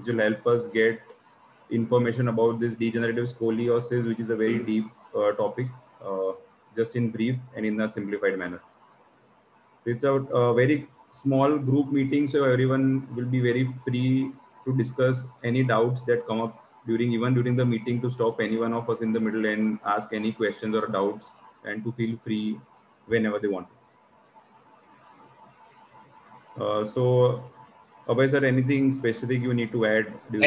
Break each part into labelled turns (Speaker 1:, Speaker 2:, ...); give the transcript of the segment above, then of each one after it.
Speaker 1: which will help us get information about this degenerative scoliosis, which is a very deep uh, topic, uh, just in brief and in a simplified manner. It's a, a very small group meeting, so everyone will be very free to discuss any doubts that come up during even during the meeting to stop any one of us in the middle and ask any questions or doubts and to feel free whenever they want. Uh, so, Abhay sir, anything specific you need to add?
Speaker 2: This?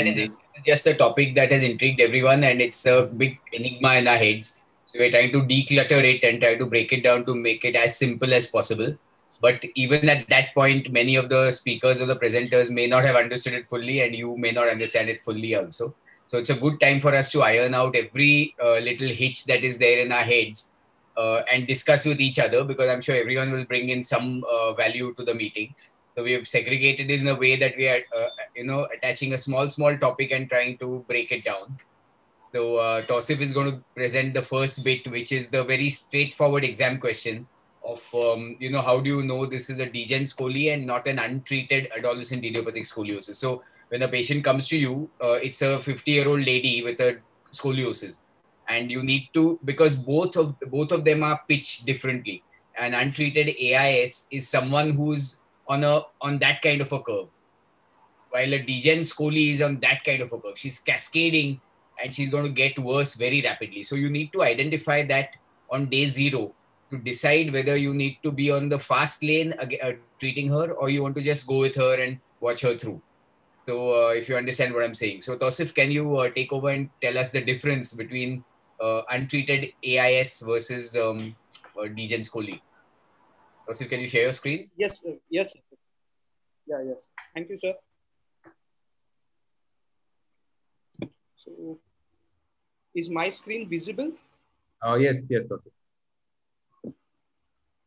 Speaker 2: just a topic that has intrigued everyone and it's a big enigma in our heads. So we're trying to declutter it and try to break it down to make it as simple as possible. But even at that point, many of the speakers or the presenters may not have understood it fully and you may not understand it fully also. So it's a good time for us to iron out every uh, little hitch that is there in our heads uh, and discuss with each other because I'm sure everyone will bring in some uh, value to the meeting. So we have segregated it in a way that we are, uh, you know, attaching a small, small topic and trying to break it down. So uh, Tausif is going to present the first bit, which is the very straightforward exam question of, um, you know, how do you know this is a degen scoli and not an untreated adolescent idiopathic scoliosis? So when a patient comes to you, uh, it's a 50 year old lady with a scoliosis and you need to because both of both of them are pitched differently and untreated ais is someone who's on a on that kind of a curve. While a degen scoli is on that kind of a curve. She's cascading and she's going to get worse very rapidly. So you need to identify that on day zero to decide whether you need to be on the fast lane uh, treating her or you want to just go with her and watch her through. So uh, if you understand what i'm saying. So Tausif, can you uh, take over and tell us the difference between uh, untreated ais versus um, uh, degen scoli Tausif, can you share your screen?
Speaker 3: Yes, sir. yes. Sir. Yeah, yes. Thank you, sir. So, is my screen visible?
Speaker 1: Oh, uh, yes, yes, Tausif.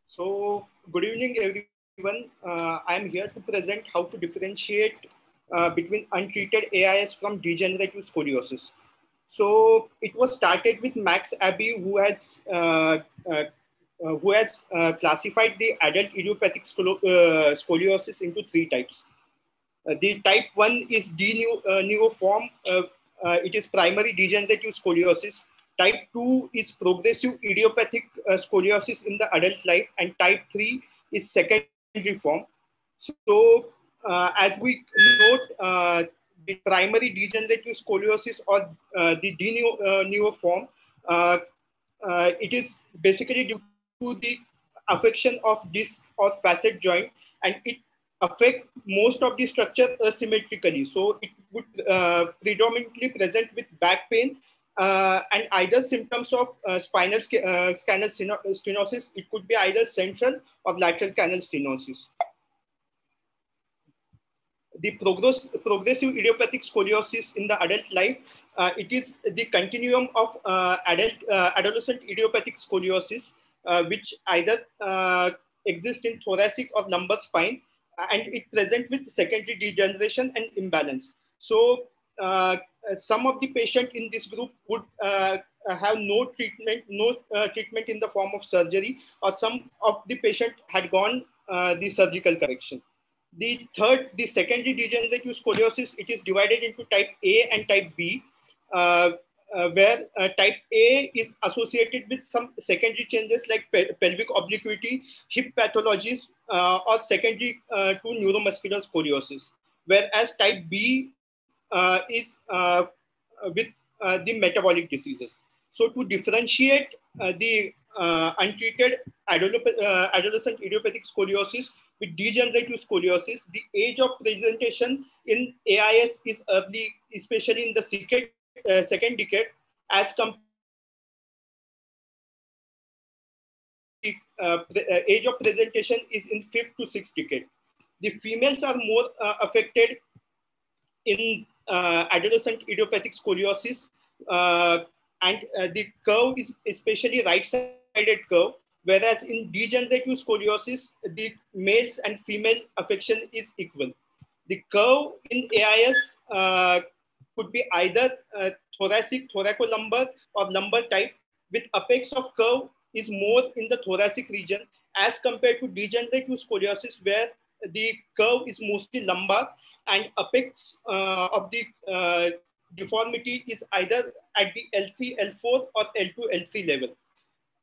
Speaker 3: So, good evening, everyone. Uh, I am here to present how to differentiate uh, between untreated AIS from degenerative scoliosis. So, it was started with Max Aebi, who has uh, uh uh, who has uh, classified the adult idiopathic uh, scoliosis into three types. Uh, the type 1 is de uh, novo form. Uh, it is primary degenerative scoliosis. Type 2 is progressive idiopathic scoliosis in the adult life. And type 3 is secondary form. So as we note, the primary degenerative scoliosis or the de novo form, it is basically due to the affection of disc or facet joint and it affect most of the structure asymmetrically. So it would uh, predominantly present with back pain uh, and either symptoms of uh, spinal sc uh, canal stenosis. It could be either central or lateral canal stenosis. The progress, progressive idiopathic scoliosis in the adult life, uh, it is the continuum of uh, adult adolescent idiopathic scoliosis which either uh, exist in thoracic or lumbar spine, uh, and it present with secondary degeneration and imbalance. So some of the patient in this group would have no treatment, no treatment in the form of surgery, or some of the patient had gone the surgical correction. The third, the secondary degenerative scoliosis, it is divided into type A and type B. Uh, uh, where uh, type A is associated with some secondary changes like pe pelvic obliquity, hip pathologies, uh, or secondary uh, to neuromuscular scoliosis. Whereas type B uh, is uh, with the metabolic diseases. So to differentiate the untreated adolescent idiopathic scoliosis with degenerative scoliosis, the age of presentation in AIS is early, especially in the second uh, second decade as compared uh, uh, age of presentation is in fifth to sixth decade. The females are more uh, affected in uh, adolescent idiopathic scoliosis, uh, and the curve is especially right-sided curve, whereas in degenerative scoliosis, the males and female affection is equal. The curve in AIS could be either uh, thoracic, thoracolumbar, or lumbar type with apex of curve is more in the thoracic region as compared to degenerative scoliosis where the curve is mostly lumbar and apex uh, of the uh, deformity is either at the L3, L4 or L2, L3 level.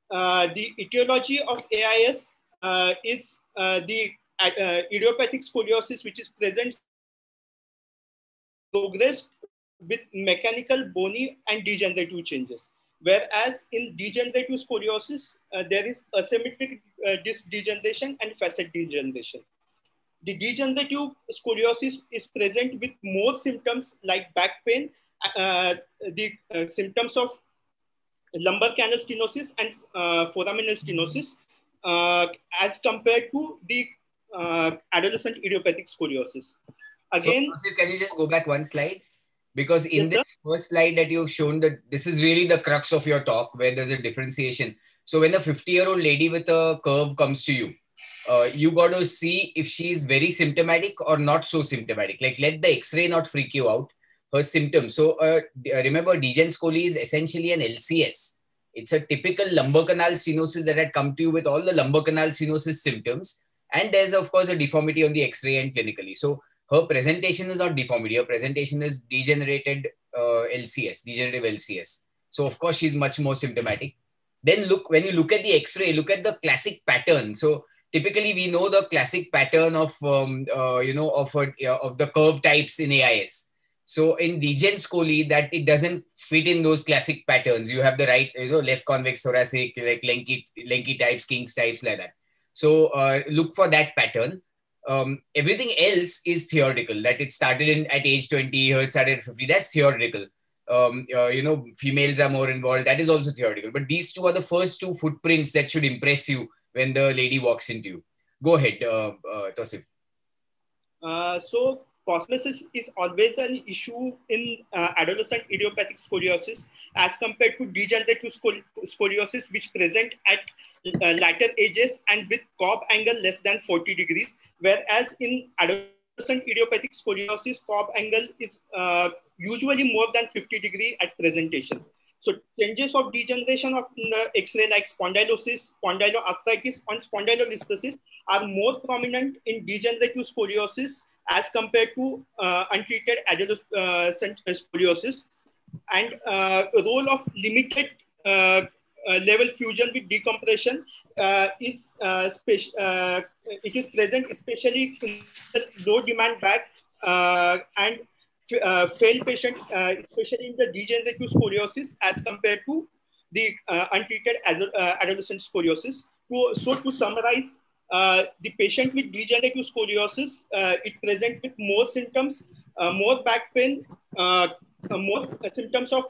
Speaker 3: Uh, the etiology of AIS uh, is uh, the uh, idiopathic scoliosis, which is present progressed with mechanical, bony, and degenerative changes. Whereas in degenerative scoliosis, there is asymmetric disc degeneration and facet degeneration the degenerative scoliosis is present with more symptoms like back pain, uh, the uh, symptoms of lumbar canal stenosis and uh, foraminal stenosis uh, as compared to the uh, adolescent idiopathic scoliosis.
Speaker 2: Again, so, can you just go back one slide? Because in yes, this sir? first slide that you've shown that this is really the crux of your talk where there's a differentiation. So when a 50 year old lady with a curve comes to you, uh, you got to see if she's very symptomatic or not so symptomatic. Like let the X-ray not freak you out. Her symptoms. So uh, remember, Degen Scoli is essentially an LCS. It's a typical lumbar canal stenosis that had come to you with all the lumbar canal stenosis symptoms. And there's of course a deformity on the X-ray and clinically. So her presentation is not deformity. Her presentation is degenerated uh, LCS, degenerative LCS. So of course she's much more symptomatic. Then look when you look at the X-ray, look at the classic pattern. So typically we know the classic pattern of um, uh, you know of a, uh, of the curve types in AIS. So in Degen Scoli, that it doesn't fit in those classic patterns. You have the right, you know, left convex thoracic, like Lenke, Lenke types, King's types, like that. So uh, look for that pattern. Um, everything else is theoretical. That it started in at age 20, or it started at 50. That's theoretical. Um, uh, you know, females are more involved. That is also theoretical. But these two are the first two footprints that should impress you when the lady walks into you. Go ahead, uh, uh, Tausif.
Speaker 3: Uh, so cosmesis is always an issue in uh, adolescent idiopathic scoliosis as compared to degenerative scoliosis which present at uh, later ages and with Cobb angle less than 40 degrees whereas in adolescent idiopathic scoliosis Cobb angle is uh, usually more than 50 degree at presentation so changes of degeneration of the X-ray like spondylosis, spondyloarthritis, and spondylolisthesis are more prominent in degenerative scoliosis as compared to uh, untreated adolescent uh, scoliosis. And uh, role of limited uh, uh, level fusion with decompression uh, is it is present especially in low demand back and uh, failed patient, uh, especially in the degenerative scoliosis, as compared to the uh, untreated uh, adolescent scoliosis. To, so to summarize, uh, the patient with degenerative scoliosis, uh, it presents with more symptoms, more back pain, more symptoms of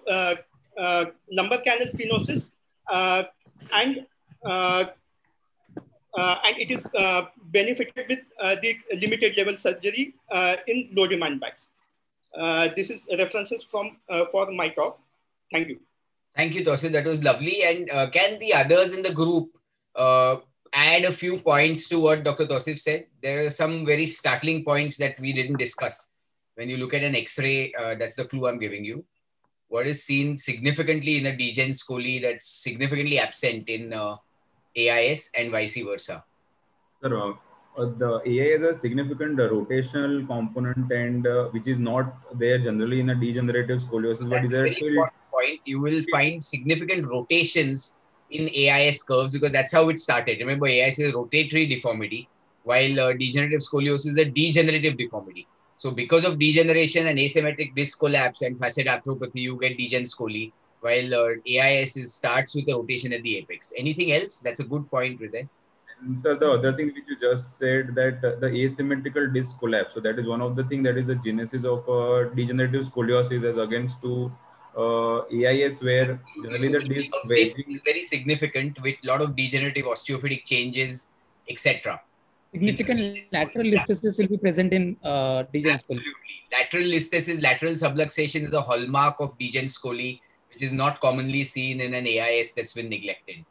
Speaker 3: lumbar canal stenosis, and and it is benefited with the limited level surgery in low demand bags. Uh, this is references from uh, for my talk. Thank you.
Speaker 2: Thank you, Tosin. That was lovely. And uh, can the others in the group uh, add a few points to what Dr. Tausif said? There are some very startling points that we didn't discuss. When you look at an X-ray, uh, that's the clue I'm giving you. What is seen significantly in a degen scoli that's significantly absent in uh, AIS and vice versa?
Speaker 1: Sir, uh, the AI is a significant uh, rotational component and uh, which is not there generally in a degenerative scoliosis.
Speaker 2: That's
Speaker 1: there
Speaker 2: very important point. You will find significant rotations in AIS curves because that's how it started. Remember, AIS is a rotatory deformity, while uh, degenerative scoliosis is a degenerative deformity. So because of degeneration and asymmetric disc collapse and facet arthropathy, you get degen scoli, while uh, AIS is, starts with a rotation at the apex. Anything else? That's a good point, Hriday.
Speaker 1: And so the other thing which you just said that the asymmetrical disc collapse. So that is one of the thing that is the genesis of uh, degenerative scoliosis as against to uh, AIS where
Speaker 2: generally the disc this is very significant with a lot of degenerative osteophytic changes, etc.
Speaker 4: Significant lateral listhesis will be present in uh, degen scoli.
Speaker 2: Absolutely. Lateral listhesis, lateral subluxation is the hallmark of degen scoli, which is not commonly seen in an AIS that's been neglected.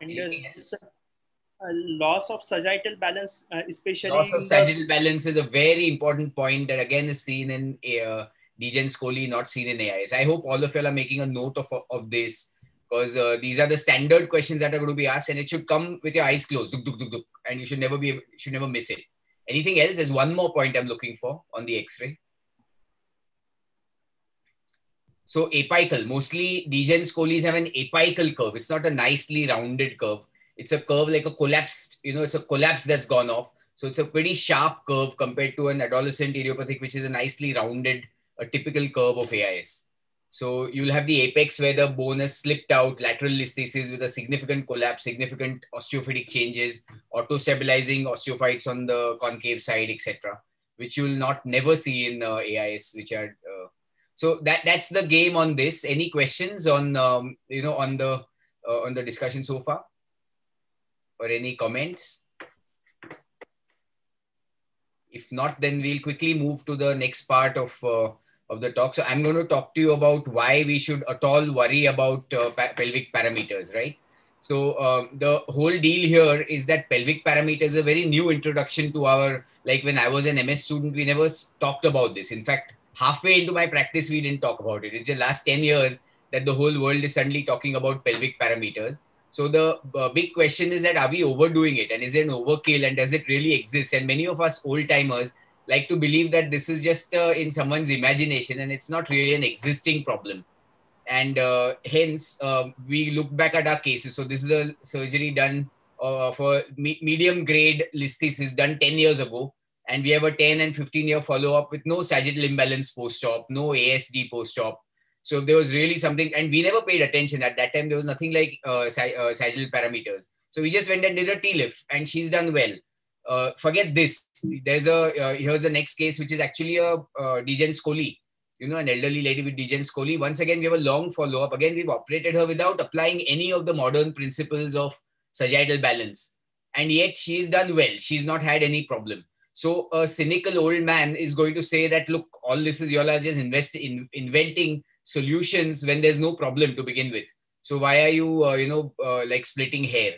Speaker 3: And loss of sagittal balance, uh, especially
Speaker 2: loss of sagittal balance is a very important point that again is seen in uh, Degen Scoli, not seen in AIS. I hope all of you are making a note of, of this because uh, these are the standard questions that are going to be asked, and it should come with your eyes closed, duk, duk, duk, duk, and you should never be should never miss it. Anything else? There's one more point I'm looking for on the X-ray. So apical, mostly Degen scolis have an apical curve. It's not a nicely rounded curve. It's a curve like a collapsed, you know, it's a collapse that's gone off. So it's a pretty sharp curve compared to an adolescent idiopathic, which is a nicely rounded, a typical curve of AIS. So you'll have the apex where the bone has slipped out, lateral listhesis with a significant collapse, significant osteophytic changes, auto-stabilizing osteophytes on the concave side, etc., which you'll not never see in uh, AIS, which are uh, so that that's the game on this. Any questions on um, you know on the uh, on the discussion so far, or any comments? If not, then we'll quickly move to the next part of uh, of the talk. So I'm going to talk to you about why we should at all worry about uh, pelvic parameters, right? So um, the whole deal here is that pelvic parameters is a very new introduction to our, like when I was an MS student, we never talked about this. In fact, halfway into my practice, we didn't talk about it. It's the last 10 years that the whole world is suddenly talking about pelvic parameters. So the uh, big question is that are we overdoing it and is it an overkill and does it really exist? And many of us old timers like to believe that this is just uh, in someone's imagination and it's not really an existing problem. And uh, hence uh, we look back at our cases. So this is a surgery done uh, for me- medium grade listhesis done 10 years ago. And we have a 10 and 15 year follow up with no sagittal imbalance post op no asd post op so there was really something and we never paid attention. At that time there was nothing like uh, uh, sagittal parameters. So we just went and did a TLIF and she's done well uh, forget this. There's a uh, here's the next case, which is actually a uh, coli. You know, an elderly lady with Degen scoli. Once again, we have a long follow up. Again, we've operated her without applying any of the modern principles of sagittal balance, and yet she's done well. She's not had any problem. So a cynical old man is going to say that look, all this is you all are just invest in inventing solutions when there's no problem to begin with. So why are you, uh, you know, uh, like splitting hair?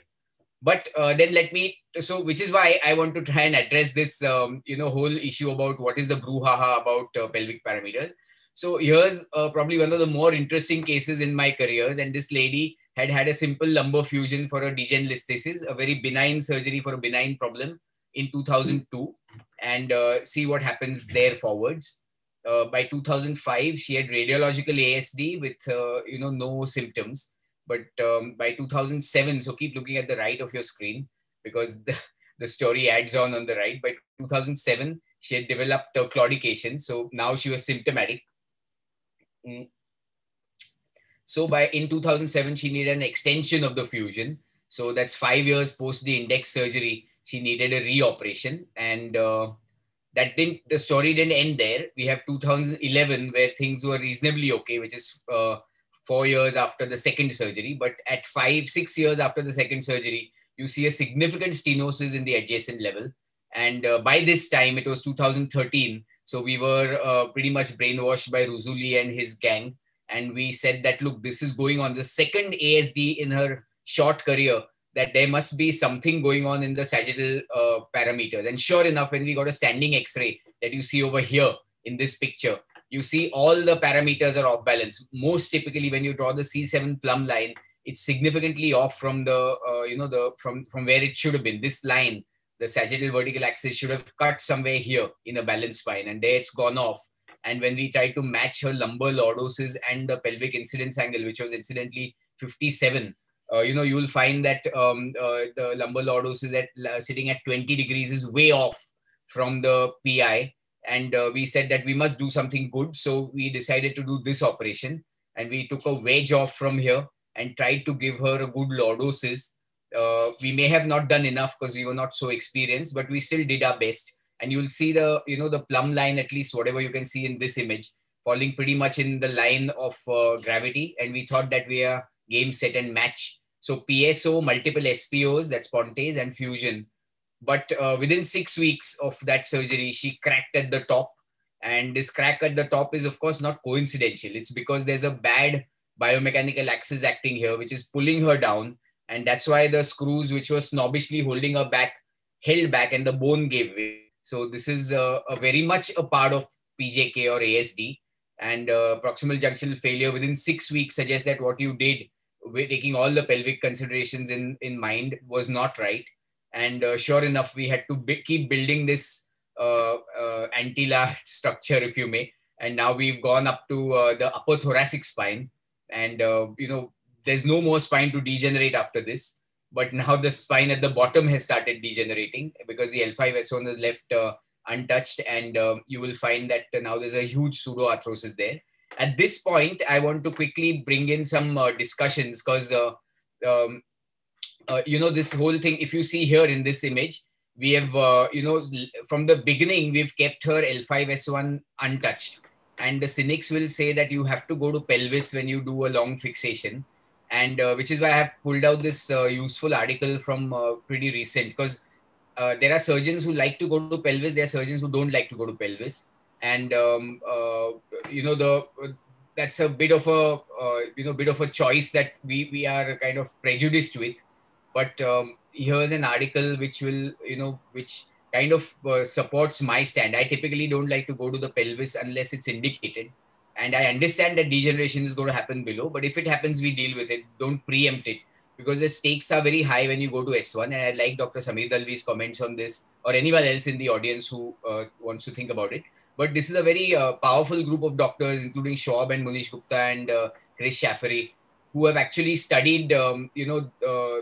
Speaker 2: But uh, then let me so which is why i want to try and address this um, you know whole issue about what is the brouhaha about uh, pelvic parameters. So here's uh, probably one of the more interesting cases in my careers. And this lady had had a simple lumbar fusion for a degen listhesis a very benign surgery for a benign problem in 2002 and uh, see what happens there forwards. Uh, by 2005 she had radiological asd with uh, you know no symptoms but um, by 2007, so keep looking at the right of your screen because the, the story adds on on the right. By 2007, she had developed a claudication. So now she was symptomatic. Mm. So by in 2007, she needed an extension of the fusion. So that's five years post the index surgery. She needed a reoperation, and uh, that didn't. The story didn't end there. We have 2011 where things were reasonably okay, which is uh, four years after the second surgery. But at five, six years after the second surgery, you see a significant stenosis in the adjacent level. And uh, by this time, it was 2013. So we were uh, pretty much brainwashed by Roussouly and his gang. And we said that, look, this is going on. The second ASD in her short career, that there must be something going on in the sagittal uh, parameters. And sure enough, when we got a standing X ray that you see over here in this picture, you see all the parameters are off balance. Most typically, when you draw the C7 plumb line, it's significantly off from the uh, you know the from from where it should have been. This line, the sagittal vertical axis, should have cut somewhere here in a balanced spine, and there it's gone off. And when we tried to match her lumbar lordosis and the pelvic incidence angle, which was incidentally 57, uh, you know, you'll find that um, uh, the lumbar lordosis at uh, sitting at 20 degrees is way off from the PI and uh, we said that we must do something good. So we decided to do this operation and we took a wedge off from here and tried to give her a good lordosis. Uh, we may have not done enough because we were not so experienced but we still did our best. And you'll see the you know the plumb line at least whatever you can see in this image falling pretty much in the line of uh, gravity. And we thought that we are game set and match. So pso multiple spos that's pontes and fusion but uh, within six weeks of that surgery, she cracked at the top. And this crack at the top is, of course, not coincidental. It's because there's a bad biomechanical axis acting here, which is pulling her down. And that's why the screws, which were snobbishly holding her back, held back and the bone gave way. So this is uh, a very much a part of PJK or ASD. And uh, proximal junctional failure within six weeks suggests that what you did, taking all the pelvic considerations in, in mind, was not right And uh, sure enough, we had to b- keep building this uh, uh, antilla structure, if you may. And now we've gone up to uh, the upper thoracic spine. And, uh, you know, there's no more spine to degenerate after this. But now the spine at the bottom has started degenerating because the L5S1 is left uh, untouched. And um, you will find that now there's a huge pseudoarthrosis there. At this point, I want to quickly bring in some uh, discussions because, uh, um, uh, you know, this whole thing, if you see here in this image, we have, uh, you know, from the beginning, we've kept her L5S1 untouched. And the cynics will say that you have to go to pelvis when you do a long fixation. And uh, which is why I have pulled out this uh, useful article from uh, pretty recent because uh, there are surgeons who like to go to pelvis, there are surgeons who don't like to go to pelvis. And, um, you know, the that's a bit of a, you know, bit of a choice that we, we are kind of prejudiced with. But um, here's an article which will, you know, which kind of uh, supports my stand. I typically don't like to go to the pelvis unless it's indicated. And I understand that degeneration is going to happen below, but if it happens, we deal with it. Don't preempt it because the stakes are very high when you go to S1. And I like Dr. Samir Dalvi's comments on this or anyone else in the audience who uh, wants to think about it. But this is a very uh, powerful group of doctors, including Schwab and Munish Gupta and uh, Chris Shaffrey, who have actually studied, um, you know, uh,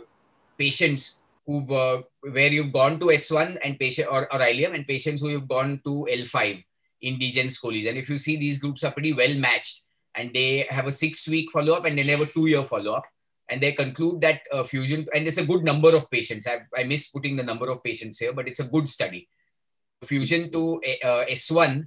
Speaker 2: patients who've uh, where you've gone to S1 and patient or, or ilium and patients who you've gone to L5 in degen scolies. And if you see these groups are pretty well matched and they have a six week follow up and then they have a two year follow up. And they conclude that uh, fusion, and there's a good number of patients. I, I miss putting the number of patients here, but it's a good study. Fusion to uh, S1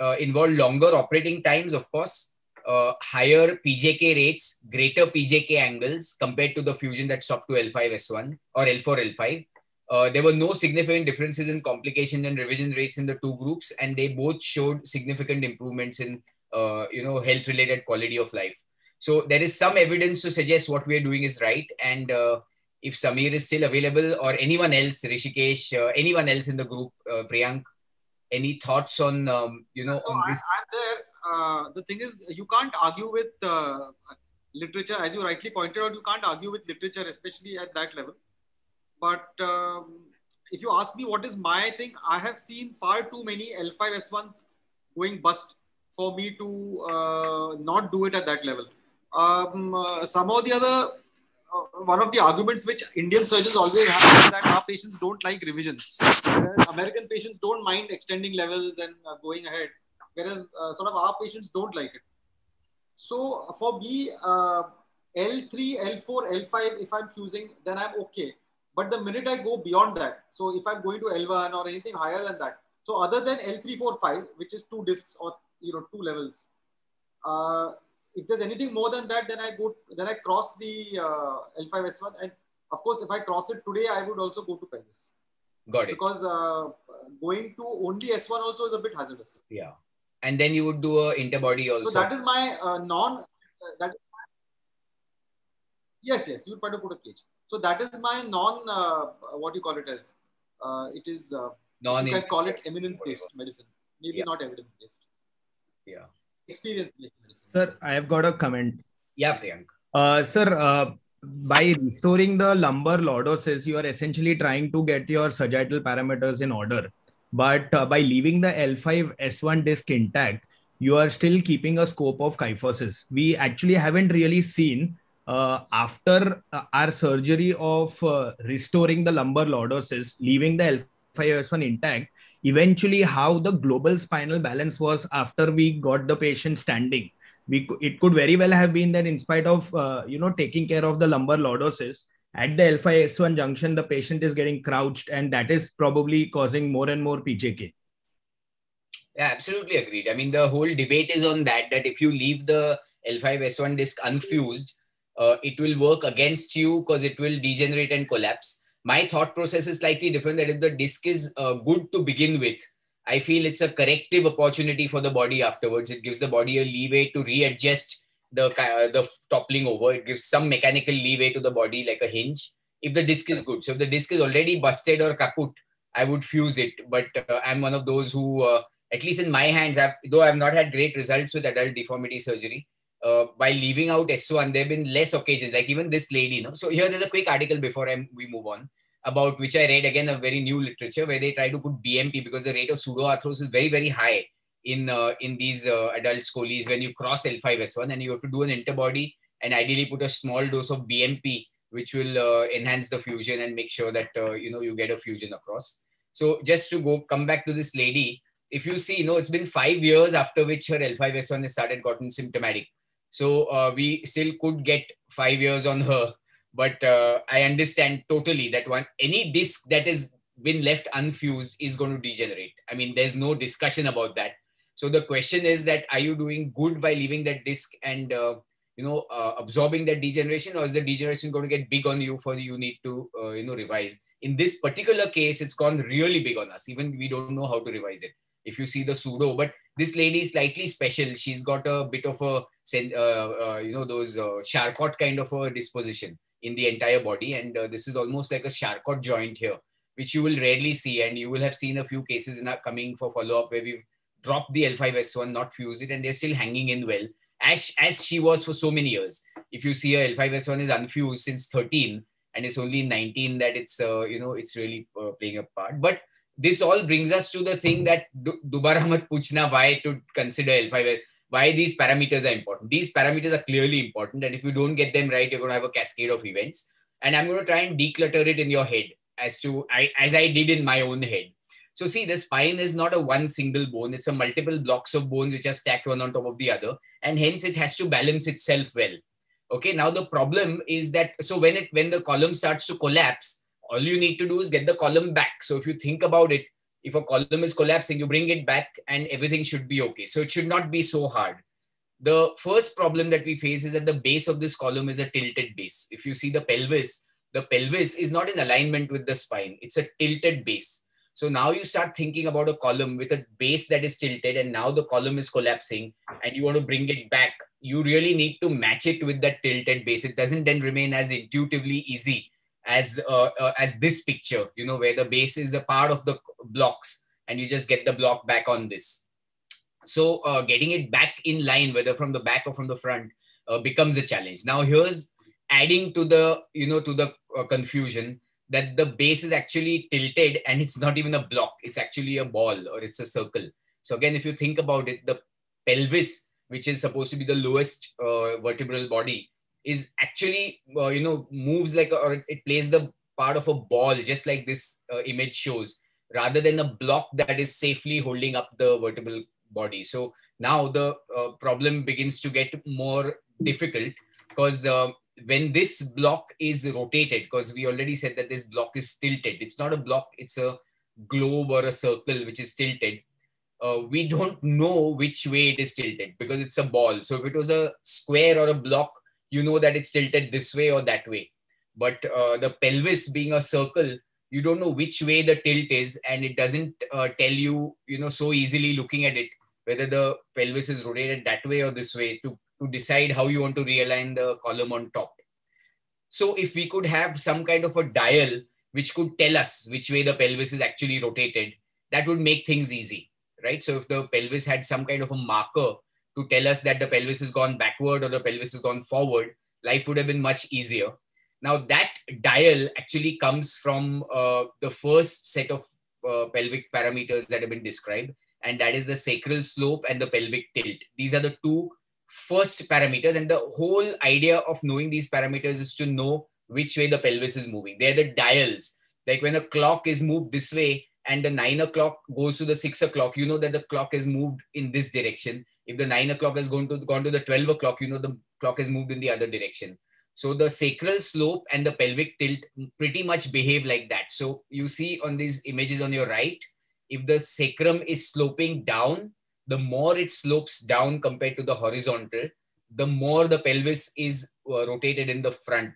Speaker 2: uh, involved longer operating times, of course, uh, higher PJK rates, greater PJK angles compared to the fusion that stopped to L5S1 or L4 L5. Uh, there were no significant differences in complication and revision rates in the two groups, and they both showed significant improvements in uh, you know health-related quality of life. So there is some evidence to suggest what we are doing is right, and uh, if Samir is still available or anyone else, Rishikesh, uh, anyone else in the group, uh, Priyank, any thoughts on um, you know
Speaker 5: so
Speaker 2: on
Speaker 5: I,
Speaker 2: this?
Speaker 5: I'm there. Uh, the thing is, you can't argue with uh, literature, as you rightly pointed out. You can't argue with literature, especially at that level. But um, if you ask me what is my thing, I have seen far too many L5S1s going bust for me to uh, not do it at that level. Um, uh, the other, uh, one of the arguments which Indian surgeons always have is that our patients don't like revisions. American patients don't mind extending levels and uh, going ahead, whereas uh, sort of our patients don't like it. So for me, uh, L3, L4, L5, if I'm fusing, then I'm okay. But the minute I go beyond that, so if I'm going to L1 or anything higher than that, so other than L3, 4, 5, which is two discs or you know two levels, uh, if there's anything more than that, then I go, then I cross the uh, L5S1, and of course, if I cross it today, I would also go to pelvis
Speaker 2: Got it.
Speaker 5: because uh, going to only S1 also is a bit hazardous.
Speaker 2: Yeah, and then you would do a interbody also.
Speaker 5: So that is my uh, non. Uh, that yes, yes, you would try to put a cage. So that is my non. Uh, what do you call it as? Uh, it is. Uh,
Speaker 2: non
Speaker 5: you can call it eminence based medicine. Maybe
Speaker 2: Yeah.
Speaker 5: not evidence based.
Speaker 2: Yeah.
Speaker 5: Experience based medicine.
Speaker 6: Sir, I have got a comment.
Speaker 2: Yeah, Priyank.
Speaker 6: Uh, sir, uh, by restoring the lumbar lordosis, you are essentially trying to get your sagittal parameters in order. But uh, by leaving the L5 S1 disc intact, you are still keeping a scope of kyphosis. We actually haven't really seen uh, after uh, our surgery of uh, restoring the lumbar lordosis, leaving the L5 S1 intact, eventually how the global spinal balance was after we got the patient standing we it could very well have been that in spite of uh, you know taking care of the lumbar lordosis at the L5S1 junction the patient is getting crouched and that is probably causing more and more PJK.
Speaker 2: Yeah, absolutely agreed. I mean, the whole debate is on that, that if you leave the L5S1 disc unfused, uh, it will work against you because it will degenerate and collapse. My thought process is slightly different that if the disc is uh, good to begin with, I feel it's a corrective opportunity for the body afterwards. It gives the body a leeway to readjust the, uh, the toppling over. It gives some mechanical leeway to the body like a hinge if the disc is good. So if the disc is already busted or kaput, I would fuse it. But uh, I'm one of those who uh, at least in my hands, I've, though I've not had great results with adult deformity surgery, uh, by leaving out S1, there have been less occasions, like even this lady. You know? So here there's a quick article before I, we move on. about which I read again a very new literature where they try to put BMP because the rate of pseudoarthrosis is very very high in uh, in these uh, adult scolies when you cross L5S1 and you have to do an interbody and ideally put a small dose of BMP which will uh, enhance the fusion and make sure that uh, you know you get a fusion across. So just to go come back to this lady, if you see, you know, it's been five years after which her L5S1 has started gotten symptomatic. So uh, we still could get five years on her, but uh, I understand totally that one any disc that has been left unfused is going to degenerate. I mean, there's no discussion about that. So the question is that are you doing good by leaving that disc and uh, you know uh, absorbing that degeneration, or is the degeneration going to get big on you for you need to uh, you know revise? In this particular case, it's gone really big on us. Even we don't know how to revise it. If you see the pseudo, but this lady is slightly special. She's got a bit of a uh, uh, you know those uh, Charcot kind of a disposition in the entire body, and this is almost like a Charcot joint here, which you will rarely see, and you will have seen a few cases in our coming for follow up where we've dropped the L5S1, not fused it, and they're still hanging in well as as she was for so many years. If you see her, L5S1 is unfused since 13 and it's only 19 that it's uh, you know it's really uh, playing a part. But this all brings us to the thing that Dubar Ahmad Puchna why to consider L5 why these parameters are important. These parameters are clearly important, and if you don't get them right, you're going to have a cascade of events. And I'm going to try and declutter it in your head as to I, as I did in my own head. So see, the spine is not a one single bone; it's a multiple blocks of bones which are stacked one on top of the other, and hence it has to balance itself well. Okay, now the problem is that so when it when the column starts to collapse, all you need to do is get the column back. So if you think about it, if a column is collapsing, you bring it back and everything should be okay. So it should not be so hard. The first problem that we face is that the base of this column is a tilted base. If you see the pelvis, the pelvis is not in alignment with the spine. It's a tilted base. So now you start thinking about a column with a base that is tilted and now the column is collapsing and you want to bring it back. You really need to match it with that tilted base. It doesn't then remain as intuitively easy as uh, uh, as this picture, you know, where the base is a part of the blocks and you just get the block back on this. So uh, getting it back in line, whether from the back or from the front, uh, becomes a challenge. Now here's adding to the you know to the uh, confusion that the base is actually tilted and it's not even a block; it's actually a ball or it's a circle. So again, if you think about it, the pelvis, which is supposed to be the lowest uh, vertebral body, is actually uh, you know moves like a, or it plays the part of a ball just like this uh, image shows rather than a block that is safely holding up the vertebral body so now the uh, problem begins to get more difficult because uh, when this block is rotated because we already said that this block is tilted. It's not a block it's a globe or a circle which is tilted. Uh, we don't know which way it is tilted because it's a ball. So if it was a square or a block you know that it's tilted this way or that way. But uh, the pelvis being a circle, you don't know which way the tilt is, and it doesn't uh, tell you, you know, so easily looking at it whether the pelvis is rotated that way or this way to, to decide how you want to realign the column on top. So if we could have some kind of a dial which could tell us which way the pelvis is actually rotated, that would make things easy, right? So if the pelvis had some kind of a marker to tell us that the pelvis has gone backward or the pelvis has gone forward, life would have been much easier. Now, that dial actually comes from uh, the first set of uh, pelvic parameters that have been described, and that is the sacral slope and the pelvic tilt. These are the two first parameters, and the whole idea of knowing these parameters is to know which way the pelvis is moving. They're the dials. Like when a clock is moved this way and the nine o'clock goes to the six o'clock, you know that the clock is moved in this direction if the nine o'clock has gone to gone to the 12 o'clock, you know the clock has moved in the other direction. So the sacral slope and the pelvic tilt pretty much behave like that. So you see on these images on your right, if the sacrum is sloping down, the more it slopes down compared to the horizontal, the more the pelvis is uh, rotated in the front.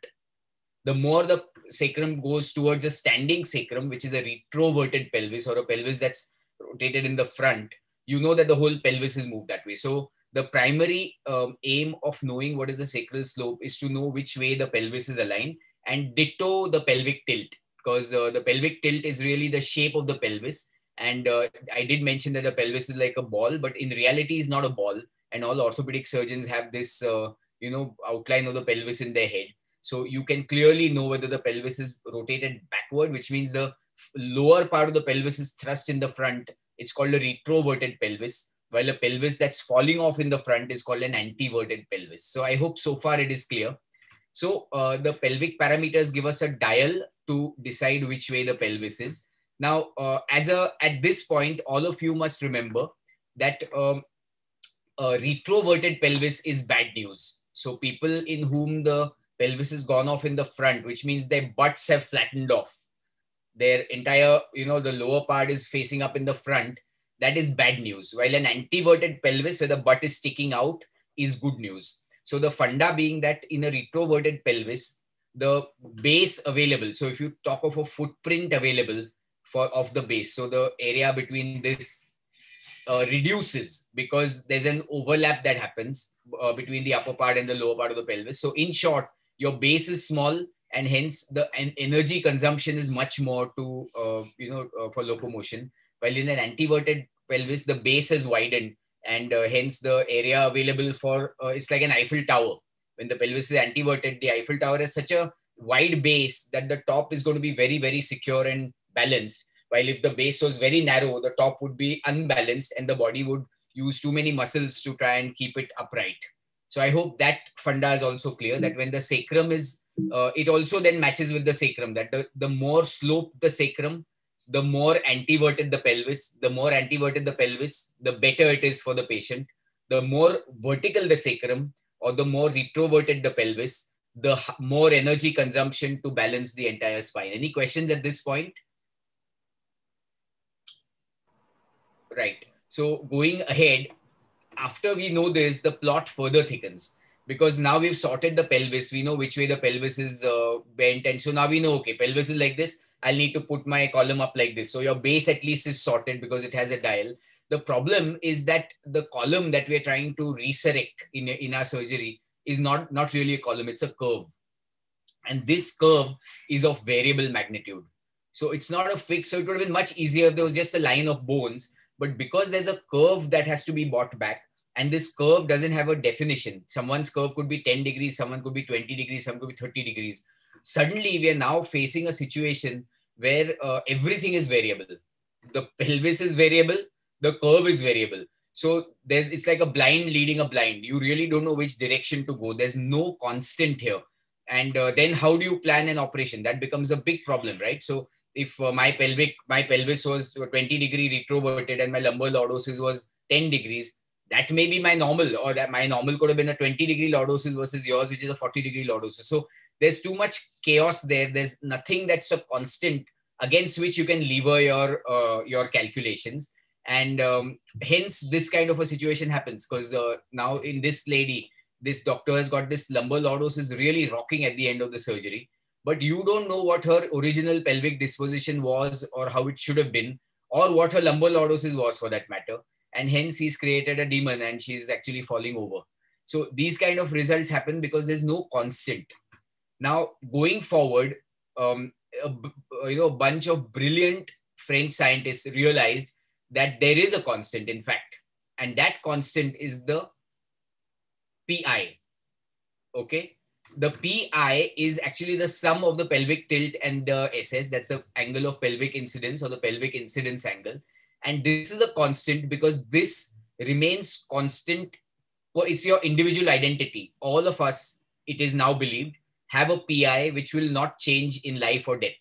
Speaker 2: The more the sacrum goes towards a standing sacrum, which is a retroverted pelvis or a pelvis that's rotated in the front, you know that the whole pelvis is moved that way. So the primary um, aim of knowing what is the sacral slope is to know which way the pelvis is aligned and ditto the pelvic tilt because uh, the pelvic tilt is really the shape of the pelvis. And uh, I did mention that the pelvis is like a ball, but in reality is not a ball. And all orthopedic surgeons have this, uh, you know, outline of the pelvis in their head. So you can clearly know whether the pelvis is rotated backward, which means the lower part of the pelvis is thrust in the front. It's called a retroverted pelvis, while a pelvis that's falling off in the front is called an anteverted pelvis. So I hope so far it is clear. So uh, the pelvic parameters give us a dial to decide which way the pelvis is. Now, uh, as a at this point, all of you must remember that um, a retroverted pelvis is bad news. So people in whom the pelvis has gone off in the front, which means their butts have flattened off. Their entire, you know, the lower part is facing up in the front. That is bad news. While an anteverted pelvis where the butt is sticking out is good news. So the funda being that in a retroverted pelvis, the base available. So if you talk of a footprint available for of the base, so the area between this uh, reduces because there's an overlap that happens uh, between the upper part and the lower part of the pelvis. So in short, your base is small and hence the en energy consumption is much more to uh, you know uh, for locomotion. While in an anteverted pelvis, the base is widened and uh, hence the area available for uh, it's like an Eiffel Tower. When the pelvis is anteverted, the Eiffel Tower has such a wide base that the top is going to be very very secure and balanced while if the base was very narrow, the top would be unbalanced and the body would use too many muscles to try and keep it upright. So I hope that funda is also clear that when the sacrum is, uh, it also then matches with the sacrum that the, the more sloped the sacrum, the more anteverted the pelvis, the more anteverted the pelvis, the better it is for the patient. The more vertical the sacrum or the more retroverted the pelvis, the more energy consumption to balance the entire spine. Any questions at this point? Right? So going ahead, after we know this, the plot further thickens because now we've sorted the pelvis. We know which way the pelvis is uh, bent. And so now we know, okay, pelvis is like this. I'll need to put my column up like this. So your base at least is sorted because it has a dial. The problem is that the column that we're trying to resurrect in, in our surgery is not, not really a column, it's a curve. And this curve is of variable magnitude. So it's not a fix. So it would have been much easier if there was just a line of bones but because there's a curve that has to be brought back, and this curve doesn't have a definition, someone's curve could be 10 degrees, someone could be 20 degrees, some could be 30 degrees. Suddenly, we are now facing a situation where uh, everything is variable. The pelvis is variable, the curve is variable. So there's it's like a blind leading a blind. You really don't know which direction to go. There's no constant here. And uh, then how do you plan an operation? That becomes a big problem, right? So if uh, my pelvic my pelvis was 20 degree retroverted and my lumbar lordosis was 10 degrees that may be my normal or that my normal could have been a 20 degree lordosis versus yours which is a 40 degree lordosis. So there's too much chaos there. There's nothing that's a constant against which you can lever your uh, your calculations. And um, hence this kind of a situation happens because uh, now in this lady this doctor has got this lumbar lordosis really rocking at the end of the surgery but you don't know what her original pelvic disposition was or how it should have been or what her lumbar lordosis was for that matter. And hence he's created a demon and she's actually falling over. So these kind of results happen because there's no constant. Now going forward um, a, you know a bunch of brilliant french scientists realized that there is a constant in fact. And that constant is the pi okay the PI is actually the sum of the pelvic tilt and the SS. That's the angle of pelvic incidence or the pelvic incidence angle. And this is a constant because this remains constant. Well, it's your individual identity. All of us, it is now believed, have a PI which will not change in life or death.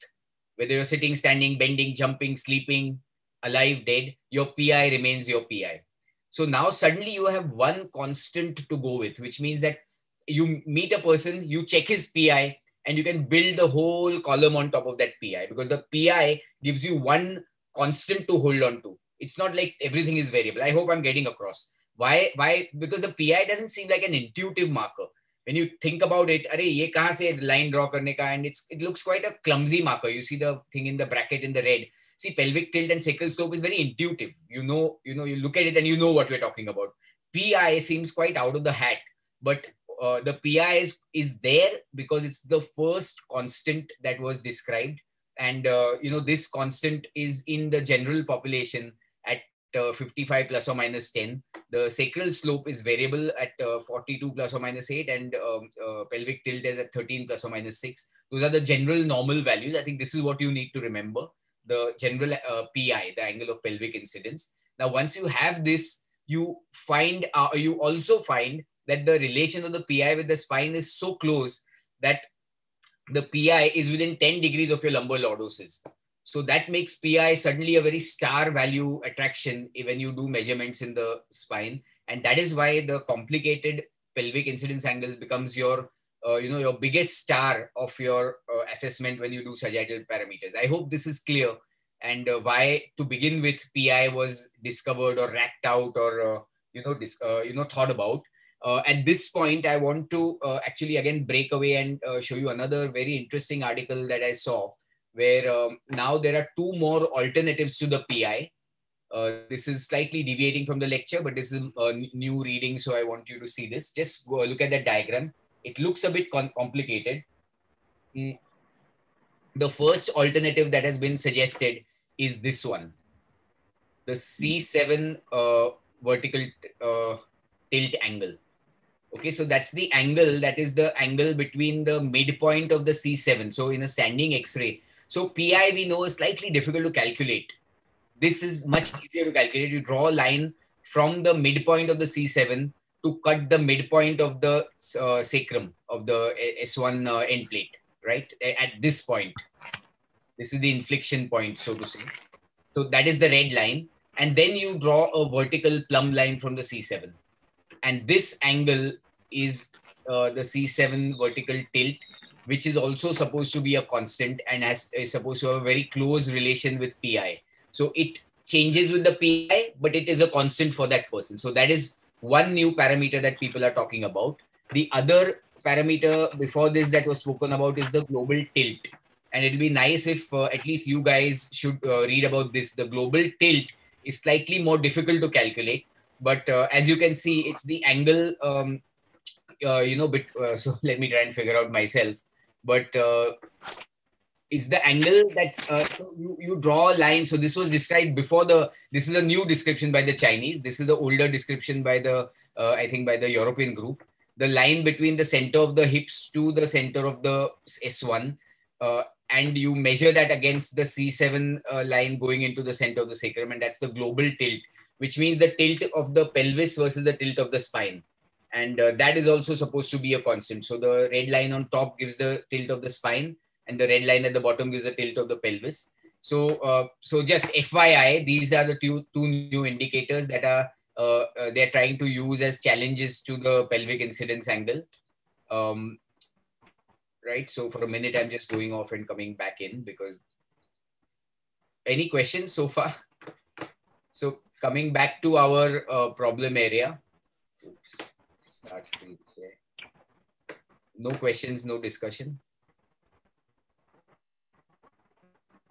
Speaker 2: Whether you're sitting, standing, bending, jumping, sleeping, alive, dead, your PI remains your PI. So now suddenly you have one constant to go with, which means that you meet a person, you check his PI, and you can build the whole column on top of that PI because the PI gives you one constant to hold on to. It's not like everything is variable. I hope I'm getting across. Why? Why? Because the PI doesn't seem like an intuitive marker. When you think about it, अरे ये कहाँ से line draw करने का and it's it looks quite a clumsy marker. You see the thing in the bracket in the red. See pelvic tilt and sacral slope is very intuitive. You know, you know, you look at it and you know what we're talking about. PI seems quite out of the hat, but uh, the pi is, is there because it's the first constant that was described and uh, you know this constant is in the general population at uh, 55 plus or minus 10. The sacral slope is variable at uh, 42 plus or minus 8 and um, uh, pelvic tilt is at 13 plus or minus 6. Those are the general normal values. I think this is what you need to remember. The general PI, the angle of pelvic incidence. Now, once you have this, you find, you also find that the relation of the PI with the spine is so close that the PI is within 10 degrees of your lumbar lordosis. So that makes PI suddenly a very star value attraction when you do measurements in the spine. And that is why the complicated pelvic incidence angle becomes your, uh, you know, your biggest star of your uh, assessment when you do sagittal parameters. I hope this is clear and uh, why to begin with PI was discovered or racked out or, uh, you know, uh, you know, thought about. Uh, at this point, I want to actually again break away and show you another very interesting article that I saw where um, now there are two more alternatives to the PI. Uh, this is slightly deviating from the lecture, but this is a new reading, so I want you to see this. Just go look at that diagram. It looks a bit complicated. Mm. The first alternative that has been suggested is this one. The C7 uh, vertical uh, tilt angle. Okay, so that's the angle, that is the angle between the midpoint of the C7. So in a standing X-ray, so PI we know is slightly difficult to calculate. This is much easier to calculate. You draw a line from the midpoint of the C7 to cut the midpoint of the uh, sacrum of the S1 uh, end plate, right? At this point. This is the inflection point, so to say. So that is the red line. And then you draw a vertical plumb line from the C7. And this angle is uh, the C7 vertical tilt which is also supposed to be a constant and has, is supposed to have a very close relation with pi. So it changes with the pi, but it is a constant for that person. So that is one new parameter that people are talking about. The other parameter before this that was spoken about is the global tilt. And it'll be nice if uh, at least you guys should uh, read about this. The global tilt is slightly more difficult to calculate. But uh, as you can see, it's the angle, um, uh, you know, bit, uh, so let me try and figure out myself. But uh, it's the angle that uh, so you, you draw a line. So this was described before the this is a new description by the chinese. This is the older description by the uh, i think by the european group. The line between the center of the hips to the center of the s1 uh, and you measure that against the c7 uh, line going into the center of the sacrum and that's the global tilt which means the tilt of the pelvis versus the tilt of the spine and uh, that is also supposed to be a constant. So the red line on top gives the tilt of the spine, and the red line at the bottom gives the tilt of the pelvis. So, uh, so just FYI, these are the two, two new indicators that are uh, uh, they're trying to use as challenges to the pelvic incidence angle. Um, right. So for a minute, I'm just going off and coming back in because any questions so far? So coming back to our uh, problem area. Oops start screen share. No questions, no discussion.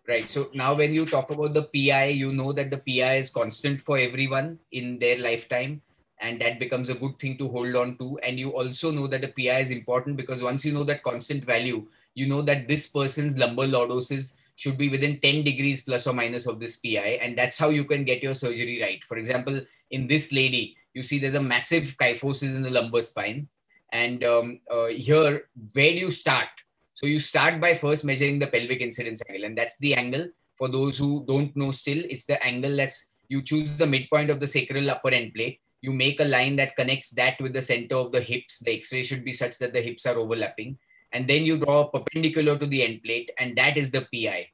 Speaker 2: Right. So now when you talk about the PI, you know that the PI is constant for everyone in their lifetime. And that becomes a good thing to hold on to. And you also know that the PI is important because once you know that constant value, you know that this person's lumbar lordosis should be within 10 degrees plus or minus of this PI. And that's how you can get your surgery right. For example, in this lady, you see there's a massive kyphosis in the lumbar spine. And um, uh, here, where do you start? So you start by first measuring the pelvic incidence angle, and that's the angle. For those who don't know still, it's the angle that's you choose the midpoint of the sacral upper end plate. You make a line that connects that with the center of the hips. The X-ray should be such that the hips are overlapping. And then you draw perpendicular to the end plate, and that is the PI.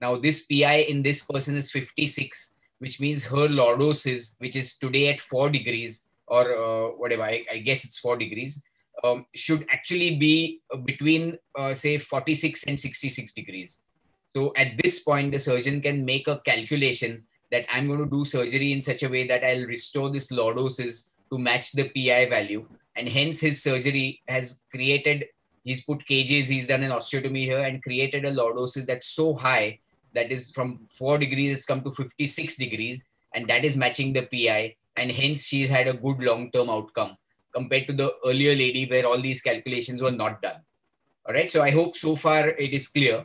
Speaker 2: Now, this PI in this person is 56 which means her lordosis, which is today at four degrees or uh, whatever, I, I, guess it's four degrees, um, should actually be between, uh, say, 46 and 66 degrees. So at this point, the surgeon can make a calculation that I'm going to do surgery in such a way that I'll restore this lordosis to match the PI value. And hence his surgery has created, he's put cages, he's done an osteotomy here and created a lordosis that's so high that is from 4 degrees it's come to 56 degrees and that is matching the pi and hence she's had a good long term outcome compared to the earlier lady where all these calculations were not done all right so i hope so far it is clear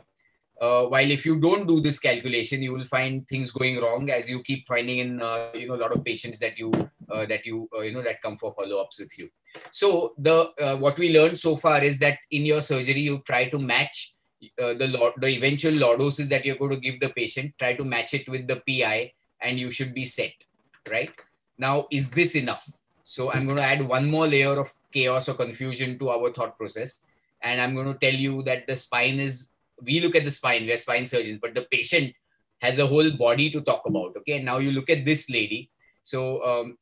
Speaker 2: Uh, while if you don't do this calculation, you will find things going wrong as you keep finding in uh, you know a lot of patients that you uh, that you uh, you know that come for follow-ups with you. So the uh, what we learned so far is that in your surgery you try to match uh, the the eventual lordoses that you're going to give the patient. Try to match it with the PI, and you should be set. Right now, is this enough? So I'm going to add one more layer of chaos or confusion to our thought process, and I'm going to tell you that the spine is. We look at the spine. We're spine surgeons, but the patient has a whole body to talk about. Okay, and now you look at this lady. So um,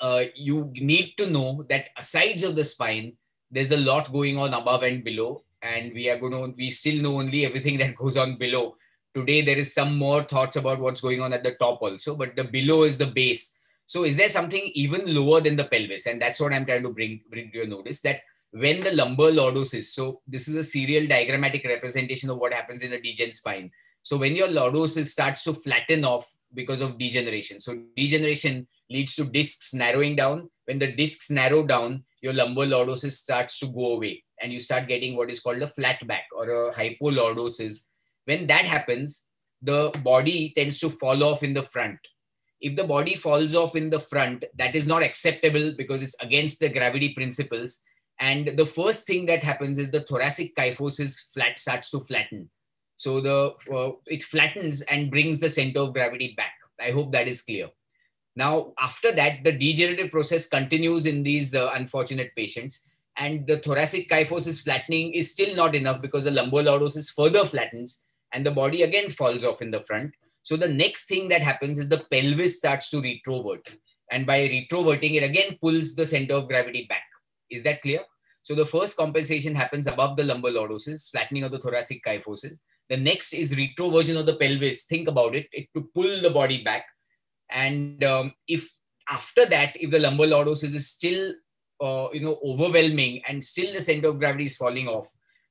Speaker 2: uh, you need to know that asides of the spine, there's a lot going on above and below, and we are going to we still know only everything that goes on below. Today there is some more thoughts about what's going on at the top also, but the below is the base. So is there something even lower than the pelvis? And that's what I'm trying to bring bring to your notice that when the lumbar lordosis, so this is a serial diagrammatic representation of what happens in a degen spine. So when your lordosis starts to flatten off because of degeneration, so degeneration leads to discs narrowing down. When the discs narrow down, your lumbar lordosis starts to go away and you start getting what is called a flat back or a hypolordosis. When that happens, the body tends to fall off in the front. If the body falls off in the front, that is not acceptable because it's against the gravity principles. And the first thing that happens is the thoracic kyphosis flat starts to flatten. So the uh, it flattens and brings the center of gravity back. I hope that is clear. Now, after that, the degenerative process continues in these uh, unfortunate patients. And the thoracic kyphosis flattening is still not enough because the lumbar lordosis further flattens and the body again falls off in the front. So the next thing that happens is the pelvis starts to retrovert. And by retroverting, it again pulls the center of gravity back. Is that clear? So the first compensation happens above the lumbar lordosis, flattening of the thoracic kyphosis. The next is retroversion of the pelvis. Think about it, it to pull the body back. And um, if after that, if the lumbar lordosis is still, uh, you know, overwhelming and still the center of gravity is falling off,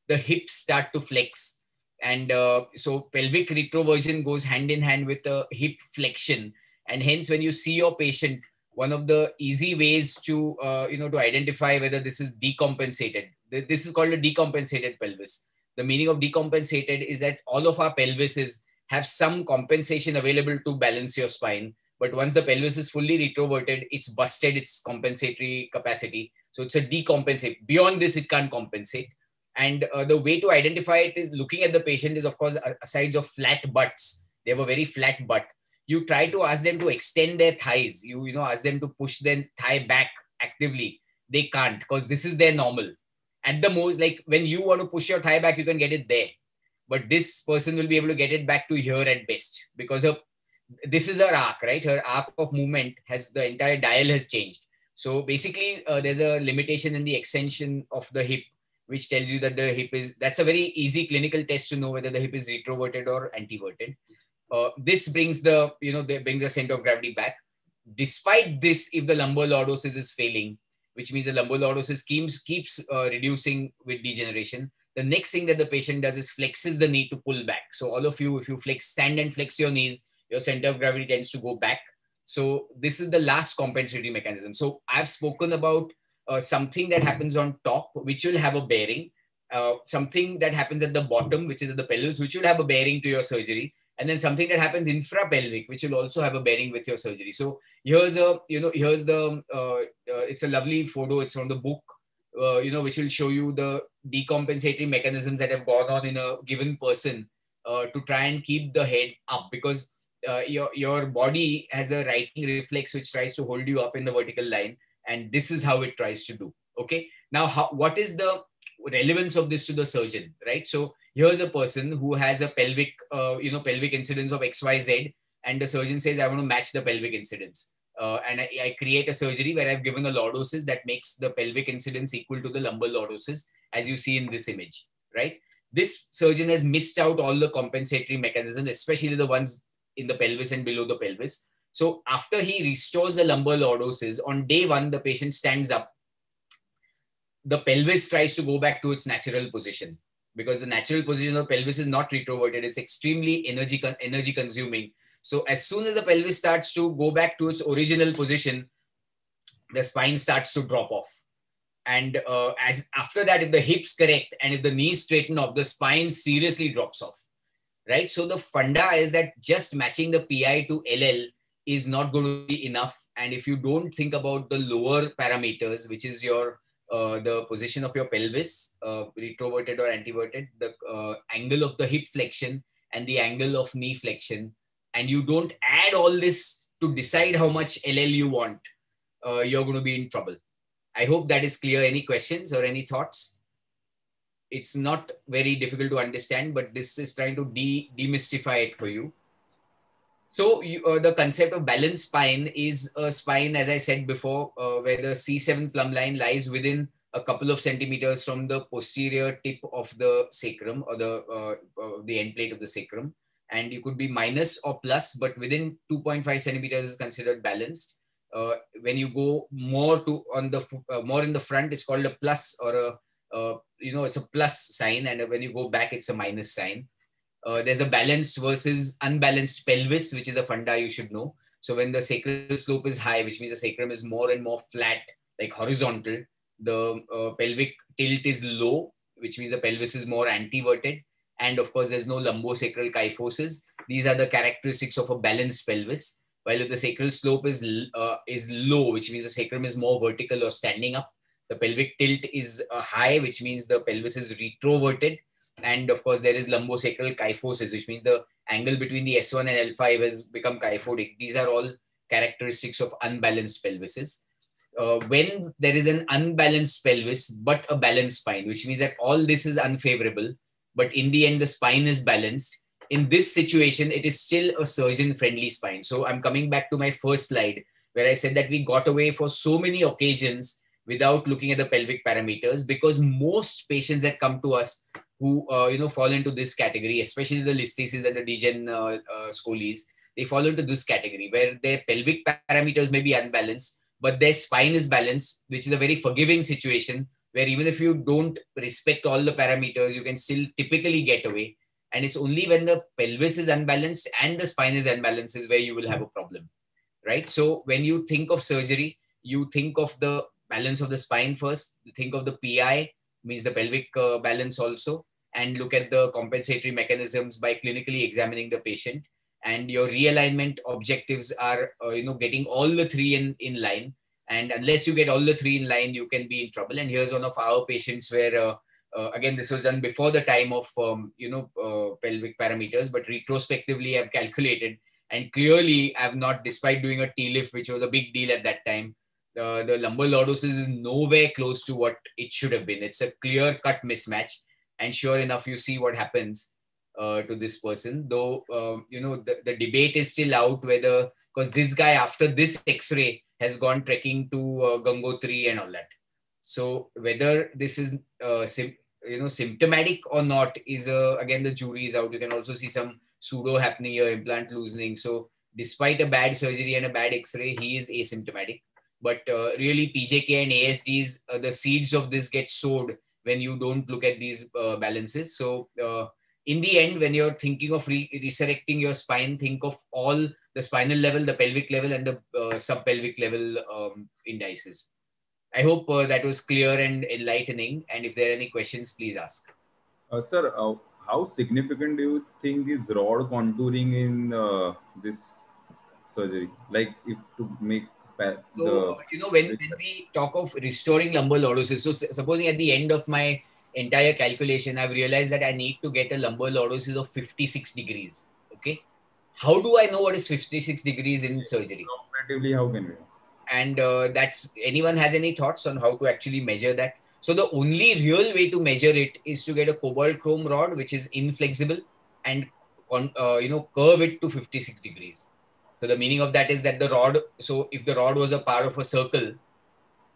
Speaker 2: the hips start to flex. And uh, so pelvic retroversion goes hand in hand with the hip flexion. And hence, when you see your patient, one of the easy ways to, uh, you know, to identify whether this is decompensated. This is called a decompensated pelvis. The meaning of decompensated is that all of our pelvises have some compensation available to balance your spine but once the pelvis is fully retroverted, it's busted its compensatory capacity. So it's a decompensate. Beyond this, it can't compensate. And uh, the way to identify it is looking at the patient is, of course, aside of flat butts. They have a very flat butt. You try to ask them to extend their thighs. You, you know, ask them to push their thigh back actively. They can't because this is their normal. At the most, like when you want to push your thigh back, you can get it there. But this person will be able to get it back to here at best because her this is her arc, right? Her arc of movement has the entire dial has changed. So basically, uh, there's a limitation in the extension of the hip, which tells you that the hip is. That's a very easy clinical test to know whether the hip is retroverted or antiverted. Uh, this brings the you know they brings the center of gravity back. Despite this, if the lumbar lordosis is failing, which means the lumbar lordosis keeps keeps uh, reducing with degeneration, the next thing that the patient does is flexes the knee to pull back. So all of you, if you flex, stand and flex your knees, your center of gravity tends to go back. So this is the last compensatory mechanism. So I've spoken about uh, something that happens on top, which will have a bearing, uh, something that happens at the bottom, which is at the pelvis, which will have a bearing to your surgery, and then something that happens infrapelvic, which will also have a bearing with your surgery. So here's a, you know, here's the, uh, uh it's a lovely photo. It's from the book, uh, you know, which will show you the decompensatory mechanisms that have gone on in a given person uh, to try and keep the head up because uh, your your body has a writing reflex which tries to hold you up in the vertical line and this is how it tries to do okay? Now how, what is the relevance of this to the surgeon right? So here's a person who has a pelvic uh, you know pelvic incidence of xyz and the surgeon says i want to match the pelvic incidence. Uh, and I, I, create a surgery where I've given a lordosis that makes the pelvic incidence equal to the lumbar lordosis, as you see in this image, right? This surgeon has missed out all the compensatory mechanisms, especially the ones in the pelvis and below the pelvis. So after he restores the lumbar lordosis, on day one, the patient stands up. The pelvis tries to go back to its natural position because the natural position of pelvis is not retroverted. It's extremely energy, energy consuming. So as soon as the pelvis starts to go back to its original position, the spine starts to drop off. And uh, as after that, if the hips correct and if the knees straighten off, the spine seriously drops off right? So the funda is that just matching the PI to LL is not going to be enough. And if you don't think about the lower parameters, which is your uh, the position of your pelvis, uh, retroverted or anteverted, the uh, angle of the hip flexion, and the angle of knee flexion, and you don't add all this to decide how much LL you want, uh, you're going to be in trouble. I hope that is clear. Any questions or any thoughts? It's not very difficult to understand, but this is trying to de- demystify it for you. So you, uh, the concept of balanced spine is a spine, as I said before, uh, where the C7 plumb line lies within a couple of centimeters from the posterior tip of the sacrum or the uh, uh the end plate of the sacrum, and you could be minus or plus, but within 2.5 centimeters is considered balanced. Uh, when you go more to on the uh, more in the front, it's called a plus or a you know it's a plus sign, and when you go back, it's a minus sign uh, there's a balanced versus unbalanced pelvis, which is a funda you should know. So when the sacral slope is high, which means the sacrum is more and more flat, like horizontal, the uh, pelvic tilt is low, which means the pelvis is more anteverted. And of course, there's no lumbosacral kyphosis. These are the characteristics of a balanced pelvis. While if the sacral slope is, uh, is low, which means the sacrum is more vertical or standing up, the pelvic tilt is uh, high, which means the pelvis is retroverted and of course, there is lumbosacral kyphosis, which means the angle between the S1 and L5 has become kyphotic. These are all characteristics of unbalanced pelvises. Uh, when there is an unbalanced pelvis but a balanced spine, which means that all this is unfavorable, but in the end the spine is balanced. In this situation, it is still a surgeon-friendly spine. So I'm coming back to my first slide where I said that we got away for so many occasions without looking at the pelvic parameters because most patients that come to us who uh, you know fall into this category, especially the listhesis and the degen uh, uh, scolies, they fall into this category where their pelvic parameters may be unbalanced, but their spine is balanced, which is a very forgiving situation where even if you don't respect all the parameters, you can still typically get away. And it's only when the pelvis is unbalanced and the spine is unbalanced is where you will have a problem, right? So when you think of surgery, you think of the balance of the spine first, think of the PI, means the pelvic uh, balance also, and look at the compensatory mechanisms by clinically examining the patient. And your realignment objectives are, uh, you know, getting all the three in, in line. And unless you get all the three in line, you can be in trouble. And here's one of our patients where, uh, uh, again, this was done before the time of, um, you know, uh, pelvic parameters, but retrospectively I've calculated and clearly I've not, despite doing a TLIF, which was a big deal at that time, uh, the lumbar lordosis is nowhere close to what it should have been. It's a clear cut mismatch. And sure enough, you see what happens uh, to this person. Though, uh, you know, the, the debate is still out whether, because this guy, after this x ray, has gone trekking to uh, Gangotri and all that. So, whether this is, uh, sim- you know, symptomatic or not is, uh, again, the jury is out. You can also see some pseudo happening here, implant loosening. So, despite a bad surgery and a bad x ray, he is asymptomatic but uh, really PJK and ASDs, uh, the seeds of this get sowed when you don't look at these uh, balances. So uh, in the end, when you're thinking of re- resurrecting your spine, think of all the spinal level, the pelvic level, and the uh, subpelvic level um, indices. I hope uh, that was clear and enlightening. And if there are any questions, please ask.
Speaker 1: sir, how significant do you think is rod contouring in this surgery? Like, if to make
Speaker 2: so, you know, when, when we talk of restoring lumbar lordosis, so supposing at the end of my entire calculation, I've realized that I need to get a lumbar lordosis of 56 degrees. Okay. How do I know what is 56 degrees in surgery?
Speaker 1: Comparatively, how can we?
Speaker 2: And uh, that's anyone has any thoughts on how to actually measure that? So the only real way to measure it is to get a cobalt chrome rod, which is inflexible, and uh, you know curve it to 56 degrees. So the meaning of that is that the rod, so if the rod was a part of a circle,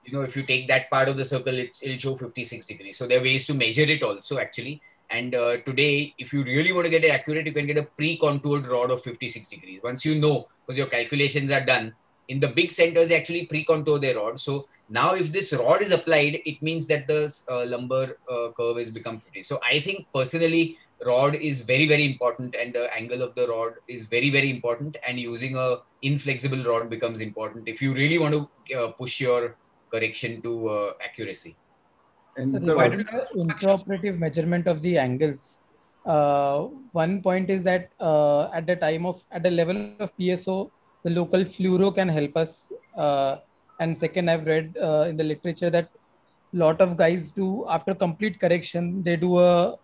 Speaker 2: you know, if you take that part of the circle, it's, it'll show 56 degrees. So there are ways to measure it also actually. And uh, today, if you really want to get it accurate, you can get a pre-contoured rod of 56 degrees. Once you know, because your calculations are done, in the big centers, they actually pre-contour their rod. So now if this rod is applied, it means that the uh, lumbar uh, curve has become 50. So I think personally, rod is very very important and the angle of the rod is very very important and using a inflexible rod becomes important if you really want to uh, push your correction to uh, accuracy
Speaker 4: and so intraoperative measurement of the angles Uh, one point is that uh, at the time of at the level of PSO, the local fluoro can help us. Uh, and second, I've read uh, in the literature that a lot of guys do after complete correction, they do a, a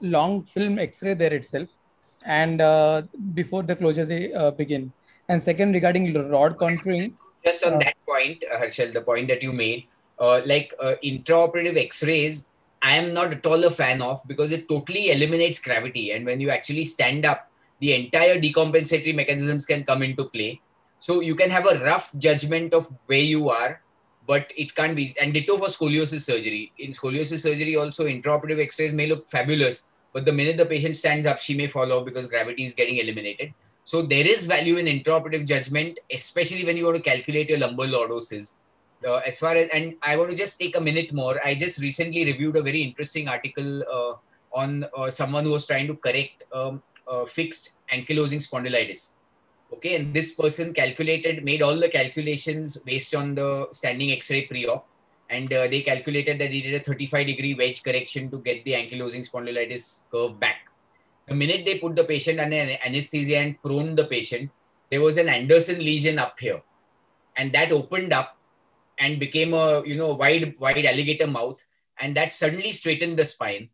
Speaker 4: long film X-ray there itself, and uh, before the closure they uh, begin. And second, regarding rod contouring,
Speaker 2: Just on
Speaker 4: Uh,
Speaker 2: that point, uh, Harshal, the point that you made, uh, like uh, intraoperative X-rays, I am not at all a fan of because it totally eliminates gravity. And when you actually stand up, the entire decompensatory mechanisms can come into play. So you can have a rough judgment of where you are, but it can't be. And ditto for scoliosis surgery. In scoliosis surgery, also intraoperative X-rays may look fabulous, but the minute the patient stands up, she may fall off because gravity is getting eliminated. So there is value in intraoperative judgment, especially when you want to calculate your lumbar lordosis. Uh, as far as and I want to just take a minute more. I just recently reviewed a very interesting article uh, on uh, someone who was trying to correct um, uh, fixed ankylosing spondylitis. Okay, and this person calculated, made all the calculations based on the standing X-ray pre-op, and uh, they calculated that he did a 35 degree wedge correction to get the ankylosing spondylitis curve back. The minute they put the patient under an- anesthesia and prone the patient, there was an Anderson lesion up here, and that opened up and became a you know wide wide alligator mouth, and that suddenly straightened the spine,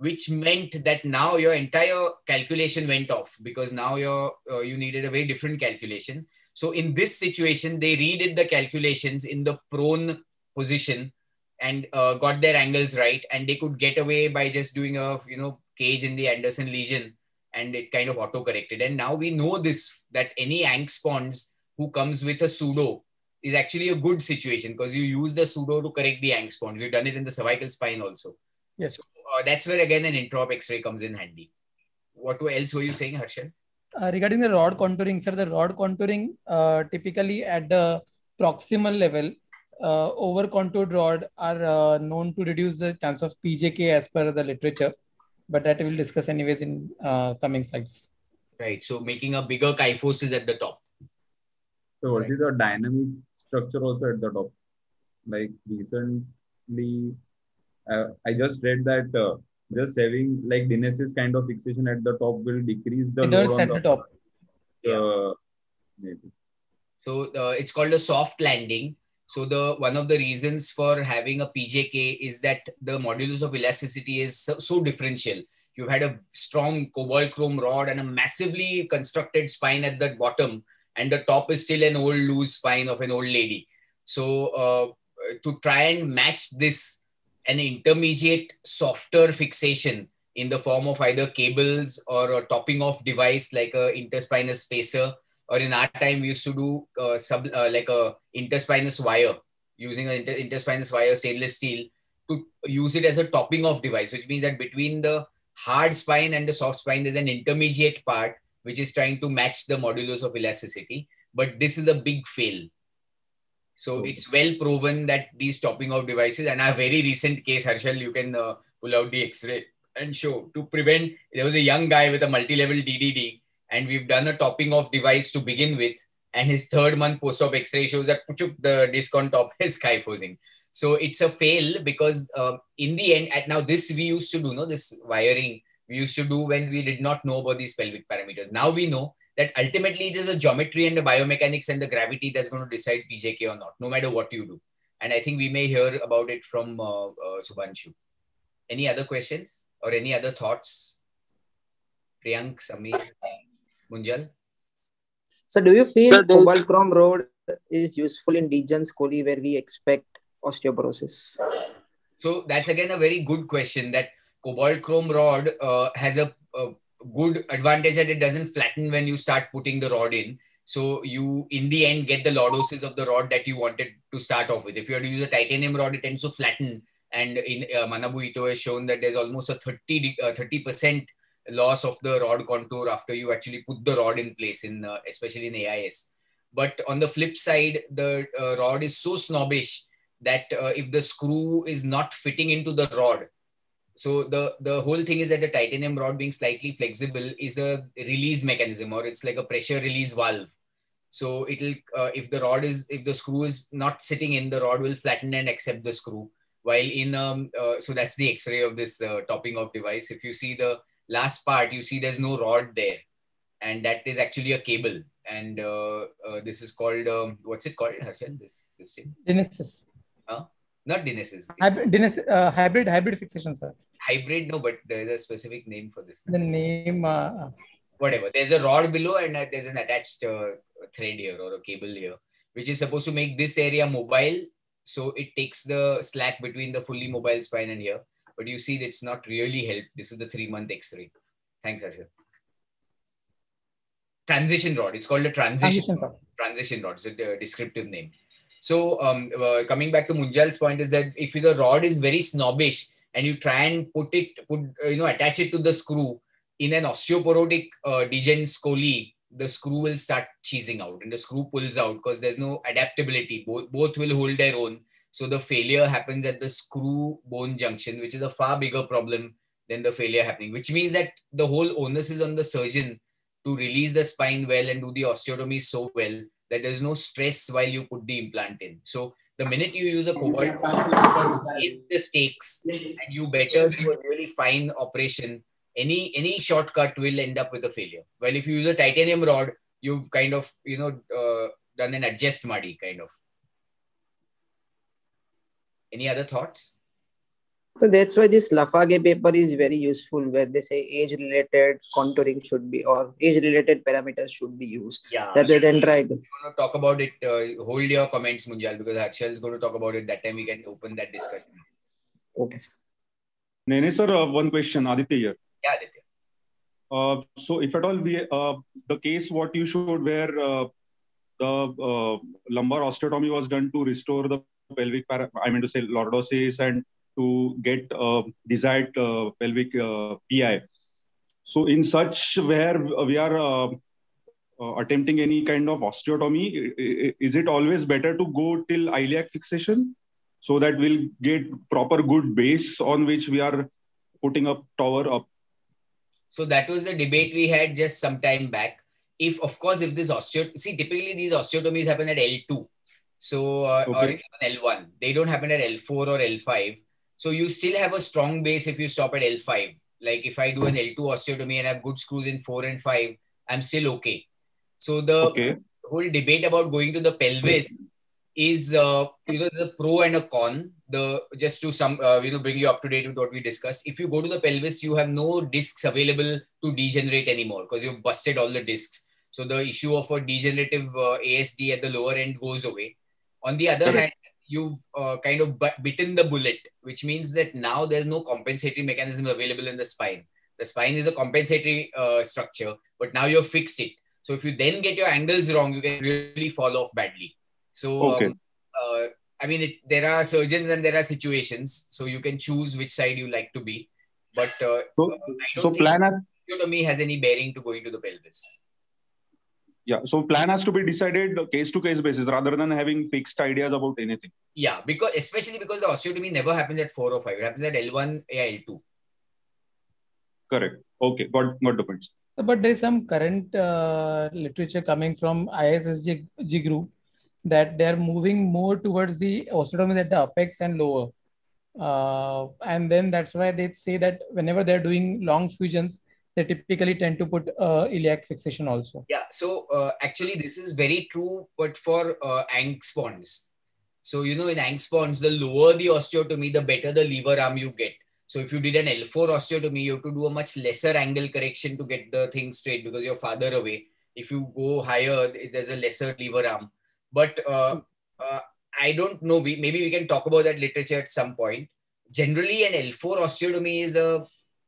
Speaker 2: which meant that now your entire calculation went off because now your uh, you needed a very different calculation. So in this situation, they redid the calculations in the prone position and uh, got their angles right, and they could get away by just doing a you know cage in the Anderson lesion, and it kind of auto corrected. And now we know this that any Ank spons who comes with a pseudo is actually a good situation because you use the pseudo to correct the Ank spons. We've done it in the cervical spine also.
Speaker 4: Yes.
Speaker 2: So uh, that's where again an intraop X-ray comes in handy. What else were you saying, Harshal?
Speaker 4: Uh, regarding the rod contouring, sir, the rod contouring uh, typically at the proximal level, uh, over contoured rod are uh, known to reduce the chance of PJK as per the literature, but that we'll discuss anyways in uh, coming slides.
Speaker 2: Right. So making a bigger kyphosis at the top.
Speaker 1: So what is the dynamic structure also at the top? Like recently, uh, I just read that uh, just having like Dynesys kind of fixation at the top will decrease the
Speaker 4: It
Speaker 1: load
Speaker 4: does
Speaker 1: on
Speaker 4: at the top.
Speaker 1: Uh, maybe.
Speaker 2: So uh, it's called a soft landing. So the one of the reasons for having a PJK is that the modulus of elasticity is so, so differential. You've had a strong cobalt chrome rod and a massively constructed spine at the bottom, and the top is still an old loose spine of an old lady. So uh, to try and match this, an intermediate softer fixation in the form of either cables or a topping off device like a interspinous spacer or in our time we used to do uh, sub uh, like a interspinous wire using an inter- interspinous wire stainless steel to use it as a topping off device which means that between the hard spine and the soft spine there's an intermediate part which is trying to match the modulus of elasticity. But this is a big fail so it's well proven that these topping off devices and a very recent case harshal you can uh, pull out the x-ray and show to prevent there was a young guy with a multi-level ddd and we've done a topping off device to begin with. And his third month post-op X-ray shows that puchuk, the disc on top is kyphosing. So it's a fail because uh, in the end, at now this we used to do, no, this wiring we used to do when we did not know about these pelvic parameters. Now we know that ultimately it is a geometry and the biomechanics and the gravity that's going to decide PJK or not, no matter what you do. And I think we may hear about it from uh, uh, Subhanshu. Any other questions or any other thoughts? Priyank, Samir, Munjal?
Speaker 7: So do you feel
Speaker 8: Sir,
Speaker 7: cobalt chrome rod is useful in Degen scoli where we expect osteoporosis?
Speaker 2: So that's again a very good question. That cobalt chrome rod uh, has a, a good advantage that it doesn't flatten when you start putting the rod in. So you, in the end, get the lordosis of the rod that you wanted to start off with. If you are to use a titanium rod, it tends to flatten. And in uh, Manabu Ito has shown that there's almost a 30 uh, 30% loss of the rod contour after you actually put the rod in place in uh, especially in AIS. But on the flip side, the uh, rod is so snobbish that uh, if the screw is not fitting into the rod, so the the whole thing is that the titanium rod being slightly flexible is a release mechanism or it's like a pressure release valve. So it'll uh, if the rod is if the screw is not sitting in, the rod will flatten and accept the screw. While in um, uh, so that's the X-ray of this uh, topping off device. If you see the last part, you see there's no rod there, and that is actually a cable. And uh, uh, this is called um, what's it called, Harshal? This system?
Speaker 4: Dynesys.
Speaker 2: Not Dynesys.
Speaker 4: Hybrid, Dynesys, uh, hybrid, hybrid fixation, sir.
Speaker 2: Hybrid, no, but there's a specific name for this.
Speaker 4: The name. Uh,
Speaker 2: whatever. There's a rod below and uh, there's an attached uh, thread here or a cable here, which is supposed to make this area mobile. So it takes the slack between the fully mobile spine and here. But you see, it's not really helped. This is the three month X-ray. Thanks, Arshad. Transition rod. It's called a transition,
Speaker 4: transition rod.
Speaker 2: transition rod. It's a uh, descriptive name. So um, uh, coming back to Munjal's point is that if the rod is very snobbish and you try and put it, put uh, you know, attach it to the screw in an osteoporotic uh, degen scoli, the screw will start cheesing out and the screw pulls out because there's no adaptability. Both both will hold their own. So the failure happens at the screw bone junction, which is a far bigger problem than the failure happening. Which means that the whole onus is on the surgeon to release the spine well and do the osteotomy so well that there's no stress while you put the implant in. So the minute you use a cobalt raise the stakes and you better do a really fine operation, any any shortcut will end up with a failure. Well, if you use a titanium rod, you've kind of you know uh, done an adjust muddy kind of. Any other thoughts?
Speaker 7: So that's why this Lafage paper is very useful, where they say age-related contouring should be or age-related parameters should be used
Speaker 2: Yeah.
Speaker 7: rather than try to.
Speaker 2: going to talk about it. Uh, hold your comments, Munjal, because Harshal is going to talk about it. That time we can open that discussion.
Speaker 7: Okay. sir.
Speaker 8: Nene sir, uh, one question, Aditya here.
Speaker 2: Yeah, Aditya.
Speaker 8: Uh, so if at all we, uh, the case what you showed where uh, the uh, lumbar osteotomy was done to restore the pelvic, para- I mean to say lordosis and to get uh, desired uh, pelvic uh, PI. So in such where we are uh, uh, attempting any kind of osteotomy, is it always better to go till iliac fixation so that we'll get proper good base on which we are putting up tower up
Speaker 2: So that was the debate we had just some time back. If, of course, if this osteo, see, typically these osteotomies happen at L2. So, uh, or even L1. They don't happen at L4 or L5. So you still have a strong base if you stop at L5. Like if I do an L2 osteotomy and have good screws in 4 and 5, I'm still okay. So the
Speaker 8: okay.
Speaker 2: whole debate about going to the pelvis is uh, you know the pro and a con. The just to some uh, you know bring you up to date with what we discussed. If you go to the pelvis you have no discs available to degenerate anymore because you've busted all the discs. So the issue of a degenerative uh, asd at the lower end goes away. On the other hand you've uh, kind of bitten the bullet which means that now there's no compensatory mechanism available in the spine the spine is a compensatory uh, structure but now you've fixed it so if you then get your angles wrong you can really fall off badly so
Speaker 8: Okay.
Speaker 2: um, uh, I mean, it's there are surgeons and there are situations, so you can choose which side you like to be. But uh,
Speaker 8: so
Speaker 2: uh, I don't
Speaker 8: so
Speaker 2: think
Speaker 8: plan has
Speaker 2: has any bearing to going to the pelvis.
Speaker 8: Yeah so plan has to be decided case to case basis rather than having fixed ideas about anything
Speaker 2: Yeah, because especially because the osteotomy never happens at four or five; it happens at L one, yeah, L two.
Speaker 8: correct okay got got the points
Speaker 4: But there is some current uh, literature coming from ISSG G group that they are moving more towards the osteotomy at the apex and lower. Uh, and then that's why they say that whenever they're doing long fusions, they typically tend to put uh, iliac fixation also.
Speaker 2: Yeah. So uh, actually, this is very true, but for uh, bonds. So you know, in Ank spons, the lower the osteotomy, the better the lever arm you get. So if you did an L4 osteotomy, you have to do a much lesser angle correction to get the thing straight because you're farther away. If you go higher, there's a lesser lever arm. But uh, uh, I don't know. We, maybe we can talk about that literature at some point. Generally, an L4 osteotomy is a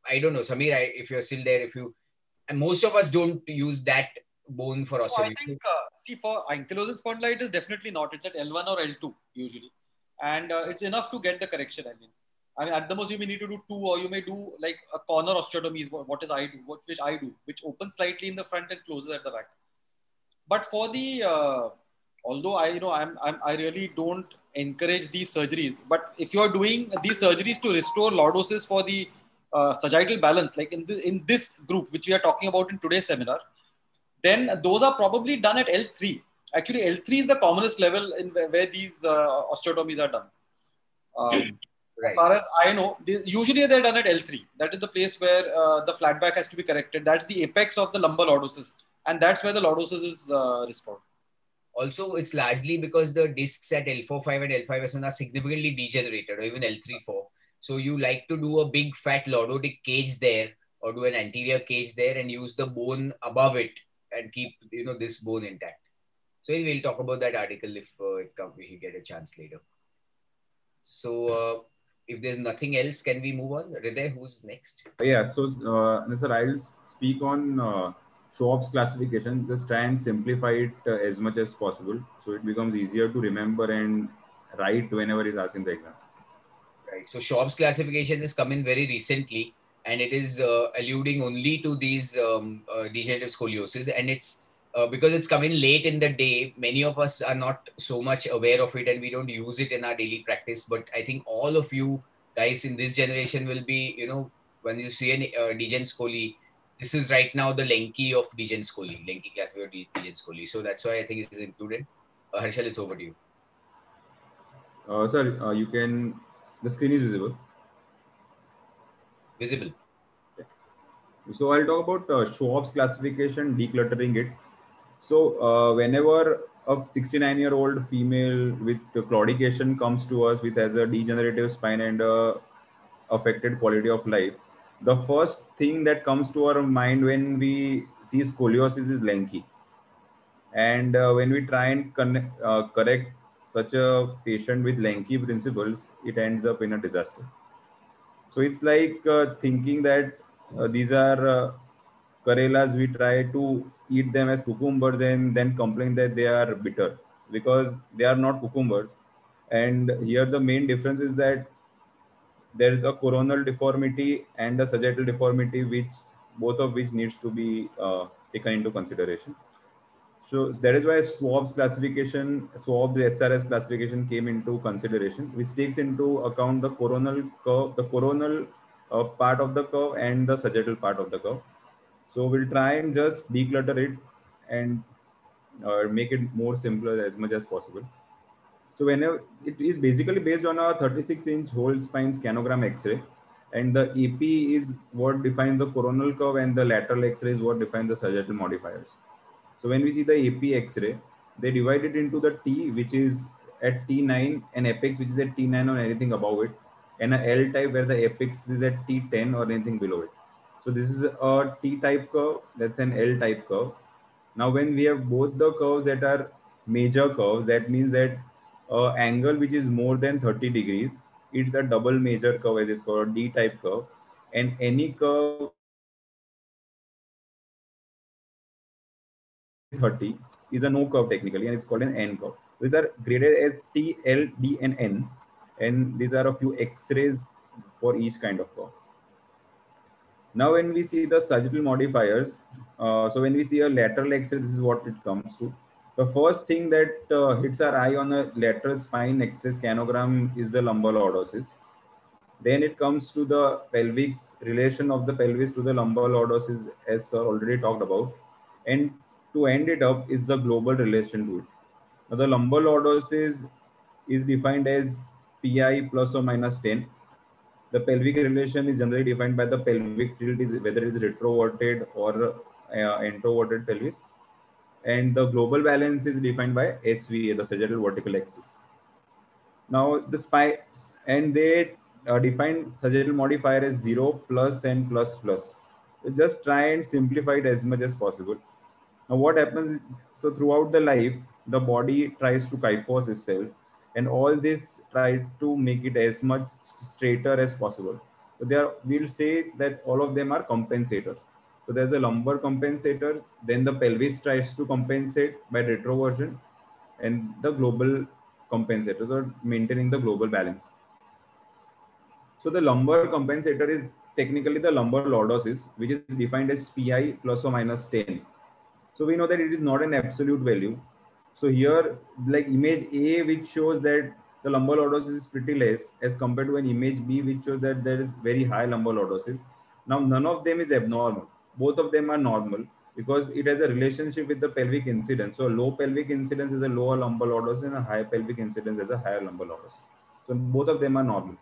Speaker 2: I don't know, Samir. I, if you're still there, if you and most of us don't use that bone for
Speaker 5: So I
Speaker 2: osteotomy.
Speaker 5: think, uh, see, for ankylosing spondylitis, definitely not. It's at L1 or L2 usually, and uh, it's enough to get the correction. I mean, I mean, at the most you may need to do two, or you may do like a corner osteotomy. Is what, what is I do, what which I do, which opens slightly in the front and closes at the back. But for the, uh, although I you know I'm, I'm I really don't encourage these surgeries. But if you are doing these surgeries to restore lordosis for the uh, sagittal balance, like in the, in this group which we are talking about in today's seminar, then those are probably done at L3. Actually, L3 is the commonest level in where, where these uh, osteotomies are done. Um, As far as I know, they, usually they're done at L3. That is the place where uh, the flat back has to be corrected. That's the apex of the lumbar lordosis. And that's where the lordosis is uh, restored.
Speaker 2: Also, it's largely because the discs at L4, 5 and L5, S1 are significantly degenerated or even L3, 4. So you like to do a big fat lordotic cage there or do an anterior cage there and use the bone above it and keep, you know, this bone intact. So we'll talk about that article if uh, it we get a chance later. So uh, if there's nothing else, can we move on? Hriday, who's next?
Speaker 1: Yeah, so uh, sir, I'll speak on uh, Schwab's classification. Just try and simplify it uh, as much as possible, so it becomes easier to remember and write whenever he's asking the exam.
Speaker 2: Right. So Schwab's classification has come in very recently, and it is uh, alluding only to these um, uh, degenerative scoliosis, and it's uh, because it's coming late in the day, many of us are not so much aware of it and we don't use it in our daily practice. But I think all of you guys in this generation will be, you know, when you see an uh, Degen Scoli, this is right now the Lenke of Degen Scoli, Lenke class of Degen. So that's why I think it is included. Uh, Harshal, it's over to you.
Speaker 1: Uh, sir, uh, you can, the screen is visible.
Speaker 2: Visible.
Speaker 1: So I'll talk about uh, Schwab's classification, decluttering it. So uh, whenever a 69 year old female with claudication comes to us with as a degenerative spine and a affected quality of life, the first thing that comes to our mind when we see scoliosis is Lenke And uh, when we try and connect, uh, correct such a patient with Lenke principles, it ends up in a disaster. So it's like uh, thinking that uh, these are uh, Karelas, we try to eat them as cucumbers and then complain that they are bitter because they are not cucumbers. And here the main difference is that there is a coronal deformity and a sagittal deformity, which both of which needs to be uh, taken into consideration. So that is why Schwab's classification, Schwab's SRS classification came into consideration, which takes into account the coronal curve, the coronal uh, part of the curve and the sagittal part of the curve. So we'll try and just declutter it and uh, make it more simpler as much as possible. So whenever it is basically based on a 36 inch whole spine scanogram X-ray and the AP is what defines the coronal curve and the lateral X-ray is what defines the sagittal modifiers. So when we see the AP X-ray, they divide it into the T, which is at T9 and apex, which is at T9 or anything above it, and a L type where the apex is at T10 or anything below it. So this is a T type curve, that's an L type curve. Now when we have both the curves that are major curves, that means that uh, angle which is more than 30 degrees, it's a double major curve as it's called D type curve. And any curve 30 is a no curve technically and it's called an N curve. These are graded as T, L, D and N and these are a few X-rays for each kind of curve. Now, when we see the sagittal modifiers, uh, so when we see a lateral X-ray, this is what it comes to. The first thing that uh, hits our eye on a lateral spine X-ray scanogram is the lumbar lordosis. Then it comes to the pelvis, relation of the pelvis to the lumbar lordosis, as sir already talked about. And to end it up is the global relation to. Now, the lumbar lordosis is defined as PI plus or minus 10 the pelvic relation is generally defined by the pelvic tilt is whether it is retroverted or uh, introverted pelvis and the global balance is defined by SVA, the sagittal vertical axis. Now the spine and they uh, define sagittal modifier as 0 plus and plus plus. Just try and simplify it as much as possible. Now what happens, so throughout the life, the body tries to kyphos itself and all this try to make it as much straighter as possible. So there we'll say that all of them are compensators. So there's a lumbar compensator, then the pelvis tries to compensate by retroversion, and the global compensators are maintaining the global balance. So the lumbar compensator is technically the lumbar lordosis, which is defined as PI plus or minus 10. So we know that it is not an absolute value. So here, like image A, which shows that the lumbar lordosis is pretty less as compared to an image B, which shows that there is very high lumbar lordosis. Now, none of them is abnormal. Both of them are normal because it has a relationship with the pelvic incidence. So low pelvic incidence is a lower lumbar lordosis and a high pelvic incidence is a higher lumbar lordosis. So both of them are normal.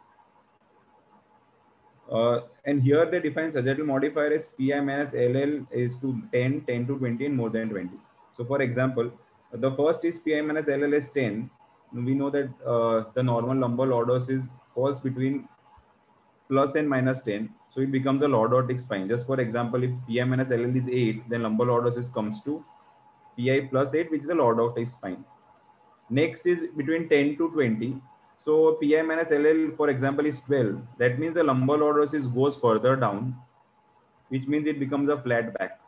Speaker 1: Uh, and here they define sagittal modifier as pi minus ll is to 10, 10 to 20 and more than 20. So for example, the first is pi minus ll is 10. We know that uh, the normal lumbar lordosis falls between plus and minus 10. So it becomes a lordotic spine. Just for example, if pi minus ll is 8, then lumbar lordosis comes to pi plus 8, which is a lordotic spine. Next is between 10 to 20. So pi minus ll, for example, is 12. That means the lumbar lordosis goes further down, which means it becomes a flat back.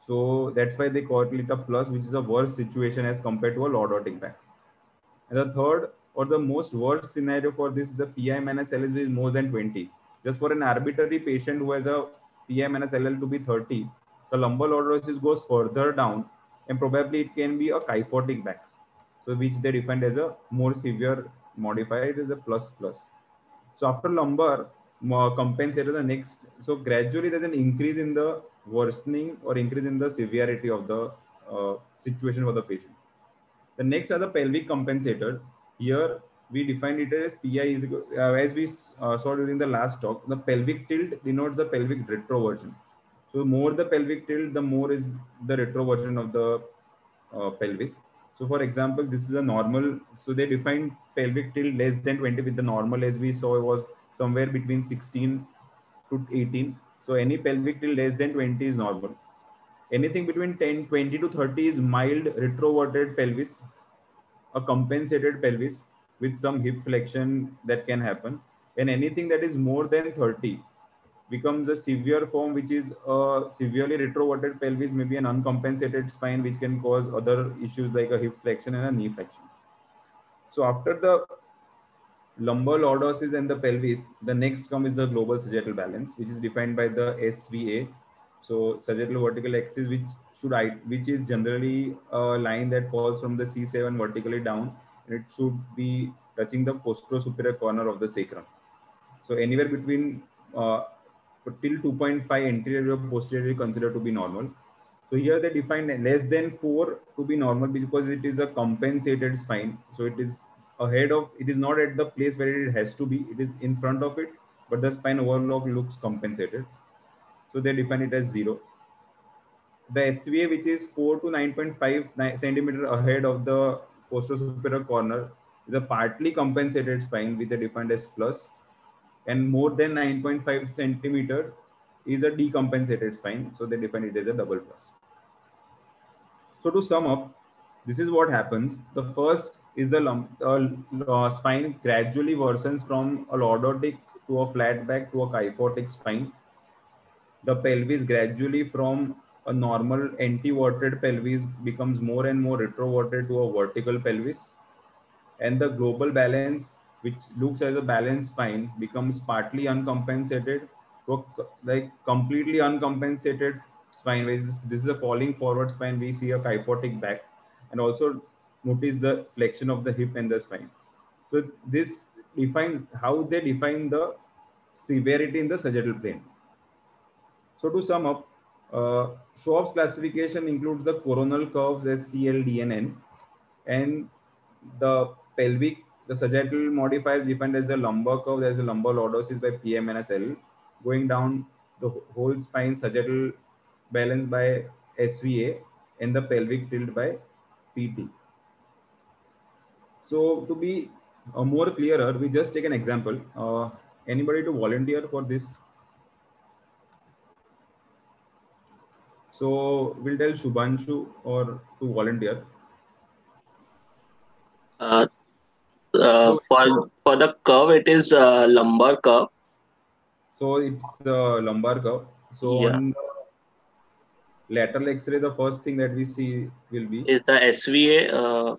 Speaker 1: So that's why they call it a plus, which is a worse situation as compared to a lordotic back. And the third or the most worst scenario for this is the pi minus ll is more than 20. Just for an arbitrary patient who has a pi minus ll to be 30, the lumbar lordosis goes further down and probably it can be a kyphotic back. So which they defined as a more severe modifier it is a plus plus. So after lumbar compensator the next. So gradually there's an increase in the worsening or increase in the severity of the uh, situation for the patient. The next are the pelvic compensator here we defined it as pi is uh, as we uh, saw during the last talk the pelvic tilt denotes the pelvic retroversion. So more the pelvic tilt the more is the retroversion of the uh, pelvis so for example, this is a normal. So they define pelvic tilt less than 20 with the normal as we saw it was somewhere between 16 to 18. So any pelvic tilt less than 20 is normal. Anything between 10, 20 to 30 is mild retroverted pelvis, a compensated pelvis with some hip flexion that can happen. And anything that is more than 30 becomes a severe form, which is a severely retroverted pelvis, maybe an uncompensated spine, which can cause other issues like a hip flexion and a knee flexion. So after the lumbar lordosis and the pelvis, the next come is the global sagittal balance, which is defined by the SVA. So sagittal vertical axis, which should I, which is generally a line that falls from the C7 vertically down, and it should be touching the posterior superior corner of the sacrum. So anywhere between uh, till 2.5 anterior or posterior considered to be normal. So here they define less than 4 to be normal because it is a compensated spine. So it is ahead of, it is not at the place where it has to be. It is in front of it, but the spine overlock looks compensated. So they define it as 0. The SVA, which is 4 to 9.5 centimeter ahead of the posterior superior corner, is a partly compensated spine with a defined as plus and more than 9.5 centimeter is a decompensated spine. So they define it as a double plus. So to sum up, this is what happens. The first is the lump, uh, uh, spine gradually worsens from a lordotic to a flat back to a kyphotic spine. The pelvis gradually from a normal anti-verted pelvis becomes more and more retroverted to a vertical pelvis. And the global balance which looks as a balanced spine becomes partly uncompensated to like completely uncompensated spine. This is a falling forward spine. We see a kyphotic back and also notice the flexion of the hip and the spine. So this defines how they define the severity in the sagittal plane. So to sum up, uh, Schwab's classification includes the coronal curves as DNN, and the pelvic the sagittal modifier is defined as the lumbar curve. There is a lumbar lordosis by PM and SL. Going down the whole spine, sagittal balance by SVA and the pelvic tilt by PT. So to be uh, more clearer, we just take an example. Uh, anybody to volunteer for this? So we'll tell Shubhanshu or to volunteer.
Speaker 9: Uh, uh, for for the curve, it is uh, lumbar curve.
Speaker 1: So it's uh, lumbar curve. So yeah. on lateral X-ray, the first thing that we see will be
Speaker 9: is the SVA. Uh,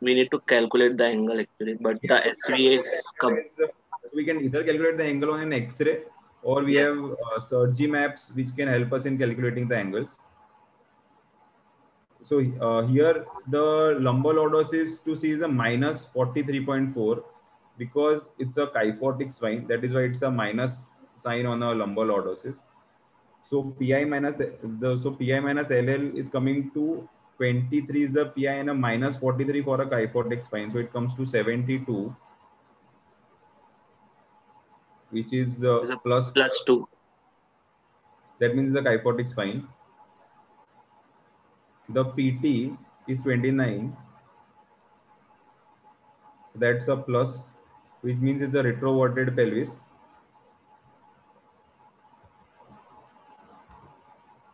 Speaker 9: we need to calculate the angle actually, but yes. the SVA is
Speaker 1: we can either calculate the angle on an X-ray or we yes. have uh, Surgimaps which can help us in calculating the angles so uh, here the lumbar lordosis to see is a minus 43.4 because it's a kyphotic spine. That is why it's a minus sign on a lumbar lordosis. So pi minus the so pi minus LL is coming to 23 is the pi and a minus 43 for a kyphotic spine. So it comes to 72. which is uh,
Speaker 9: a
Speaker 1: plus
Speaker 9: Plus two.
Speaker 1: That means the kyphotic spine. The PT is 29. That's a plus, which means it's a retroverted pelvis.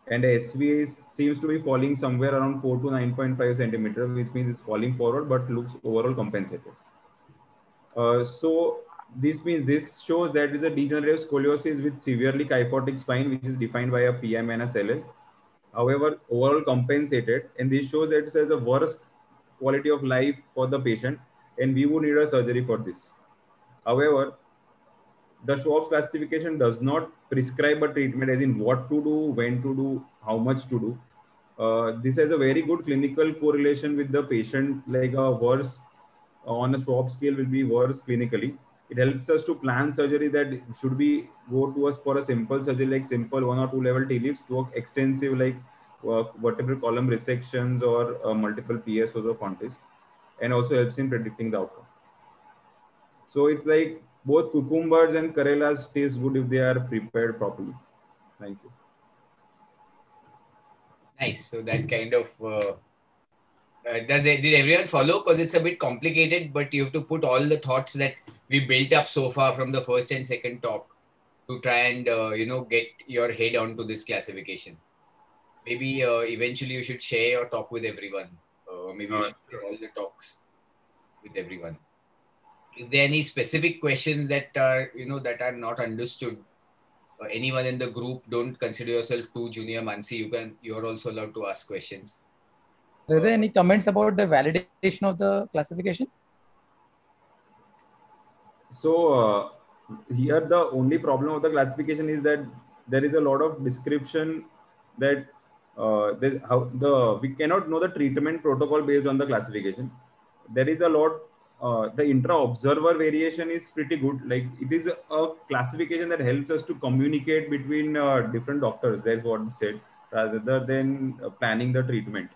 Speaker 1: And SVA is, seems to be falling somewhere around 4 to 9.5 centimeter, which means it's falling forward but looks overall compensated. Uh, so this means this shows that is a degenerative scoliosis with severely kyphotic spine, which is defined by a PI minus LL. However, overall compensated, and this shows that it has a worse quality of life for the patient, and we would need a surgery for this. However, the Schwab's classification does not prescribe a treatment as in what to do, when to do, how much to do. Uh, this has a very good clinical correlation with the patient, like a worse on a Schwab scale will be worse clinically. It helps us to plan surgery that should be go to us for a simple surgery like simple one or two level T-lifts to extensive like uh, vertebral column resections or uh, multiple PSOs or Pontes and also helps in predicting the outcome. So it's like both cucumbers and Karelas taste good if they are prepared properly. Thank you.
Speaker 2: Nice. So that kind of uh, uh, does it? Did everyone follow? Because it's a bit complicated, but you have to put all the thoughts that we built up so far from the first and second talk to try and uh, you know get your head onto this classification. Maybe uh, eventually you should share your talk with everyone. Uh, maybe you should share all the talks with everyone. If there are any specific questions that are you know that are not understood, uh, anyone in the group, don't consider yourself too junior, Mansi. You can you are also allowed to ask questions.
Speaker 4: Are there any comments about the validation of the classification?
Speaker 1: So uh, here the only problem of the classification is that there is a lot of description that uh, there, how the we cannot know the treatment protocol based on the classification. There is a lot. Uh, the intra-observer variation is pretty good. Like it is a, a classification that helps us to communicate between uh, different doctors. That's what said, rather than uh, planning the treatment.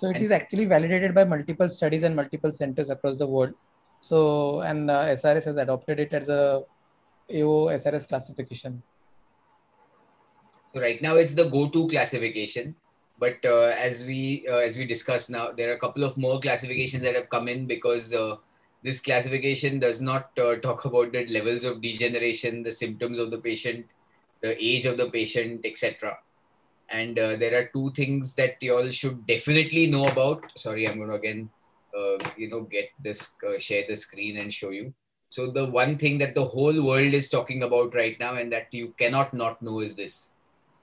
Speaker 4: So it is actually validated by multiple studies and multiple centers across the world. So and uh, SRS has adopted it as a AO SRS classification.
Speaker 2: So right now it's the go-to classification, but uh, as we uh, as we discuss now, there are a couple of more classifications that have come in because uh, this classification does not uh, talk about the levels of degeneration, the symptoms of the patient, the age of the patient, etc. And uh, there are two things that you all should definitely know about. Sorry, I'm going to again, uh, you know, get this share the screen and show you. So the one thing that the whole world is talking about right now, and that you cannot not know, is this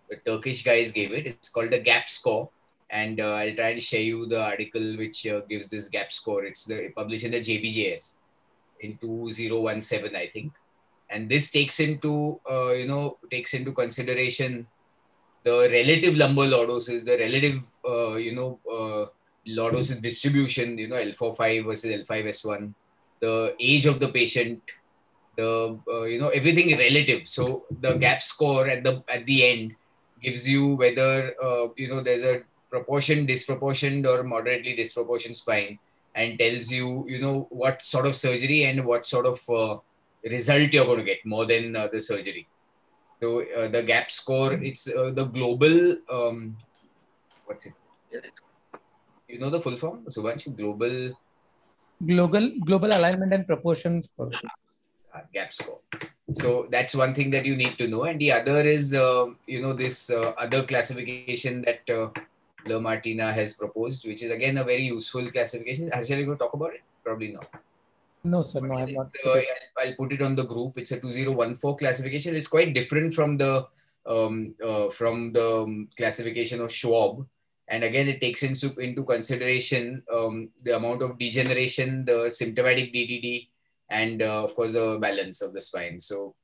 Speaker 2: the Turkish guys gave it. It's called the gap score. And uh, I'll try to share you the article which uh, gives this gap score. It's the, published in the JBJS in 2017, I think. And this takes into, uh, you know, takes into consideration the relative lumbar lordosis, the relative, uh, you know, uh, lordosis distribution, you know, L4-5 versus L5S1, the age of the patient, the, uh, you know, everything relative. So the gap score at the, at the end gives you whether uh, you know there's a proportion disproportioned or moderately disproportioned spine and tells you you know what sort of surgery and what sort of uh, result you're going to get more than uh, the surgery so uh, the gap score it's uh, the global um, what's it? You know the full form? Subhanshu global?
Speaker 4: Global global alignment and proportions score.
Speaker 2: gap score. So that's one thing that you need to know. And the other is uh, you know this uh, other classification that uh, Lamartina has proposed which is again a very useful classification. You going to talk about it? Probably not
Speaker 4: No, sir. No, I have not.
Speaker 2: uh, I'll, I'll put it on the group it's a 2014 classification it's quite different from the um, uh, from the um, classification of Schwab and again it takes into, into consideration um, the amount of degeneration the symptomatic DDD and uh, of course the balance of the spine so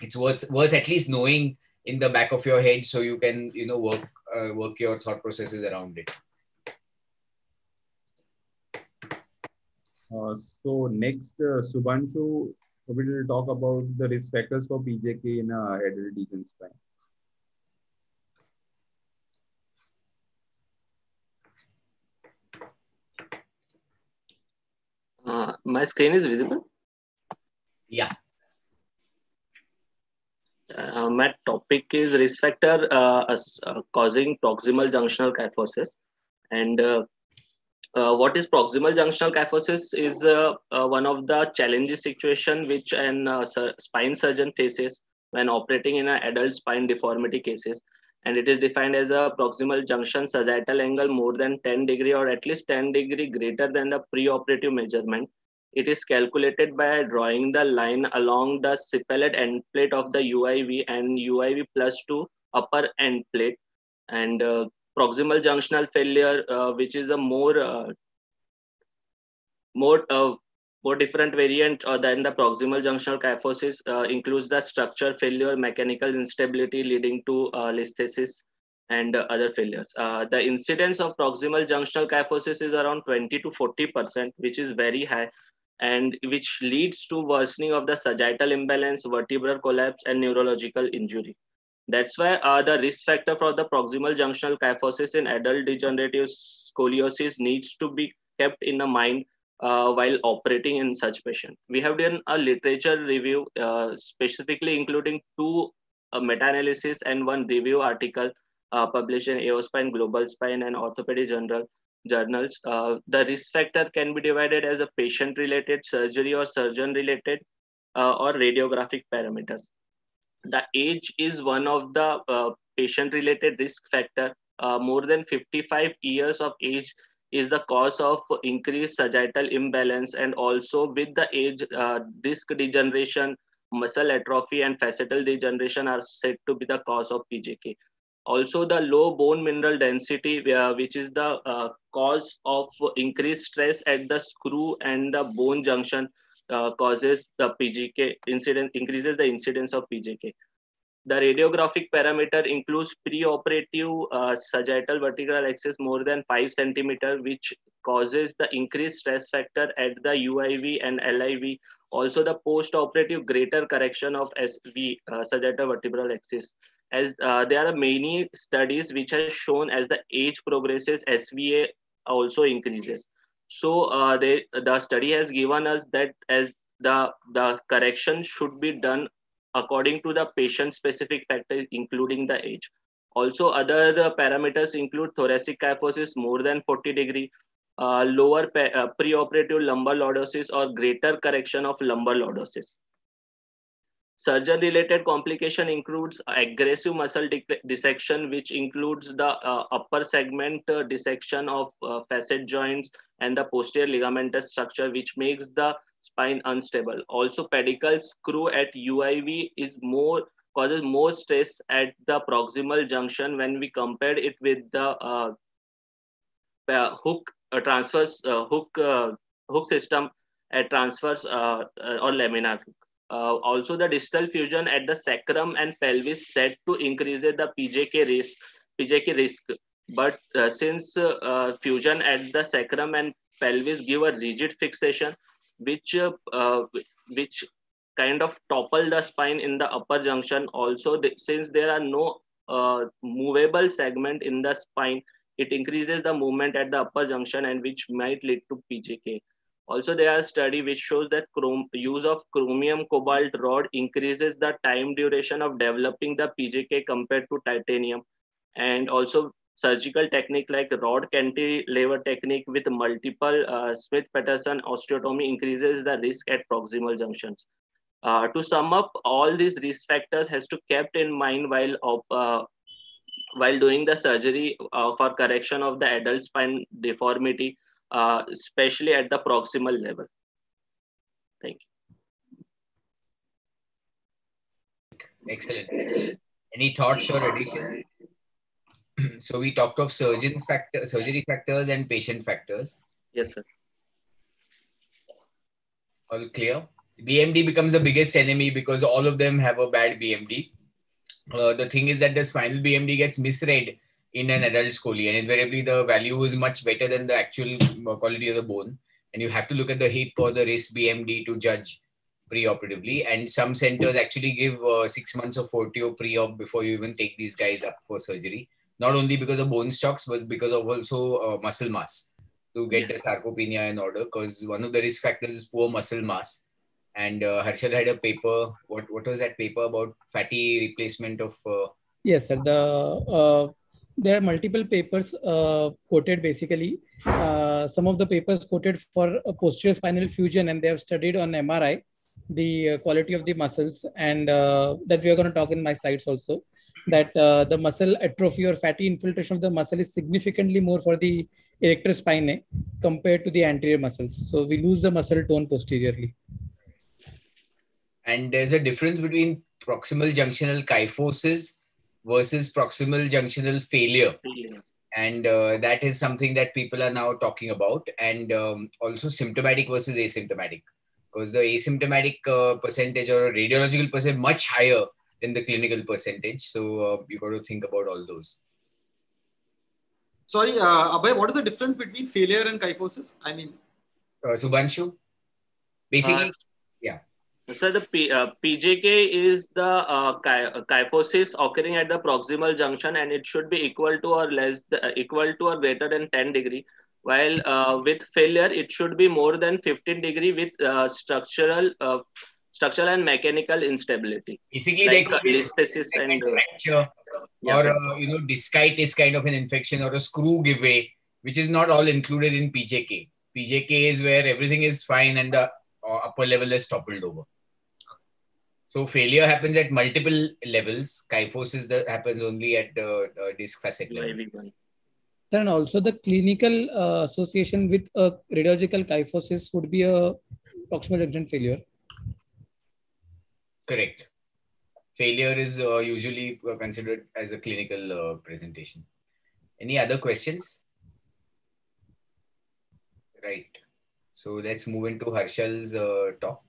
Speaker 2: it's worth worth at least knowing in the back of your head so you can you know work uh, work your thought processes around it
Speaker 1: Uh, so next, uh, Subhanshu will talk about the risk factors for PJK in uh, adult degen spine.
Speaker 9: Uh, my screen is visible.
Speaker 2: Yeah.
Speaker 9: Uh, my topic is risk factor uh, uh, causing proximal junctional kyphosis. And uh, uh, what is proximal junctional kyphosis is uh, one of the challenging situation which an spine surgeon faces when operating in adult spine deformity cases. And it is defined as a proximal junction sagittal angle more than 10 degree or at least 10 degree greater than the preoperative measurement it is calculated by drawing the line along the cephalad end plate of the UIV and UIV plus to upper end plate. And uh, proximal junctional failure, uh, which is a more uh, more uh, more different variant uh, than the proximal junctional kyphosis, uh, includes the structure failure, mechanical instability leading to listhesis, and other failures. the incidence of proximal junctional kyphosis is around 20 to 40 percent, which is very high and which leads to worsening of the sagittal imbalance, vertebral collapse, and neurological injury. That's why uh, the risk factor for the proximal junctional kyphosis in adult degenerative scoliosis needs to be kept in the mind uh, while operating in such patient. We have done a literature review, uh, specifically including two uh, meta-analysis and one review article uh, published in AO Spine, Global Spine, and Orthopedic Journal journals, uh, the risk factor can be divided as a patient related, surgery or surgeon related, uh, or radiographic parameters. The age is one of the uh, patient related risk factor. Uh, more than 55 years of age is the cause of increased sagittal imbalance and also with the age uh, disc degeneration muscle atrophy and facetal degeneration are said to be the cause of pjk also the low bone mineral density uh, which is the uh, cause of increased stress at the screw and the bone junction uh, causes the pjk incidence increases the incidence of pjk the radiographic parameter includes preoperative uh, sagittal vertical axis more than 5 centimeter which causes the increased stress factor at the uiv and liv also the post-operative greater correction of sv uh, sagittal vertebral axis. As uh, there are many studies which have shown as the age progresses, SVA also increases. So uh, they, the study has given us that as the, the correction should be done according to the patient specific factors, including the age. Also, other parameters include thoracic kyphosis more than 40 degree, uh, lower uh, preoperative lumbar lordosis or greater correction of lumbar lordosis. Surgeon-related complication includes aggressive muscle dissection, which includes the uh, upper segment uh, dissection of uh, facet joints and the posterior ligamentous structure, which makes the spine unstable. Also, pedicle screw at UIV is more causes more stress at the proximal junction when we compared it with the uh, hook uh, transverse uh, hook hook system at transverse or laminar hook. Uh, also, the distal fusion at the sacrum and pelvis said to increase the PJK risk. PJK risk, but uh, since uh, fusion at the sacrum and pelvis give a rigid fixation, which uh, which kind of topple the spine in the upper junction. Also, since there are no uh, movable segment in the spine, it increases the movement at the upper junction and which might lead to PJK. Also, there are study which shows that chrome, use of chromium cobalt rod increases the time duration of developing the PJK compared to titanium. And also surgical technique like rod cantilever technique with multiple uh, Smith-Peterson osteotomy increases the risk at proximal junctions. Uh, to sum up, all these risk factors has to kept in mind while uh, while doing the surgery uh, for correction of the adult spine deformity uh, especially at the proximal level. Thank you.
Speaker 2: Excellent. Any thoughts or additions? so we talked of surgeon factor, surgery factors and patient factors.
Speaker 9: Yes, sir.
Speaker 2: All clear. BMD becomes the biggest enemy because all of them have a bad BMD. Uh, the thing is that the spinal BMD gets misread in an adult scoli, and invariably the value is much better than the actual quality of the bone. And you have to look at the hip or the wrist BMD to judge pre-operatively. And some centers actually give uh, six months of Forteo pre-op before you even take these guys up for surgery. Not only because of bone stocks, but because of also uh, muscle mass to get yes. the sarcopenia in order. Because one of the risk factors is poor muscle mass. and uh, Harshal had a paper. What what was that paper about fatty replacement of? Uh...
Speaker 4: Yes, sir. The uh, there are multiple papers uh, quoted basically. Uh, some of the papers quoted for a posterior spinal fusion, and they have studied on MRI the uh, quality of the muscles, and uh, that we are going to talk in my slides also. That uh, the muscle atrophy or fatty infiltration of the muscle is significantly more for the erector spinae compared to the anterior muscles. So we lose the muscle tone posteriorly.
Speaker 2: And there's a difference between proximal junctional kyphosis versus proximal junctional failure. And uh, that is something that people are now talking about. And um, also symptomatic versus asymptomatic. Because the asymptomatic uh, percentage or radiological percent much higher than the clinical percentage. So uh, you got to think about all those.
Speaker 5: Sorry, uh, Abhay, what is the difference between failure and kyphosis? I mean,
Speaker 2: uh, Subhanshu? Basically,
Speaker 9: Uh, So the P, uh, PJK is the uh, ky- uh, kyphosis occurring at the proximal junction, and it should be equal to or less th- uh, equal to or greater than 10 degree. While uh, with failure, it should be more than 15 degree with uh, structural uh, structural and mechanical instability,
Speaker 2: basically they
Speaker 9: like
Speaker 2: could
Speaker 9: uh,
Speaker 2: be
Speaker 9: and uh,
Speaker 2: fracture
Speaker 9: Yeah.
Speaker 2: or uh, you know discitis kind of an infection or a screw giveaway which is not all included in pjk pjk is where everything is fine and the uh, upper level is toppled over so failure happens at multiple levels kyphosis that happens only at the uh, disc facet level
Speaker 9: UIV1.
Speaker 4: Then also the clinical uh, association with a radiological kyphosis would be a proximal junction failure.
Speaker 2: Correct. Failure is uh, usually uh, considered as a clinical uh, presentation. Any other questions? Right. So let's move into harshal's uh, talk.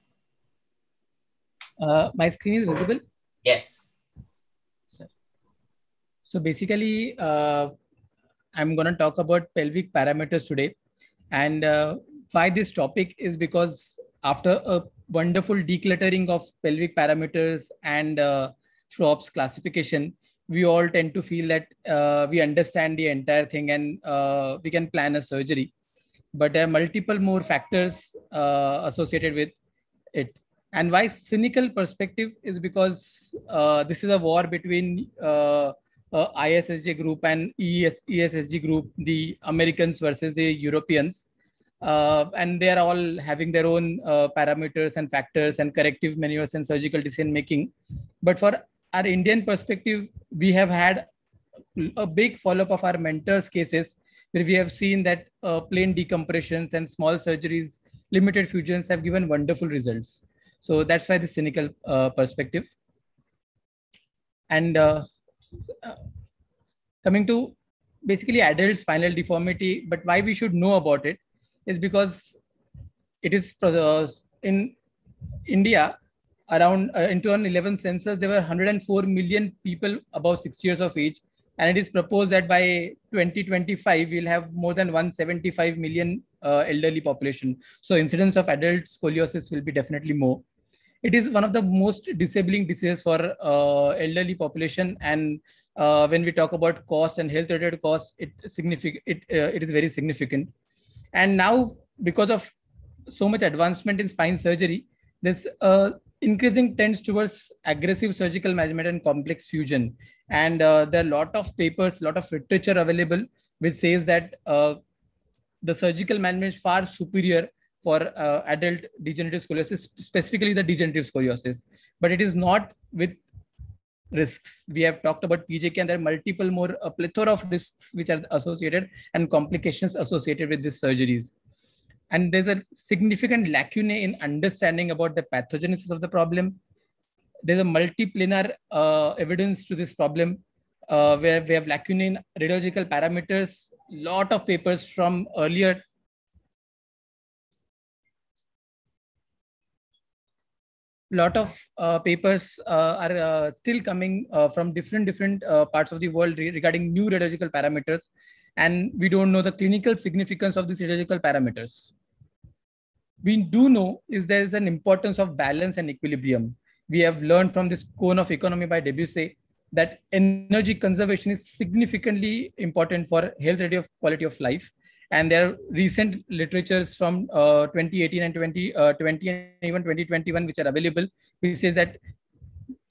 Speaker 4: Uh, my screen is visible.
Speaker 2: yes.
Speaker 4: So basically, uh, I'm going to talk about pelvic parameters today. And uh, why this topic is because after a wonderful decluttering of pelvic parameters and uh, classification, we all tend to feel that uh, we understand the entire thing and uh, we can plan a surgery. But there are multiple more factors uh, associated with it. And why cynical perspective is because uh, this is a war between uh, ISSG group and ES, ESSG group, the Americans versus the Europeans. Uh, and they are all having their own uh, parameters and factors and corrective maneuvers and surgical decision making. But for our Indian perspective, we have had a big follow up of our mentors' cases where we have seen that uh, plain decompressions and small surgeries, limited fusions have given wonderful results. So that's why the cynical uh, perspective. And uh, coming to basically adult spinal deformity, but why we should know about it is because it is uh, in India around uh, in 2011 census there were 104 million people above 60 years of age and it is proposed that by 2025 we'll have more than 175 million uh, elderly population. So incidence of adult scoliosis will be definitely more. It is one of the most disabling diseases for uh, elderly population and uh, when we talk about cost and health related costs it significant it, uh, it is very significant and now because of so much advancement in spine surgery this uh, increasing tends towards aggressive surgical management and complex fusion and uh, there are a lot of papers a lot of literature available which says that uh, the surgical management is far superior for uh, adult degenerative scoliosis, specifically the degenerative scoliosis. But it is not with risks. We have talked about PJK and there are multiple more, a plethora of risks which are associated and complications associated with these surgeries. And there's a significant lacunae in understanding about the pathogenesis of the problem. There's a multiplanar uh, evidence to this problem uh, where we have lacunae in radiological parameters, lot of papers from earlier lot of uh, papers uh, are uh, still coming uh, from different different uh, parts of the world re regarding new radiological parameters. And we don't know the clinical significance of these radiological parameters. We do know is there is an importance of balance and equilibrium. We have learned from this cone of economy by Dubousset that energy conservation is significantly important for health quality of life And there are recent literatures from uh, 2018 and 2020 uh, and even 2021, which are available, which says that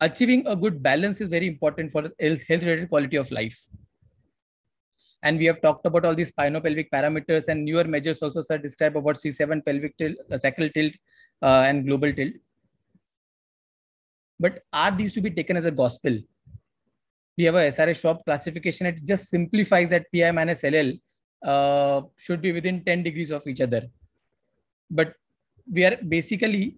Speaker 4: achieving a good balance is very important for health related quality of life. And we have talked about all these spinopelvic parameters and newer measures also sir describe about C7 pelvic tilt, uh, sacral tilt, uh, and global tilt. But are these to be taken as a gospel? We have a SRS Schwab classification. It just simplifies that PI minus LL uh, should be within 10 degrees of each other. But we are basically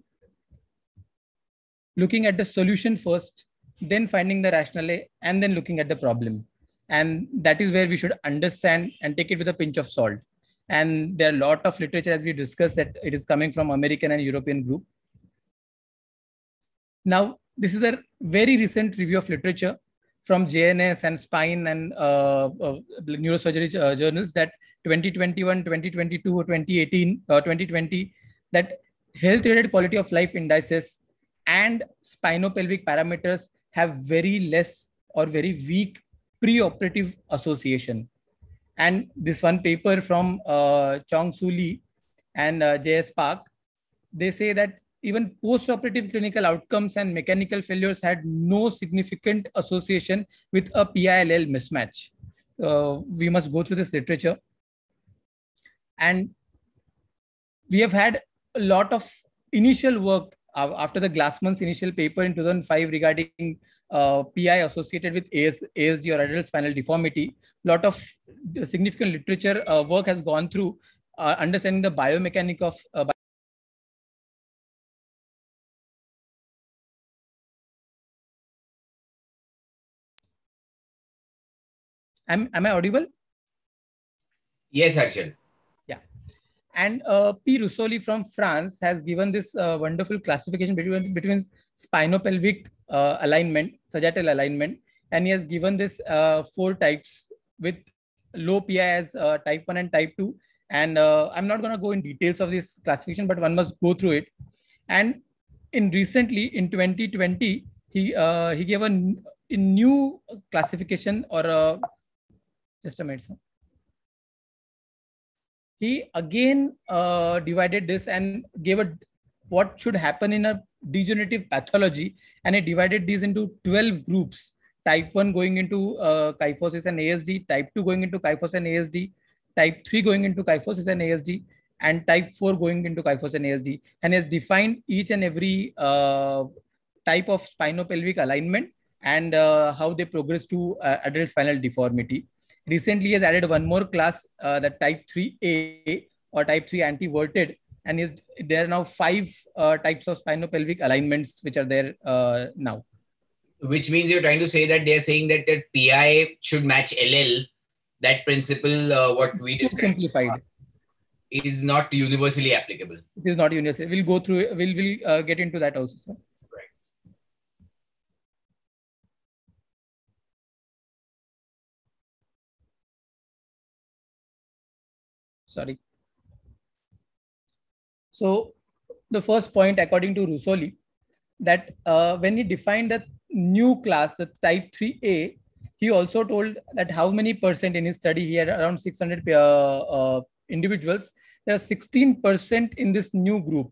Speaker 4: looking at the solution first, then finding the rationale, and then looking at the problem. And that is where we should understand and take it with a pinch of salt. And there are a lot of literature, as we discussed, that it is coming from American and European group. Now, this is a very recent review of literature from JNS and Spine and uh, uh, neurosurgery uh, journals that 2021, 2022, or 2018, uh, 2020, that health-related quality of life indices and spinopelvic parameters have very less or very weak preoperative association. And this one paper from uh, Chong Su Lee and uh, J.S. Park, they say that even post-operative clinical outcomes and mechanical failures had no significant association with a PILL mismatch. Uh, we must go through this literature. And we have had a lot of initial work after the Glassman's initial paper in 2005 regarding uh, PI associated with AS, ASD or adult spinal deformity, a lot of significant literature uh, work has gone through uh, understanding the biomechanic of Am, am I audible?
Speaker 2: Yes, Harshal.
Speaker 4: And uh, P. Roussouly from France has given this uh, wonderful classification between, between spinopelvic uh, alignment, sagittal alignment, and he has given this uh, four types with low PI as uh, type 1 and type 2. And uh, I'm not going to go in details of this classification, but one must go through it. And in recently, in 2020, he he gave a, a new classification or a, just a minute, sir. He again uh, divided this and gave a what should happen in a degenerative pathology and he divided these into 12 groups. Type 1 going into uh, kyphosis and asd type 2 going into kyphosis and asd type 3 going into kyphosis and asd and type 4 going into kyphosis and asd and has defined each and every uh, type of spinopelvic alignment and uh, how they progress to uh, adult spinal deformity recently has added one more class, uh, the type 3A or type 3 anti-verted. And is, there are now five uh, types of spinopelvic alignments which are there uh, now.
Speaker 2: Which means you're trying to say that they're saying that the PI should match LL. That principle, uh, what we described, simplified. is not universally applicable.
Speaker 4: It is not universal. We'll go through. We'll we'll uh, get into that also, sir. Sorry. So the first point, according to Roussouly, that uh, when he defined the new class, the type 3A, he also told that how many percent in his study, he had around 600 uh, uh, individuals, there are 16% in this new group.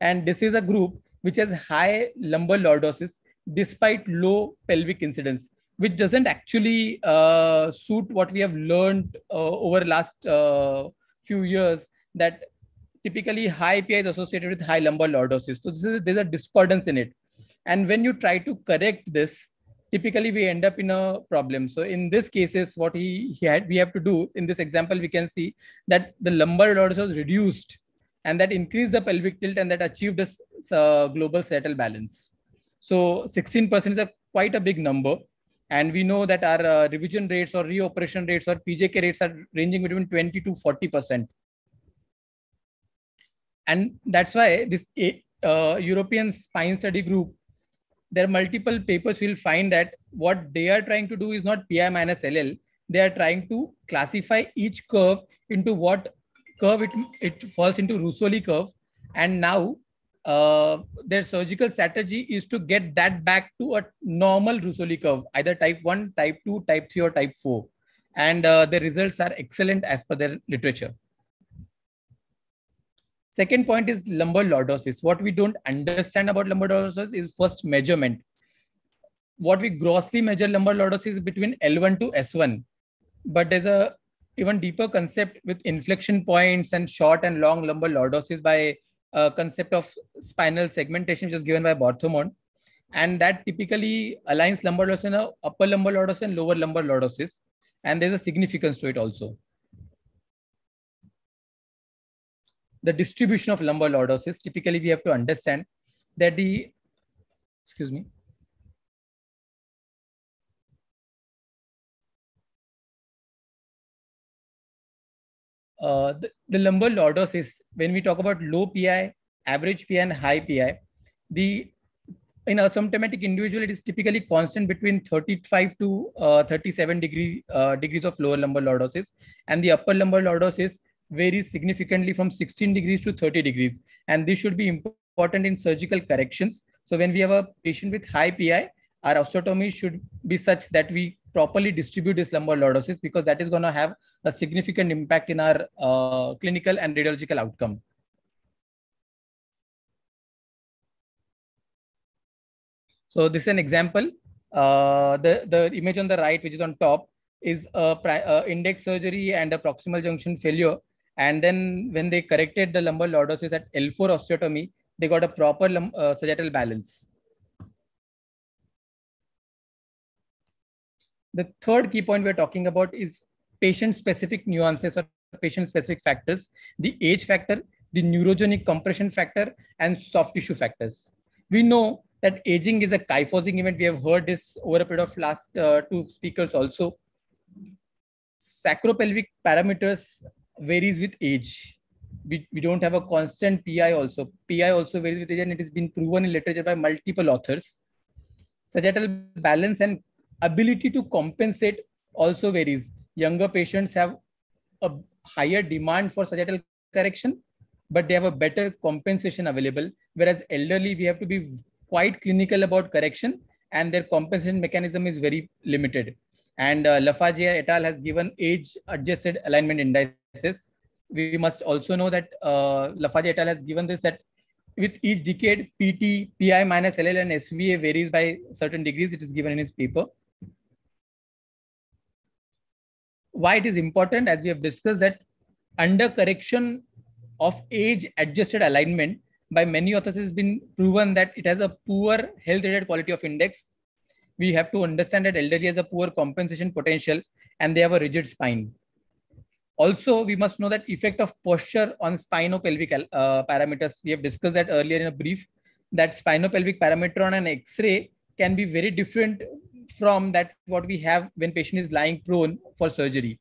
Speaker 4: And this is a group which has high lumbar lordosis despite low pelvic incidence, which doesn't actually uh, suit what we have learned uh, over last uh, few years that typically high PI is associated with high lumbar lordosis. So this is, there's a discordance in it. And when you try to correct this, typically we end up in a problem. So in this cases, what he, he had, we have to do in this example, we can see that the lumbar lordosis was reduced and that increased the pelvic tilt and that achieved this uh, global sagittal balance. So 16% is a quite a big number. And we know that our uh, revision rates or reoperation rates or PJK rates are ranging between 20 to 40%. And that's why this uh, European spine study group, there are multiple papers will find that what they are trying to do is not PI minus LL. They are trying to classify each curve into what curve it, it falls into Roussouly curve. And now uh, their surgical strategy is to get that back to a normal Roussouly curve, either type 1, type 2, type 3, or type 4. And uh, the results are excellent as per their literature. Second point is lumbar lordosis. What we don't understand about lumbar lordosis is first measurement. What we grossly measure lumbar lordosis is between L1 to S1. But there's a even deeper concept with inflection points and short and long lumbar lordosis by a concept of spinal segmentation, which was given by Berthonnaud. And that typically aligns lumbar lordosis in a upper lumbar lordosis and lower lumbar lordosis. And there's a significance to it also. the distribution of lumbar lordosis, typically we have to understand that the, excuse me, uh, the, lumbar lordosis, when we talk about low PI, average PI and high PI, the in asymptomatic individual, it is typically constant between 35 to uh, 37 degree, uh, degrees of lower lumbar lordosis. And the upper lumbar lordosis varies significantly from 16 degrees to 30 degrees. And this should be important in surgical corrections. So when we have a patient with high PI, our osteotomy should be such that we properly distribute this lumbar lordosis because that is going to have a significant impact in our uh, clinical and radiological outcome. So this is an example. Uh, the, the image on the right, which is on top, is a, a index surgery and a proximal junction failure and then when they corrected the lumbar lordosis at L4 osteotomy, they got a proper uh, sagittal balance. The third key point we're talking about is patient-specific nuances or patient-specific factors, the age factor, the neurogenic compression factor, and soft tissue factors. We know that aging is a kyphosing event. We have heard this over a period of last uh, two speakers also. Sacropelvic parameters varies with age. We, we don't have a constant PI also. PI also varies with age and it has been proven in literature by multiple authors. Sagittal balance and ability to compensate also varies. Younger patients have a higher demand for sagittal correction, but they have a better compensation available. Whereas elderly, we have to be quite clinical about correction and their compensation mechanism is very limited. And uh, Lafage et al. has given age adjusted alignment indices we must also know that uh, Lafage et al. has given this that with each decade, PT, PI minus LL and SVA varies by certain degrees. It is given in his paper. Why it is important, as we have discussed, that under correction of age adjusted alignment by many authors has been proven that it has a poor health related quality of index. We have to understand that elderly has a poor compensation potential and they have a rigid spine. Also, we must know that effect of posture on spinopelvic uh, parameters. We have discussed that earlier in a brief, that spinopelvic parameter on an X-ray can be very different from that what we have when patient is lying prone for surgery.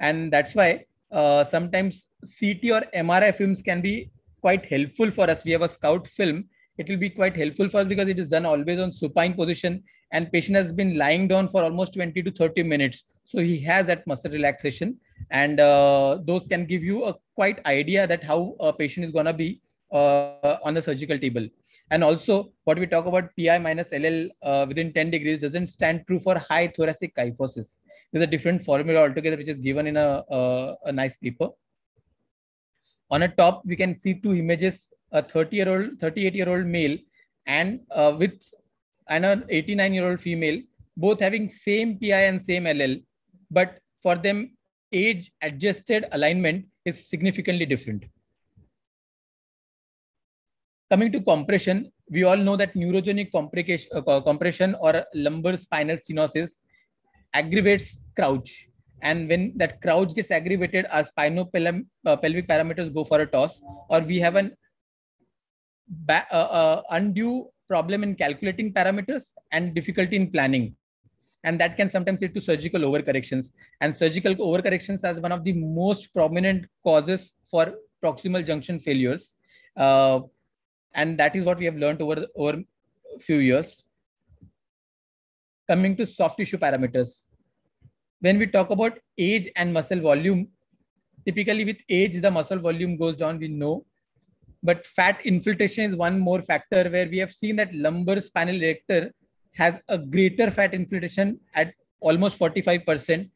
Speaker 4: And that's why uh, sometimes CT or MRI films can be quite helpful for us. We have a scout film. It will be quite helpful for us because it is done always on supine position and patient has been lying down for almost 20 to 30 minutes. So he has that muscle relaxation and uh, those can give you a quite idea that how a patient is going to be uh, on the surgical table and also what we talk about pi minus ll uh, within 10 degrees doesn't stand true for high thoracic kyphosis. There's a different formula altogether which is given in a, a, nice paper. On a top we can see two images a 30 year old 38 year old male and uh, with and an 89 year old female both having same pi and same ll but for them age adjusted alignment is significantly different. Coming to compression, we all know that neurogenic uh, compression or lumbar spinal stenosis aggravates crouch. And when that crouch gets aggravated, our spinopelvic uh, parameters go for a toss, or we have an uh, uh, undue problem in calculating parameters and difficulty in planning and that can sometimes lead to surgical overcorrections. And surgical overcorrections as one of the most prominent causes for proximal junction failures. Uh, and that is what we have learned over, over few years. Coming to soft tissue parameters. When we talk about age and muscle volume, typically with age, the muscle volume goes down, we know. But fat infiltration is one more factor where we have seen that lumbar spinal erector has a greater fat infiltration at almost 45%.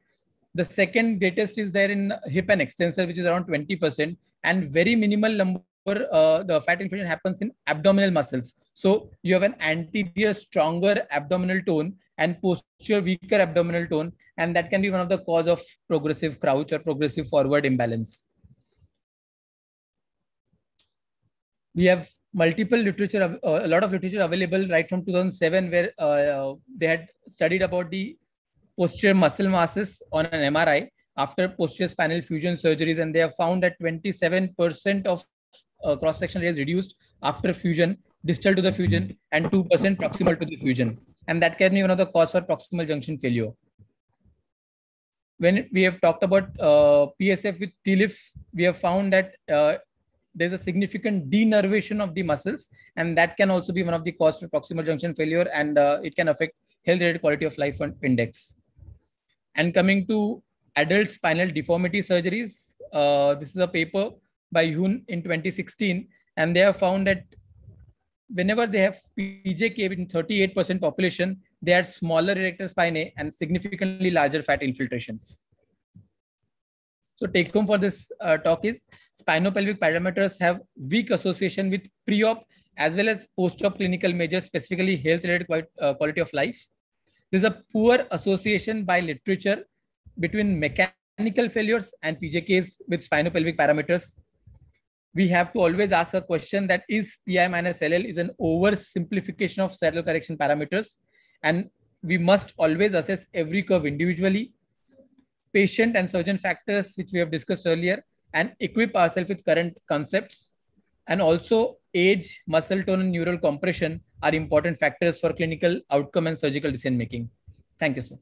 Speaker 4: The second greatest is there in hip and extensor, which is around 20%, and very minimal lumbar uh, the fat infusion happens in abdominal muscles. So you have an anterior stronger abdominal tone and posterior weaker abdominal tone, and that can be one of the cause of progressive crouch or progressive forward imbalance. We have multiple literature, uh, a lot of literature available right from 2007, where uh, they had studied about the posterior muscle masses on an MRI after posterior spinal fusion surgeries, and they have found that 27% of uh, cross section is reduced after fusion, distal to the fusion, and 2% proximal to the fusion. And that can be one of the cause for proximal junction failure. When we have talked about uh, PSF with TLIF, we have found that uh, there's a significant denervation of the muscles, and that can also be one of the cause for proximal junction failure, and uh, it can affect health-related quality of life index. And coming to adult spinal deformity surgeries, uh, this is a paper by Yoon in 2016, and they have found that whenever they have PJK in 38% population, they had smaller erector spinae and significantly larger fat infiltrations. So take home for this uh, talk is spinopelvic parameters have weak association with pre-op as well as post-op clinical measures, specifically health-related uh, quality of life. There's a poor association by literature between mechanical failures and PJKs with spinopelvic parameters. We have to always ask a question that is PI minus LL is an oversimplification of sagittal correction parameters. And we must always assess every curve individually patient and surgeon factors, which we have discussed earlier, and equip ourselves with current concepts. And also age, muscle tone, and neural compression are important factors for clinical outcome and surgical decision making. Thank you, sir.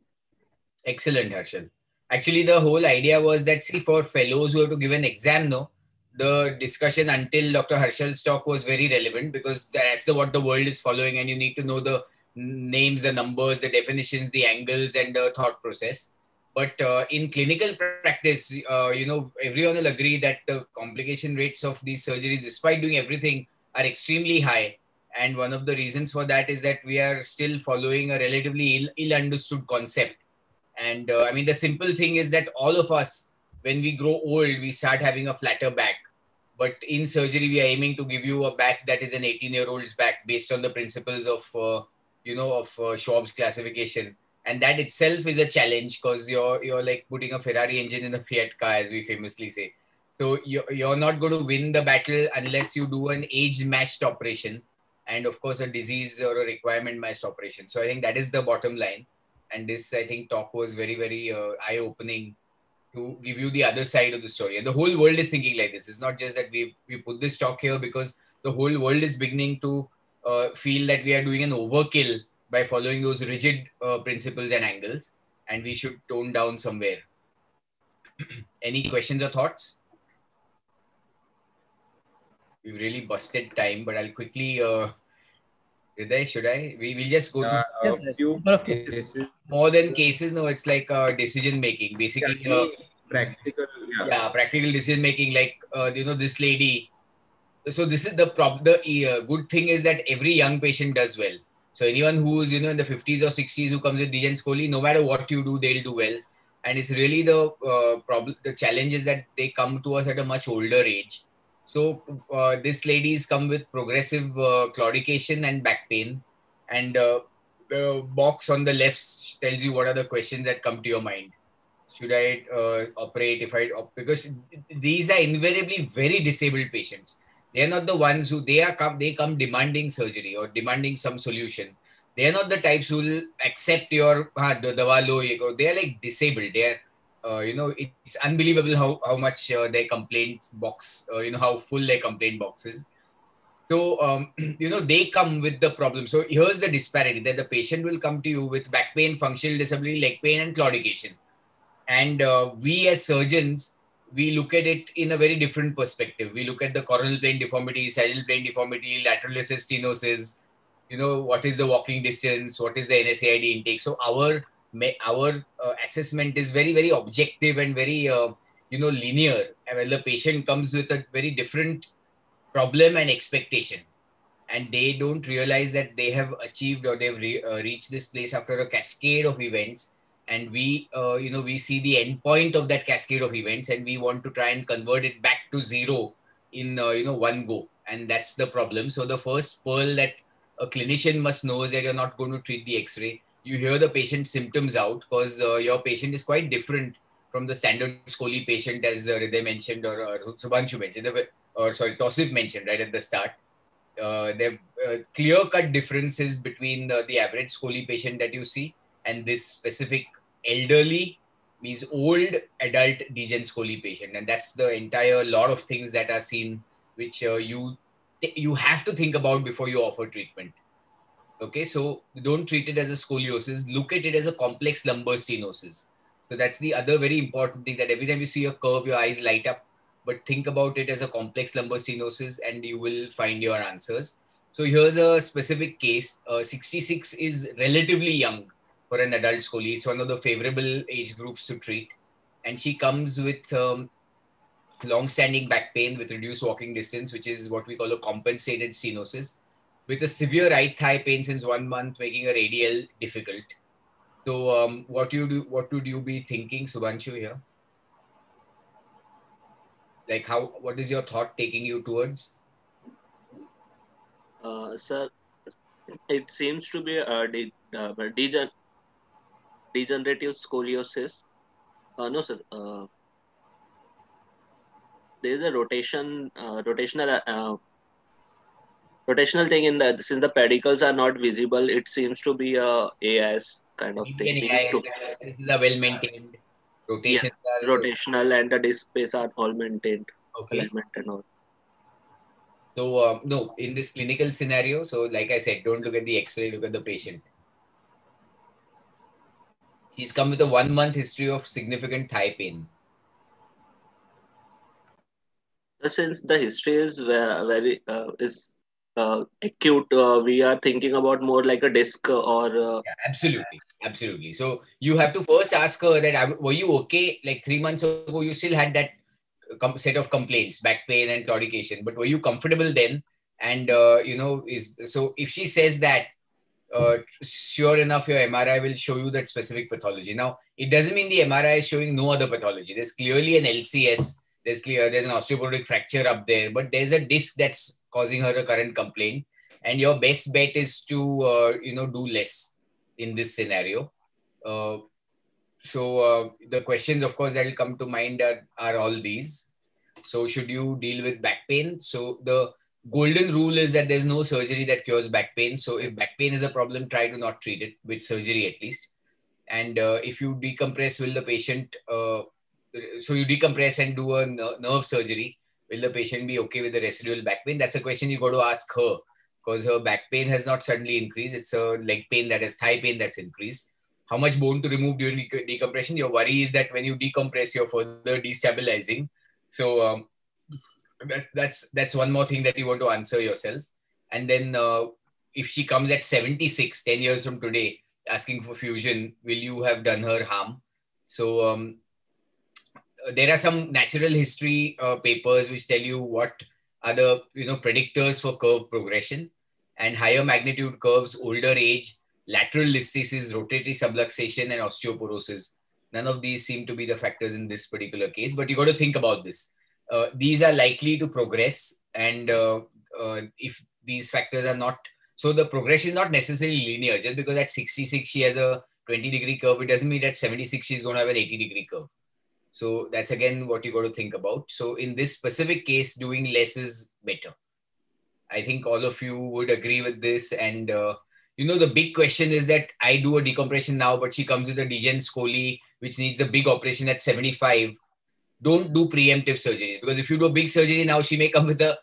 Speaker 2: Excellent, Harshal. Actually, the whole idea was that, see, for fellows who have to give an exam, no, the discussion until Dr. Harshal's talk was very relevant because that's the, what the world is following, and you need to know the names, the numbers, the definitions, the angles, and the thought process. But uh, in clinical practice, uh, you know, everyone will agree that the complication rates of these surgeries, despite doing everything, are extremely high. And one of the reasons for that is that we are still following a relatively Ill, Ill understood concept. And uh, I mean, the simple thing is that all of us, when we grow old, we start having a flatter back. But in surgery, we are aiming to give you a back that is an 18 year old's back based on the principles of, uh, you know, of uh, Schwab's classification and that itself is a challenge because you're you're like putting a Ferrari engine in a Fiat car, as we famously say. So you're, you're not going to win the battle unless you do an age matched operation, and of course a disease or a requirement matched operation. So I think that is the bottom line, and this I think talk was very very uh, eye opening to give you the other side of the story. And the whole world is thinking like this. It's not just that we we put this talk here because the whole world is beginning to uh, feel that we are doing an overkill by following those rigid uh, principles and angles, and we should tone down somewhere. Any questions or thoughts? We've really busted time, but I'll quickly. Uh, Hriday, should I? We will just go
Speaker 1: Uh,
Speaker 2: to
Speaker 1: a few cases,
Speaker 2: more than cases. No, it's like uh, decision making. Basically,
Speaker 1: yeah,
Speaker 2: uh,
Speaker 1: practical. Yeah.
Speaker 2: yeah, practical decision making. Like uh, you know, this lady. So this is the prob. The uh, good thing is that every young patient does well. So anyone who's you know in the 50s or 60s who comes with degen scoli, no matter what you do, they'll do well. And it's really the uh, problem. The challenge is that they come to us at a much older age. So uh, this lady's come with progressive uh, claudication and back pain, and uh, the box on the left tells you what are the questions that come to your mind. Should I uh, operate? If I op- because these are invariably very disabled patients they are not the ones who they are come they come demanding surgery or demanding some solution they are not the types who will accept your ah, dawa ye ko. they are like disabled they are uh, you know it, it's unbelievable how how much uh, their complaints box uh, you know how full their complaint box is so um, you know they come with the problem so here's the disparity that the patient will come to you with back pain functional disability leg pain and claudication and uh, we as surgeons we look at it in a very different perspective. We look at the coronal plane deformity, sagittal plane deformity, lateral stenosis, you know, what is the walking distance, what is the NSAID intake. So our our uh, assessment is very, very objective and very, uh, you know, linear. And when the patient comes with a very different problem and expectation, and they don't realize that they have achieved or they've re- uh, reached this place after a cascade of events and we uh, you know we see the end point of that cascade of events and we want to try and convert it back to zero in uh, you know one go, and that's the problem. So the first pearl that a clinician must know is that you're not going to treat the X-ray. You hear the patient's symptoms out because uh, your patient is quite different from the standard SCOLI patient, as uh, Hriday mentioned or, or mentioned, or sorry, Tausif mentioned right at the start. Uh, there are uh, clear-cut differences between the, the average SCOLI patient that you see and this specific elderly means old adult degen scoli patient. And that's the entire lot of things that are seen which uh, you you have to think about before you offer treatment. Okay so don't treat it as a scoliosis. Look at it as a complex lumbar stenosis. So that's the other very important thing that every time you see a curve your eyes light up but think about it as a complex lumbar stenosis and you will find your answers. So here's a specific case. Uh, 66 is relatively young for an adult scoli. It's one of the favorable age groups to treat. And she comes with um, long-standing back pain with reduced walking distance, which is what we call a compensated stenosis, with a severe right thigh pain since one month, making her ADL difficult. So, um, what you do? What would you be thinking, Subhanshu here? Like, how? What is your thought taking you towards?
Speaker 9: Uh, sir, it seems to be a de- uh, degen- degenerative scoliosis. Uh, no, sir. Uh, there is a rotation, uh, rotational, uh, rotational thing in that. Since the pedicles are not visible, it seems to be a AS kind of thing.
Speaker 2: AIS, this is a well maintained rotation.
Speaker 9: Yeah, rotational and the disc space are all maintained.
Speaker 2: Okay.
Speaker 9: And all.
Speaker 2: So uh, no, in this clinical scenario, so like I said, don't look at the X-ray, look at the patient. He's come with a one month history of significant thigh pain.
Speaker 9: Since the history is very uh, is uh, acute, uh, we are thinking about more like a disc or. Uh,
Speaker 2: yeah, absolutely, absolutely. So you have to first ask her that were you okay? Like three months ago, you still had that set of complaints, back pain and claudication, but were you comfortable then? And uh, you know, is so if she says that uh, sure enough, your MRI will show you that specific pathology. Now, it doesn't mean the MRI is showing no other pathology. There's clearly an LCS. There's clear there's an osteoporotic fracture up there, but there's a disc that's causing her a current complaint. And your best bet is to uh, you know do less in this scenario. Uh, so uh, the questions, of course, that will come to mind are, are all these. So should you deal with back pain? So the golden rule is that there's no surgery that cures back pain. So if back pain is a problem, try to not treat it with surgery at least. And uh, if you decompress, will the patient, uh, so you decompress and do a nerve surgery, will the patient be okay with the residual back pain? That's a question you got to ask her because her back pain has not suddenly increased. It's a leg pain that is thigh pain that's increased. How much bone to remove during decompression? Your worry is that when you decompress, you're further destabilizing. So um, that, that's that's one more thing that you want to answer yourself. And then uh, if she comes at 76 10 years from today asking for fusion will you have done her harm? So um, there are some natural history uh, papers which tell you what are the you know predictors for curve progression. And higher magnitude curves older age lateral listhesis rotatory subluxation and osteoporosis. None of these seem to be the factors in this particular case but you got to think about this uh, these are likely to progress and uh, uh, if these factors are not so the progression is not necessarily linear. Just because at 66 she has a 20 degree curve it doesn't mean that 76 she's going to have an 80 degree curve. So that's again what you got to think about. So in this specific case doing less is better. I think all of you would agree with this and uh, you know the big question is that i do a decompression now but she comes with a degen scoli which needs a big operation at 75 don't do preemptive surgeries because if you do a big surgery now, she may come with a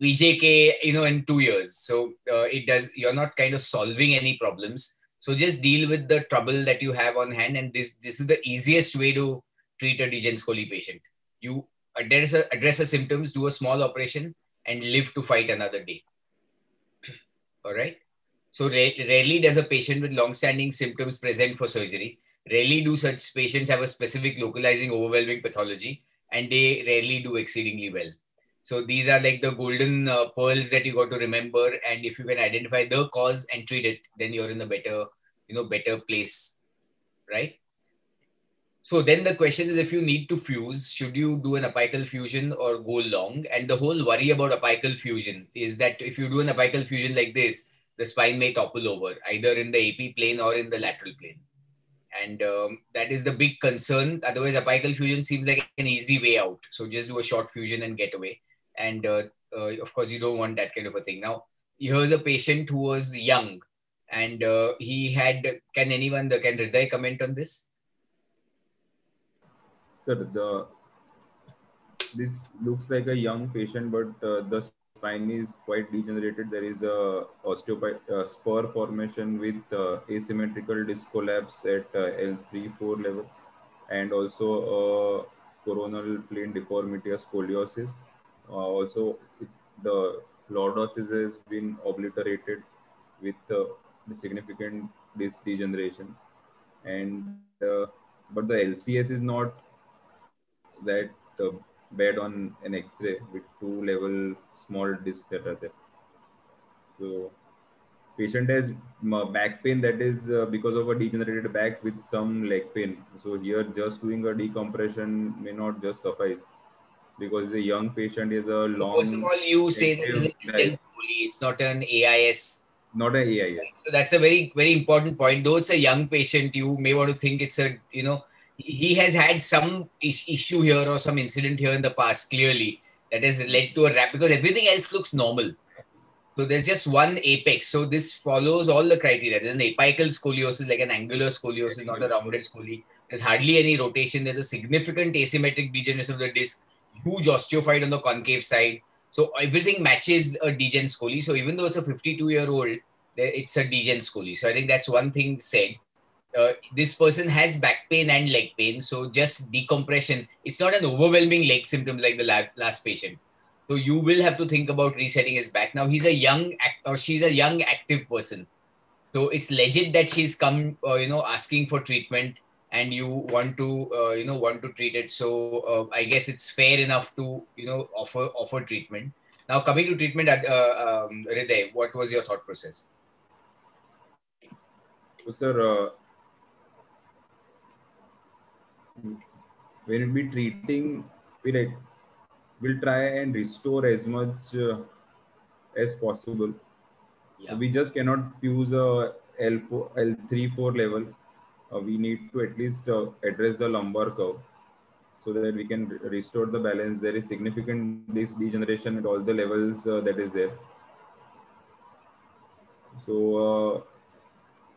Speaker 2: PJK, you know, in two years. So uh, it does. You're not kind of solving any problems. So just deal with the trouble that you have on hand, and this this is the easiest way to treat a degen scoli patient. You address a, address the symptoms, do a small operation, and live to fight another day. All right. So rarely does a patient with long-standing symptoms present for surgery. Rarely do such patients have a specific localizing overwhelming pathology, and they rarely do exceedingly well. So these are like the golden uh, pearls that you got to remember. And if you can identify the cause and treat it, then you're in a better, you know, better place, right? So then the question is if you need to fuse, should you do an apical fusion or go long? And the whole worry about apical fusion is that if you do an apical fusion like this, the spine may topple over either in the AP plane or in the lateral plane. And um, that is the big concern. Otherwise, apical fusion seems like an easy way out. So just do a short fusion and get away. And uh, uh, of course, you don't want that kind of a thing. Now, here's a patient who was young and uh, he had, can anyone, the, can Hriday comment on this?
Speaker 1: Sir, the this looks like a young patient, but uh, the spine is quite degenerated. There is a osteophyte uh, spur formation with uh, asymmetrical disc collapse at uh, L3-4 level, and also uh, coronal plane deformity or scoliosis. Uh, also, the lordosis has been obliterated with significant disc degeneration, and but the LCS is not that uh, bed on an X-ray with two level small discs that are there. So patient has back pain that is uh, because of a degenerated back with some leg pain. So here just doing a decompression may not just suffice because the young patient is a long.
Speaker 2: First of all, you say that is an it's not an AIS.
Speaker 1: Not an AIS.
Speaker 2: So that's a very very important point. Though it's a young patient, you may want to think it's a you know he has had some is- issue here or some incident here in the past clearly that has led to a rap because everything else looks normal. So there's just one apex. So this follows all the criteria. There's an apical scoliosis like an angular scoliosis not a rounded scoli. There's hardly any rotation. There's a significant asymmetric degeneration of the disc huge osteophyte on the concave side. So everything matches a degen scoli. So even though it's a 52 year old it's a degen scoli. So i think that's one thing said uh, this person has back pain and leg pain. So just decompression. It's not an overwhelming leg symptom like the last patient. So you will have to think about resetting his back. Now he's a young act or she's a young active person. So it's legit that she's come, uh, you know, asking for treatment and you want to, uh, you know, want to treat it. So uh, I guess it's fair enough to, you know, offer offer treatment. Now coming to treatment, uh, um, Hriday, what was your thought process?
Speaker 1: Sir, when we treating we like we'll try and restore as much uh, as possible. Yeah. we just cannot fuse a l4 l3 4 level. Uh, we need to at least uh, address the lumbar curve so that we can restore the balance. There is significant this degeneration at all the levels uh, that is there. So uh,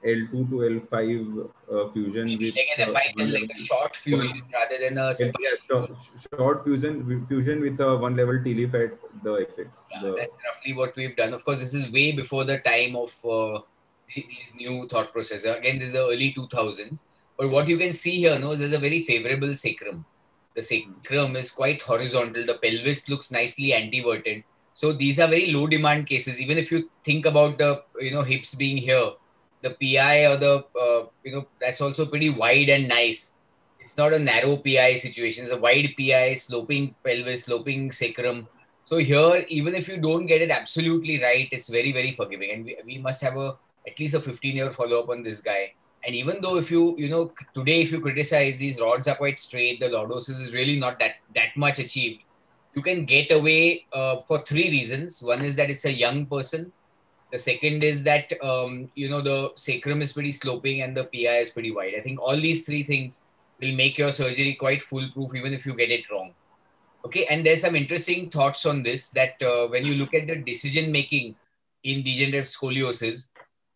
Speaker 1: L2 to L5 uh, fusion
Speaker 2: with like, uh, like a short fusion rather than a
Speaker 1: yeah, short, short, fusion fusion with a one level TLIF at the apex.
Speaker 2: Yeah,
Speaker 1: the,
Speaker 2: that's roughly what we've done. Of course, this is way before the time of uh, these new thought processes. Again, this is the early 2000s. But what you can see here, no, is there's a very favorable sacrum. The sacrum is quite horizontal. The pelvis looks nicely anteverted. So these are very low demand cases. Even if you think about the you know hips being here, the PI or the uh, you know that's also pretty wide and nice. It's not a narrow PI situation. It's a wide PI, sloping pelvis, sloping sacrum. So here, even if you don't get it absolutely right, it's very very forgiving, and we, we must have a at least a 15 year follow up on this guy. And even though if you you know today if you criticize these rods are quite straight, the lordosis is really not that that much achieved. You can get away uh, for three reasons. One is that it's a young person the second is that um, you know the sacrum is pretty sloping and the PI is pretty wide. I think all these three things will make your surgery quite foolproof, even if you get it wrong. Okay, and there's some interesting thoughts on this that uh, when you look at the decision making in degenerative scoliosis,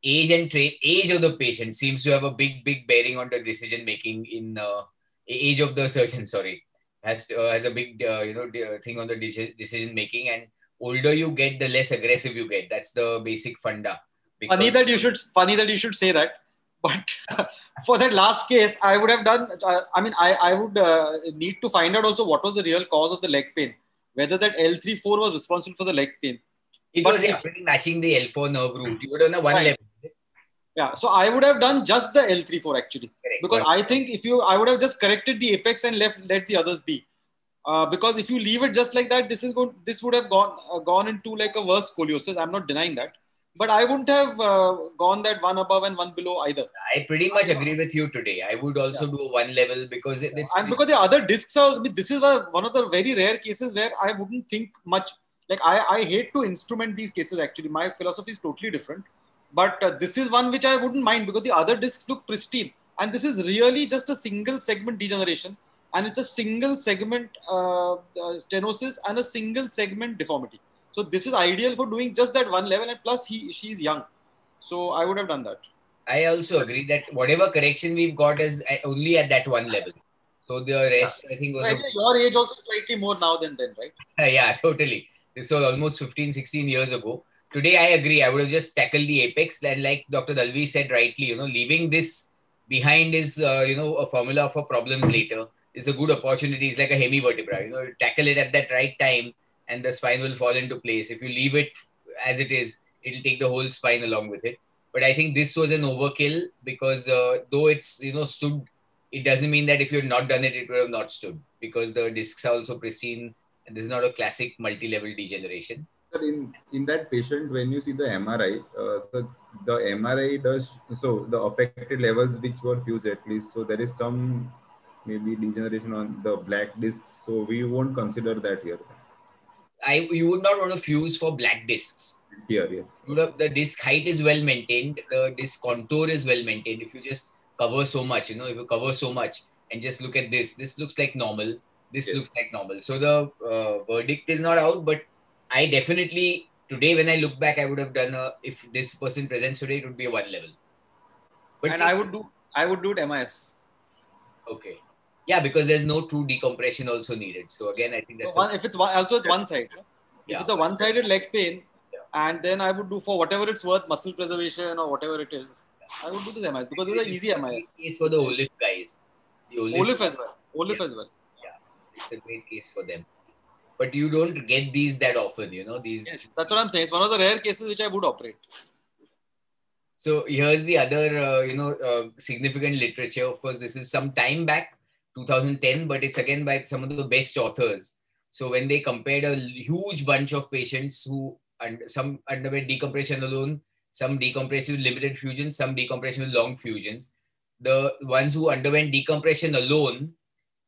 Speaker 2: age and tra- age of the patient seems to have a big, big bearing on the decision making in uh, age of the surgeon. Sorry, has uh, has a big uh, you know thing on the de- decision making and older you get, the less aggressive you get. That's the basic funda.
Speaker 5: Funny that you should funny that you should say that. But for that last case, I would have done. Uh, I mean, I I would uh, need to find out also what was the real cause of the leg pain. Whether that L34 was responsible for the leg pain.
Speaker 2: It but was yeah, matching the L4 nerve root. You would have done one right. level.
Speaker 5: Yeah, so I would have done just the L34 actually, Correct. because I think if you, I would have just corrected the apex and left let the others be. Uh, because if you leave it just like that, this is good. This would have gone uh, gone into like a worse scoliosis. I'm not denying that, but I wouldn't have uh, gone that one above and one below either.
Speaker 2: I pretty much agree with you today. I would also do one level because it, it's
Speaker 5: and because the other discs are, I mean, this is a, one of the very rare cases where I wouldn't think much. Like I, I hate to instrument these cases. Actually, my philosophy is totally different. But uh, this is one which I wouldn't mind because the other discs look pristine, and this is really just a single segment degeneration, and it's a single segment uh, uh, stenosis and a single segment deformity. So this is ideal for doing just that one level, and plus he she's young, so I would have done that.
Speaker 2: I also agree that whatever correction we've got is only at that one level. So the rest, I think, was
Speaker 5: So,
Speaker 2: a
Speaker 5: your age also slightly more now than then, right?
Speaker 2: yeah, totally. This was almost 15, 16 years ago. Today, I agree. I would have just tackled the apex. And like Dr. Dalvi said rightly, you know, leaving this behind is, uh, you know, a formula for problems later is a good opportunity. It's like a hemivertebra, you know, tackle it at that right time and the spine will fall into place. If you leave it as it is, it'll take the whole spine along with it. But I think this was an overkill because uh, though it's, you know, stood, it doesn't mean that if you had not done it, it would have not stood because the discs are also pristine and this is not a classic multi-level degeneration.
Speaker 1: But in in that patient, when you see the MRI, uh, so the MRI does so the affected levels which were fused at least. So there is some maybe degeneration on the black discs. So we won't consider that here.
Speaker 2: I you would not want to fuse for black discs.
Speaker 1: Here, yeah.
Speaker 2: You know, the disc height is well maintained. The disc contour is well maintained. If you just cover so much, you know, if you cover so much and just look at this, this looks like normal. This
Speaker 1: Yes.
Speaker 2: looks like normal. So the uh, verdict is not out, but I definitely today when I look back, I would have done a if this person presents today, it would be a one level. But
Speaker 5: and
Speaker 2: see-
Speaker 5: I would do I would do it MIS.
Speaker 2: okay, yeah, because there's no true decompression also needed. So again, I think
Speaker 5: So
Speaker 2: that's
Speaker 5: one, if it's one, also it's one side. If
Speaker 2: Yeah.
Speaker 5: it's a one-sided leg pain, and then I would do for whatever it's worth, muscle preservation or whatever it is. I would do this MIS because it's an easy MIS.
Speaker 2: case for the Olif guys. The Olif,
Speaker 5: Olif as well. Olif
Speaker 2: Yeah.
Speaker 5: as well.
Speaker 2: Yeah, it's a great case for them. But you don't get these that often, you know. These
Speaker 5: Yes, that's what I'm saying. It's one of the rare cases which I would operate.
Speaker 2: So here's the other, uh, you know, uh, significant literature. Of course, this is some time back, 2010, but it's again by some of the best authors. So when they compared a huge bunch of patients who and some underwent decompression alone, some decompression with limited fusions, some decompression with long fusions, the ones who underwent decompression alone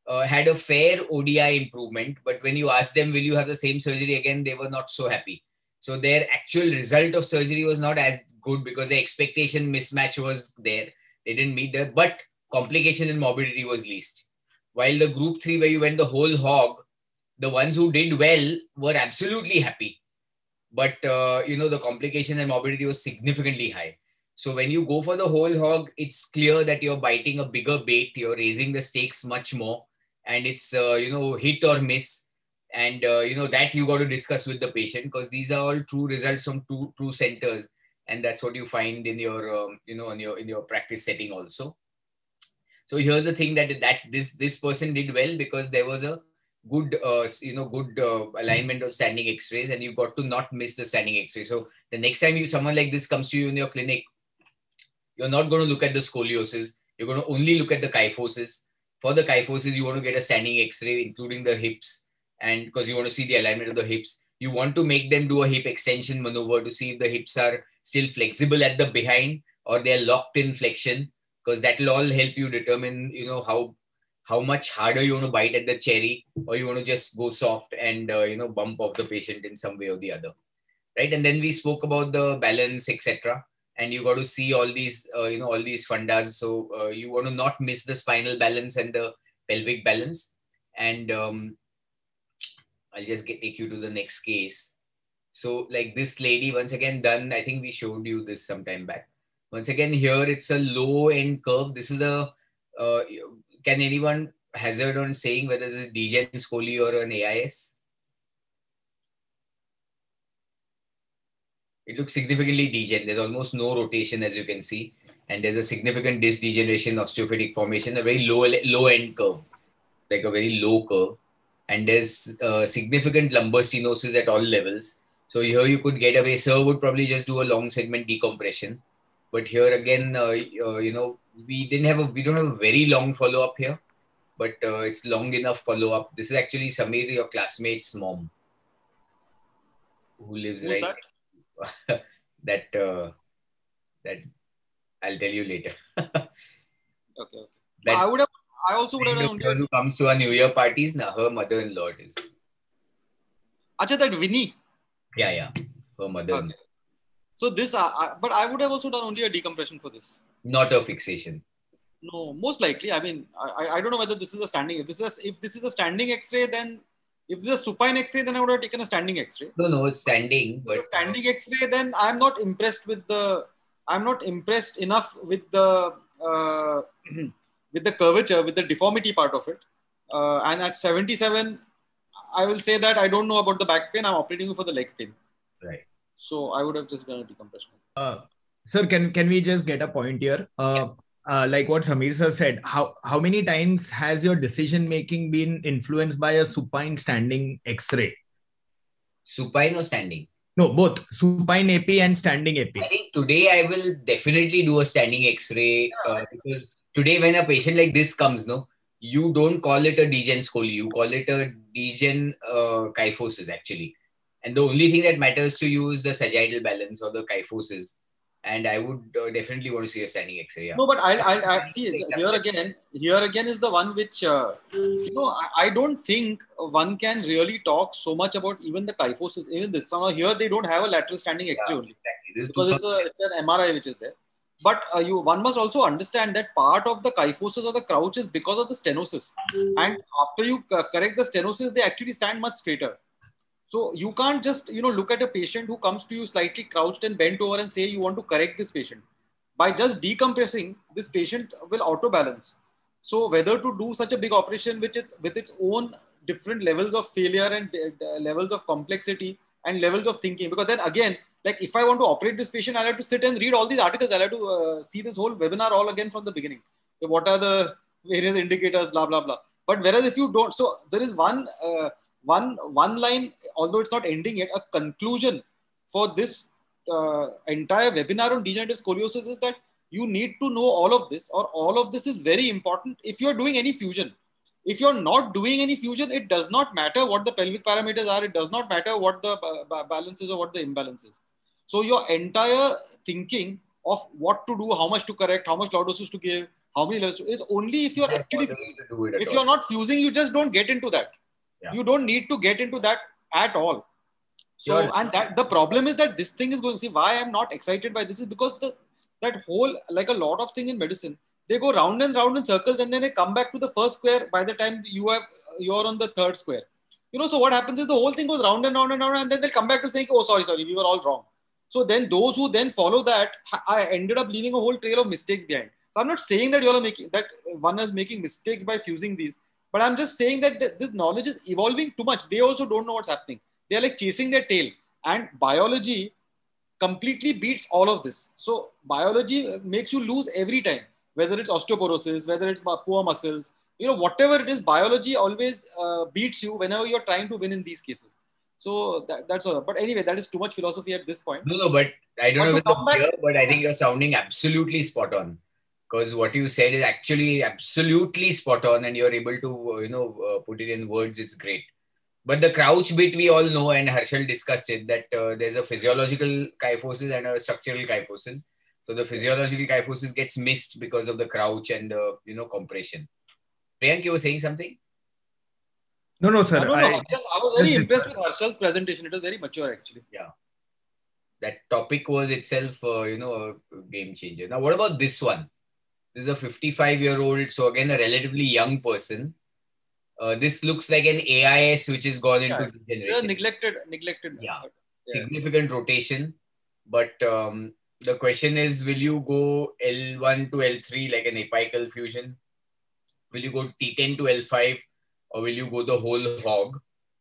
Speaker 2: uh, had a fair ODI improvement. But when you ask them, will you have the same surgery again? They were not so happy. So their actual result of surgery was not as good because the expectation mismatch was there. They didn't meet that, but complication and morbidity was least. While the group three, where you went the whole hog, the ones who did well were absolutely happy. But uh, you know, the complication and morbidity was significantly high. So when you go for the whole hog, it's clear that you're biting a bigger bait, you're raising the stakes much more, and it's uh, you know, hit or miss and uh, you know that you got to discuss with the patient because these are all true results from two true centers and that's what you find in your um, you know in your in your practice setting also so here's the thing that that this this person did well because there was a good uh, you know good uh, alignment of standing x-rays and you got to not miss the standing x-ray. So the next time you someone like this comes to you in your clinic you're not going to look at the scoliosis. You're going to only look at the kyphosis. For the kyphosis you want to get a standing x-ray including the hips and because you want to see the alignment of the hips. You want to make them do a hip extension maneuver to see if the hips are still flexible at the behind or they're locked in flexion because that will all help you determine you know how how much harder you want to bite at the cherry or you want to just go soft and uh, you know bump off the patient in some way or the other right and then we spoke about the balance etc and you got to see all these uh, you know all these fundas so uh, you want to not miss the spinal balance and the pelvic balance and um, I'll just get, take you to the next case. So, like this lady, once again, done. I think we showed you this some time back. Once again, here it's a low end curve. This is a. Uh, can anyone hazard on saying whether this is degen scoli or an AIS? It looks significantly degen. There's almost no rotation, as you can see, and there's a significant disc degeneration, osteophytic formation, a very low low end curve, it's like a very low curve and there's uh, significant lumbar stenosis at all levels. So here you could get away. Sir would probably just do a long segment decompression, but here again, uh, uh, you know, we didn't have a we don't have a very long follow up here, but uh, it's long enough follow up. This is actually Samir, your classmate's mom, who lives
Speaker 5: Who's
Speaker 2: right.
Speaker 5: that?
Speaker 2: that uh, that I'll tell you later.
Speaker 5: Okay. okay.
Speaker 2: That
Speaker 5: I would have. I also would have
Speaker 2: friend
Speaker 5: done
Speaker 2: of
Speaker 5: only.
Speaker 2: yours who comes to our New Year parties, now her mother-in-law is.
Speaker 5: Acha, that Vinny.
Speaker 2: Yeah, yeah. Her mother-in-law.
Speaker 5: Okay. So this, uh, I, but I would have also done only a decompression for this.
Speaker 2: Not a fixation.
Speaker 5: No, most likely. I mean, I, I- don't know whether this is a standing. If this is if this is a standing X-ray, then if this is a supine X-ray, then I would have taken a standing X-ray.
Speaker 2: No, no, it's standing,
Speaker 5: If
Speaker 2: but
Speaker 5: it's a standing X-ray, then I'm not impressed with the. I'm not impressed enough with the uh, with the curvature, with the deformity part of it. Uh, and at 77, I will say that I don't know about the back pain. I'm operating for the leg pain.
Speaker 2: right.
Speaker 5: So I would have just done a decompression.
Speaker 6: Uh, sir, can can we just get a point here? Uh, uh, like what Samir sir said, how how many times has your decision making been influenced by a supine standing X-ray?
Speaker 2: Supine or standing?
Speaker 6: No, both supine AP and standing AP.
Speaker 2: I think today I will definitely do a standing X-ray uh, because today when a patient like this comes, no, you don't call it a degen scoli, you call it a degen uh, kyphosis actually. And the only thing that matters to you is the sagittal balance or the kyphosis. And I would uh, definitely want to see a standing X-ray. Yeah.
Speaker 5: No, but I'll, I, I see here again. Here again is the one which uh, you know. I, I don't think one can really talk so much about even the kyphosis. Even this somehow here they don't have a lateral standing X-ray
Speaker 2: Yeah,
Speaker 5: only
Speaker 2: exactly. This
Speaker 5: because it's a it's an MRI which is there. But uh, you one must also understand that part of the kyphosis or the crouch is because of the stenosis, and after you uh, correct the stenosis, they actually stand much straighter. So you can't just you know look at a patient who comes to you slightly crouched and bent over and say you want to correct this patient. By just decompressing, this patient will auto balance. So whether to do such a big operation with it with its own different levels of failure and uh, levels of complexity and levels of thinking, because then again, like if I want to operate this patient, I'll have to sit and read all these articles. I'll have to uh, see this whole webinar all again from the beginning. So what are the various indicators, blah blah blah. But whereas if you don't, so there is one uh, one one line, although it's not ending yet, a conclusion for this uh, entire webinar on degenerative scoliosis is that you need to know all of this, or all of this is very important if you're doing any fusion. If you're not doing any fusion, it does not matter what the pelvic parameters are. It does not matter what the ba- balance is or what the imbalance is. So your entire thinking of what to do, how much to correct, how much lordosis to give, how many levels to, is only if you're actually
Speaker 2: bothering to do it
Speaker 5: if you're not fusing, you just don't get into that.
Speaker 2: Yeah.
Speaker 5: You don't need to get into that at all. So, and that the problem is that this thing is going. To see, why I'm not excited by this is because the that whole like a lot of thing in medicine, they go round and round in circles, and then they come back to the first square. By the time you have you're on the third square, you know. So what happens is the whole thing goes round and round and round, and then they'll come back to saying, "Oh, sorry, sorry, we were all wrong." So then those who then follow that, I ended up leaving a whole trail of mistakes behind. So I'm not saying that you all are making that one is making mistakes by fusing these, but I'm just saying that th- this knowledge is evolving too much. They also don't know what's happening. They're like chasing their tail, and biology completely beats all of this. So biology makes you lose every time, whether it's osteoporosis, whether it's poor muscles, you know, whatever it is, biology always uh, beats you whenever you're trying to win in these cases. So that, that's all. But anyway, that is too much philosophy at this point.
Speaker 2: No, no, but I don't
Speaker 5: But
Speaker 2: know
Speaker 5: to come
Speaker 2: whether
Speaker 5: back-
Speaker 2: clear, but I think you're sounding absolutely spot on. Because what you said is actually absolutely spot on, and you're able to, uh, you know, uh, put it in words. It's great. But the crouch bit, we all know, and Harshal discussed it, that uh, there's a physiological kyphosis and a structural kyphosis. So the physiological kyphosis gets missed because of the crouch and the, you know, compression. Priyank, you were saying something?
Speaker 6: No, no, sir.
Speaker 5: I, don't
Speaker 6: I,
Speaker 5: Harshal, I was very impressed with Harshal's presentation. It was very mature, actually.
Speaker 2: Yeah that topic was itself, uh, you know, a game changer. Now, what about this one? This is a 55 year old, so again, a relatively young person. Uh, this looks like an AIS which has gone into
Speaker 5: Yeah. Yeah,
Speaker 2: degeneration.
Speaker 5: neglected, neglected.
Speaker 2: Yeah.
Speaker 5: Yeah.
Speaker 2: Significant rotation. But um, the question is will you go L1 to L3 like an apical fusion? Will you go T10 to L5 or will you go the whole hog?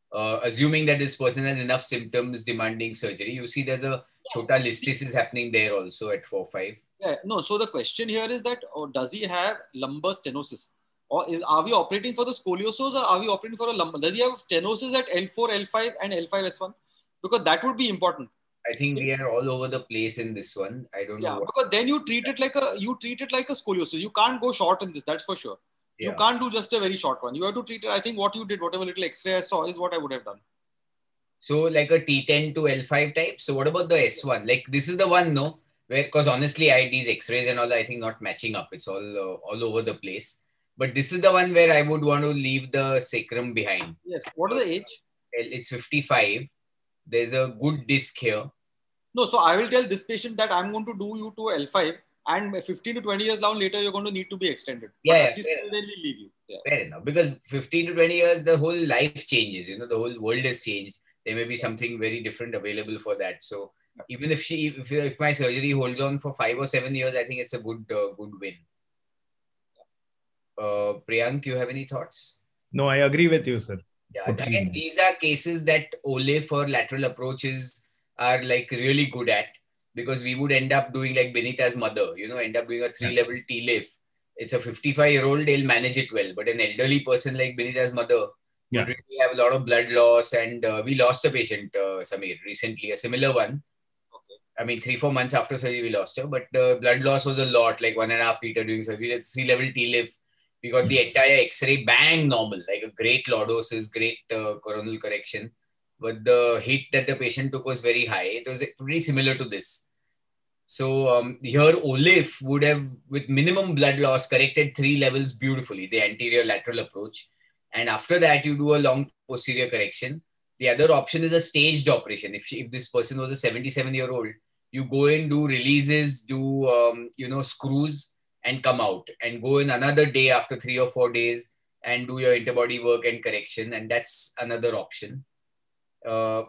Speaker 2: Uh, assuming that this person has enough symptoms demanding surgery. You see, there's a chota listhesis happening there also at 4 5.
Speaker 5: Yeah, no. So the question here is that, oh, does he have lumbar stenosis, or is are we operating for the scoliosis, or are we operating for a lumbar? Does he have stenosis at L4, L5, and L5S1? Because that would be important.
Speaker 2: I think we are all over the place in this one. I don't
Speaker 5: Yeah,
Speaker 2: know. What,
Speaker 5: because then you treat it like a you treat it like a scoliosis. You can't go short in this. That's for sure. You can't do just a very short one. You have to treat it. I think what you did, whatever little X-ray I saw, is what I would have done.
Speaker 2: So like a T10 to L5 type. So what about the S1? Like this is the one, no? Where because honestly, I these X-rays and all, I think not matching up. It's all uh, all over the place. But this is the one where I would want to leave the sacrum behind.
Speaker 5: Yes. What is the age?
Speaker 2: It's 55. There's a good disc here.
Speaker 5: No, so I will tell this patient that I'm going to do you to L5 and 15 to 20 years down later, you're going to need to be extended.
Speaker 2: Yeah,
Speaker 5: But
Speaker 2: yeah,
Speaker 5: at least then we leave you. Yeah.
Speaker 2: Fair enough. Because 15 to 20 years, the whole life changes. You know, the whole world has changed. There may be something very different available for that. So even if she, if, if my surgery holds on for five or seven years, I think it's a good, uh, good win. Uh, Priyank, you have any thoughts?
Speaker 6: No, I agree with you, sir.
Speaker 2: Yeah, again, these are cases that Olif lateral approaches are like really good at because we would end up doing like Benita's mother, you know, end up doing a three level TLIF. It's a 55 year old, they'll manage it well. But an elderly person like Benita's mother
Speaker 6: Yeah.
Speaker 2: would really have a lot of blood loss. And uh, we lost a patient, uh, Samir, recently, a similar one. I mean, three, four months after surgery, we lost her, but the blood loss was a lot, like one and a half liter doing surgery. Did three level TLIF. We got the entire X ray bang normal, like a great lordosis, great uh, coronal correction. But the hit that the patient took was very high. It was pretty similar to this. So um, here, Olif would have, with minimum blood loss, corrected three levels beautifully, the anterior lateral approach. And after that, you do a long posterior correction. The other option is a staged operation. If, she, if this person was a 77 year old, you go in, do releases, do um, you know screws, and come out, and go in another day after three or four days and do your interbody work and correction, and that's another option. Uh,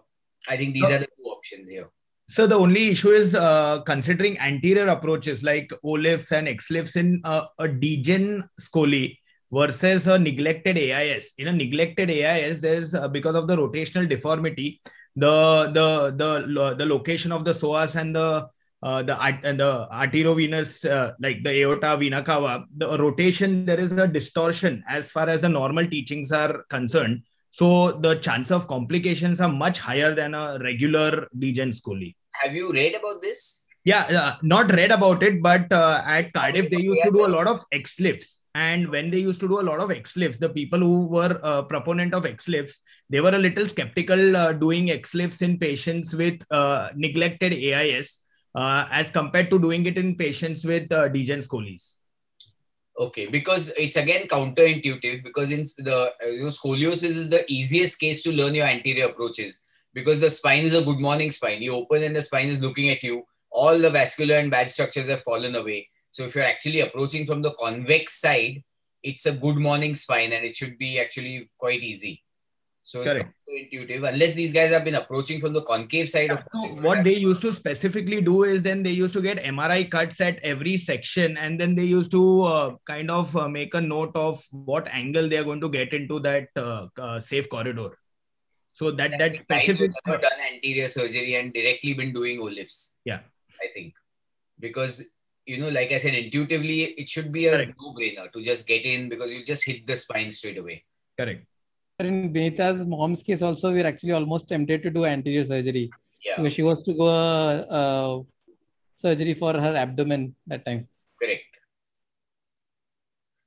Speaker 2: I think these are the two options here.
Speaker 6: So the only issue is uh, considering anterior approaches like O-lifts and X-lifts in uh, a degen scoli versus a neglected AIS. In a neglected AIS, there's uh, because of the rotational deformity, the the the the location of the psoas and the uh, the and the arteriovenous uh, like the aorta vena cava, the rotation there is a distortion as far as the normal teachings are concerned. So the chance of complications are much higher than a regular degen scoli.
Speaker 2: Have you read about this?
Speaker 6: Yeah, uh, not read about it, but uh, at Cardiff they used to do a lot of XLIFs, and when they used to do a lot of XLIFs, the people who were uh, proponent of XLIFs, they were a little skeptical uh, doing XLIFs in patients with uh, neglected AIS uh, as compared to doing it in patients with uh, degen scolies.
Speaker 2: Okay, because it's again counterintuitive because in the uh, you know, scoliosis is the easiest case to learn your anterior approaches because the spine is a good morning spine. You open and the spine is looking at you. All the vascular and bad structures have fallen away. So if you're actually approaching from the convex side, it's a good morning spine and it should be actually quite easy. So it's intuitive unless these guys have been approaching from the concave side of
Speaker 6: So what they used to specifically do is then they used to get MRI cuts at every section, and then they used to uh, kind of uh, make a note of what angle they are going to get into that uh, uh, safe corridor. So that that specific
Speaker 2: done anterior surgery and directly been doing OLIFs.
Speaker 6: Yeah.
Speaker 2: I think because you know, like I said, intuitively it should be a
Speaker 6: Correct.
Speaker 2: no-brainer to just get in because you just hit the spine straight away.
Speaker 6: correct.
Speaker 4: In Benita's mom's case, also, we are actually almost tempted to do anterior surgery
Speaker 2: Yeah,
Speaker 4: because she was to go uh, uh, surgery for her abdomen that time.
Speaker 2: correct.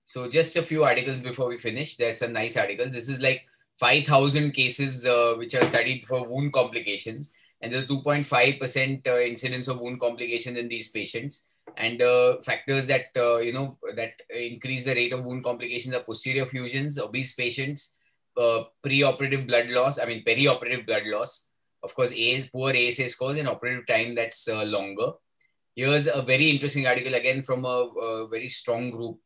Speaker 2: So just a few articles before we finish. There's some nice articles. This is like 5,000 cases uh, which are studied for wound complications, and there's 2.5% uh, incidence of wound complications in these patients. And the factors that uh, you know that increase the rate of wound complications are posterior fusions, obese patients, uh, pre-operative blood loss. I mean perioperative blood loss. Of course, A, poor ASA scores and operative time that's uh, longer. Here's a very interesting article again from a, a very strong group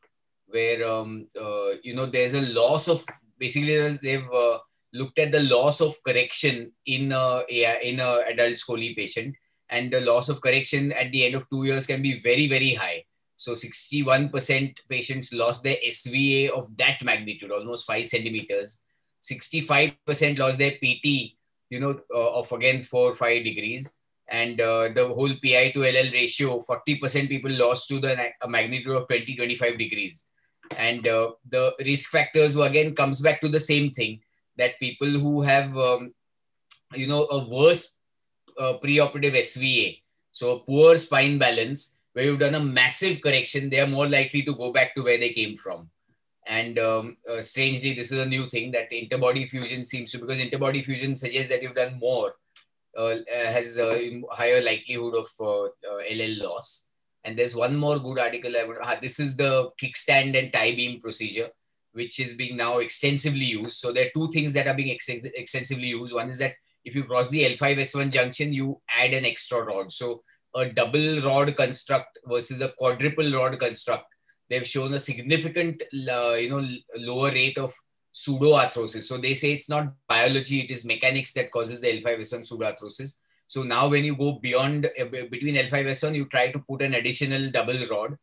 Speaker 2: where um, uh, you know there's a loss of basically they've uh, looked at the loss of correction in a in a adult scoli patient and the loss of correction at the end of two years can be very very high. So 61% patients lost their sva of that magnitude almost 5 centimeters. 65% lost their pt you know uh, of again 4 or 5 degrees. And uh, the whole pi to ll ratio 40% people lost to the a magnitude of 20 25 degrees. And uh, the risk factors were again comes back to the same thing that people who have um, you know a worse uh, preoperative sva so poor spine balance where you've done a massive correction they are more likely to go back to where they came from And um, uh, strangely, this is a new thing that interbody fusion seems to because interbody fusion suggests that you've done more, uh, has a higher likelihood of uh, LL loss. And there's one more good article. I would, uh, this is the kickstand and tie beam procedure, which is being now extensively used. So there are two things that are being ex- extensively used. One is that if you cross the L5S1 junction, you add an extra rod. So a double rod construct versus a quadruple rod construct, they've shown a significant, uh, you know, lower rate of pseudoarthrosis. So they say it's not biology, it is mechanics that causes the L5S1 pseudoarthrosis. So now when you go beyond uh, between L5S1, you try to put an additional double rod.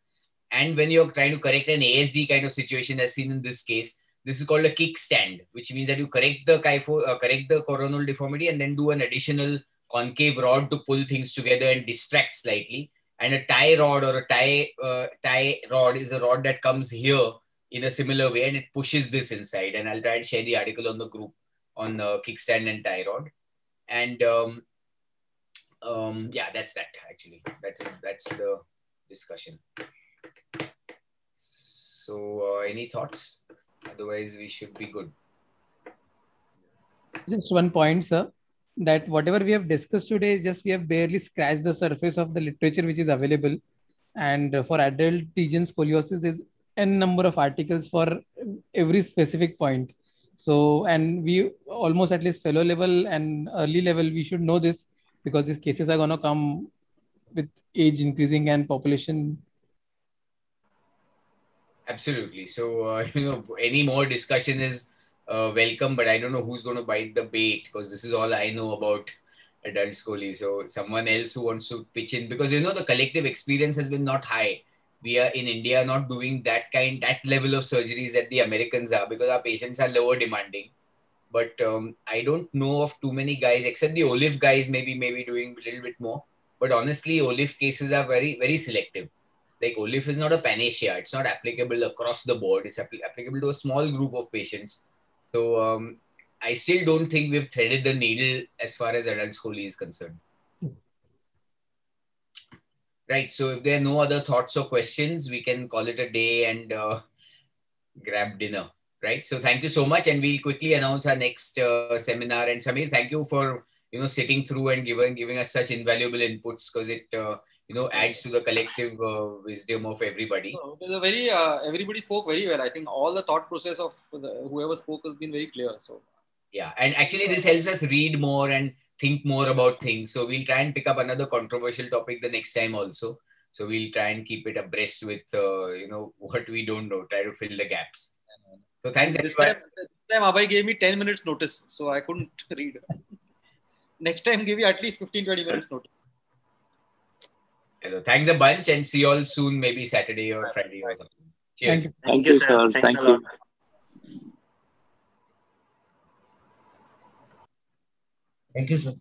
Speaker 2: And when you're trying to correct an ASD kind of situation as seen in this case, this is called a kickstand, which means that you correct the kypho, uh, correct the coronal deformity and then do an additional concave rod to pull things together and distract slightly. And a tie rod or a tie uh, tie rod is a rod that comes here in a similar way and it pushes this inside. And I'll try and share the article on the group on the kickstand and tie rod. And um, um, yeah, that's that actually. That's that's the discussion. So, uh, any thoughts? Otherwise, we should be good.
Speaker 4: Just one point, sir. That whatever we have discussed today, is just we have barely scratched the surface of the literature which is available. And for adult degen scoliosis, there's n number of articles for every specific point. So, and we almost at least fellow level and early level, we should know this because these cases are going to come with age increasing and population
Speaker 2: absolutely so uh, you know any more discussion is uh, welcome but i don't know who's going to bite the bait because this is all i know about adult scoli so someone else who wants to pitch in because you know the collective experience has been not high we are in india not doing that kind that level of surgeries that the americans are because our patients are lower demanding but um, I don't know of too many guys except the Olif guys. Maybe maybe doing a little bit more. But honestly, Olif cases are very very selective. Like Olif is not a panacea. It's not applicable across the board. It's applicable to a small group of patients. So um, I still don't think we've threaded the needle as far as adult scoli is concerned. Right. So if there are no other thoughts or questions, we can call it a day and uh, grab dinner right? So thank you so much, and we'll quickly announce our next uh, seminar. And Samir, thank you for you know sitting through and giving giving us such invaluable inputs because it uh, you know adds to the collective uh, wisdom of everybody.
Speaker 5: No, it was a very uh, everybody spoke very well. I think all the thought process of the, whoever spoke has been very clear. So
Speaker 2: yeah, and actually this helps us read more and think more about things. So we'll try and pick up another controversial topic the next time also. So we'll try and keep it abreast with uh, you know what we don't know. Try to fill the gaps. So thanks
Speaker 5: this time, this time Abhay gave me 10 minutes notice, so I couldn't read. Next time, give you at least 15 20 minutes notice.
Speaker 2: Hello. Thanks a bunch and see you all soon, maybe Saturday or Friday or something.
Speaker 9: Cheers. Thank you, Thank you sir. Thank you.
Speaker 2: Thank you, sir.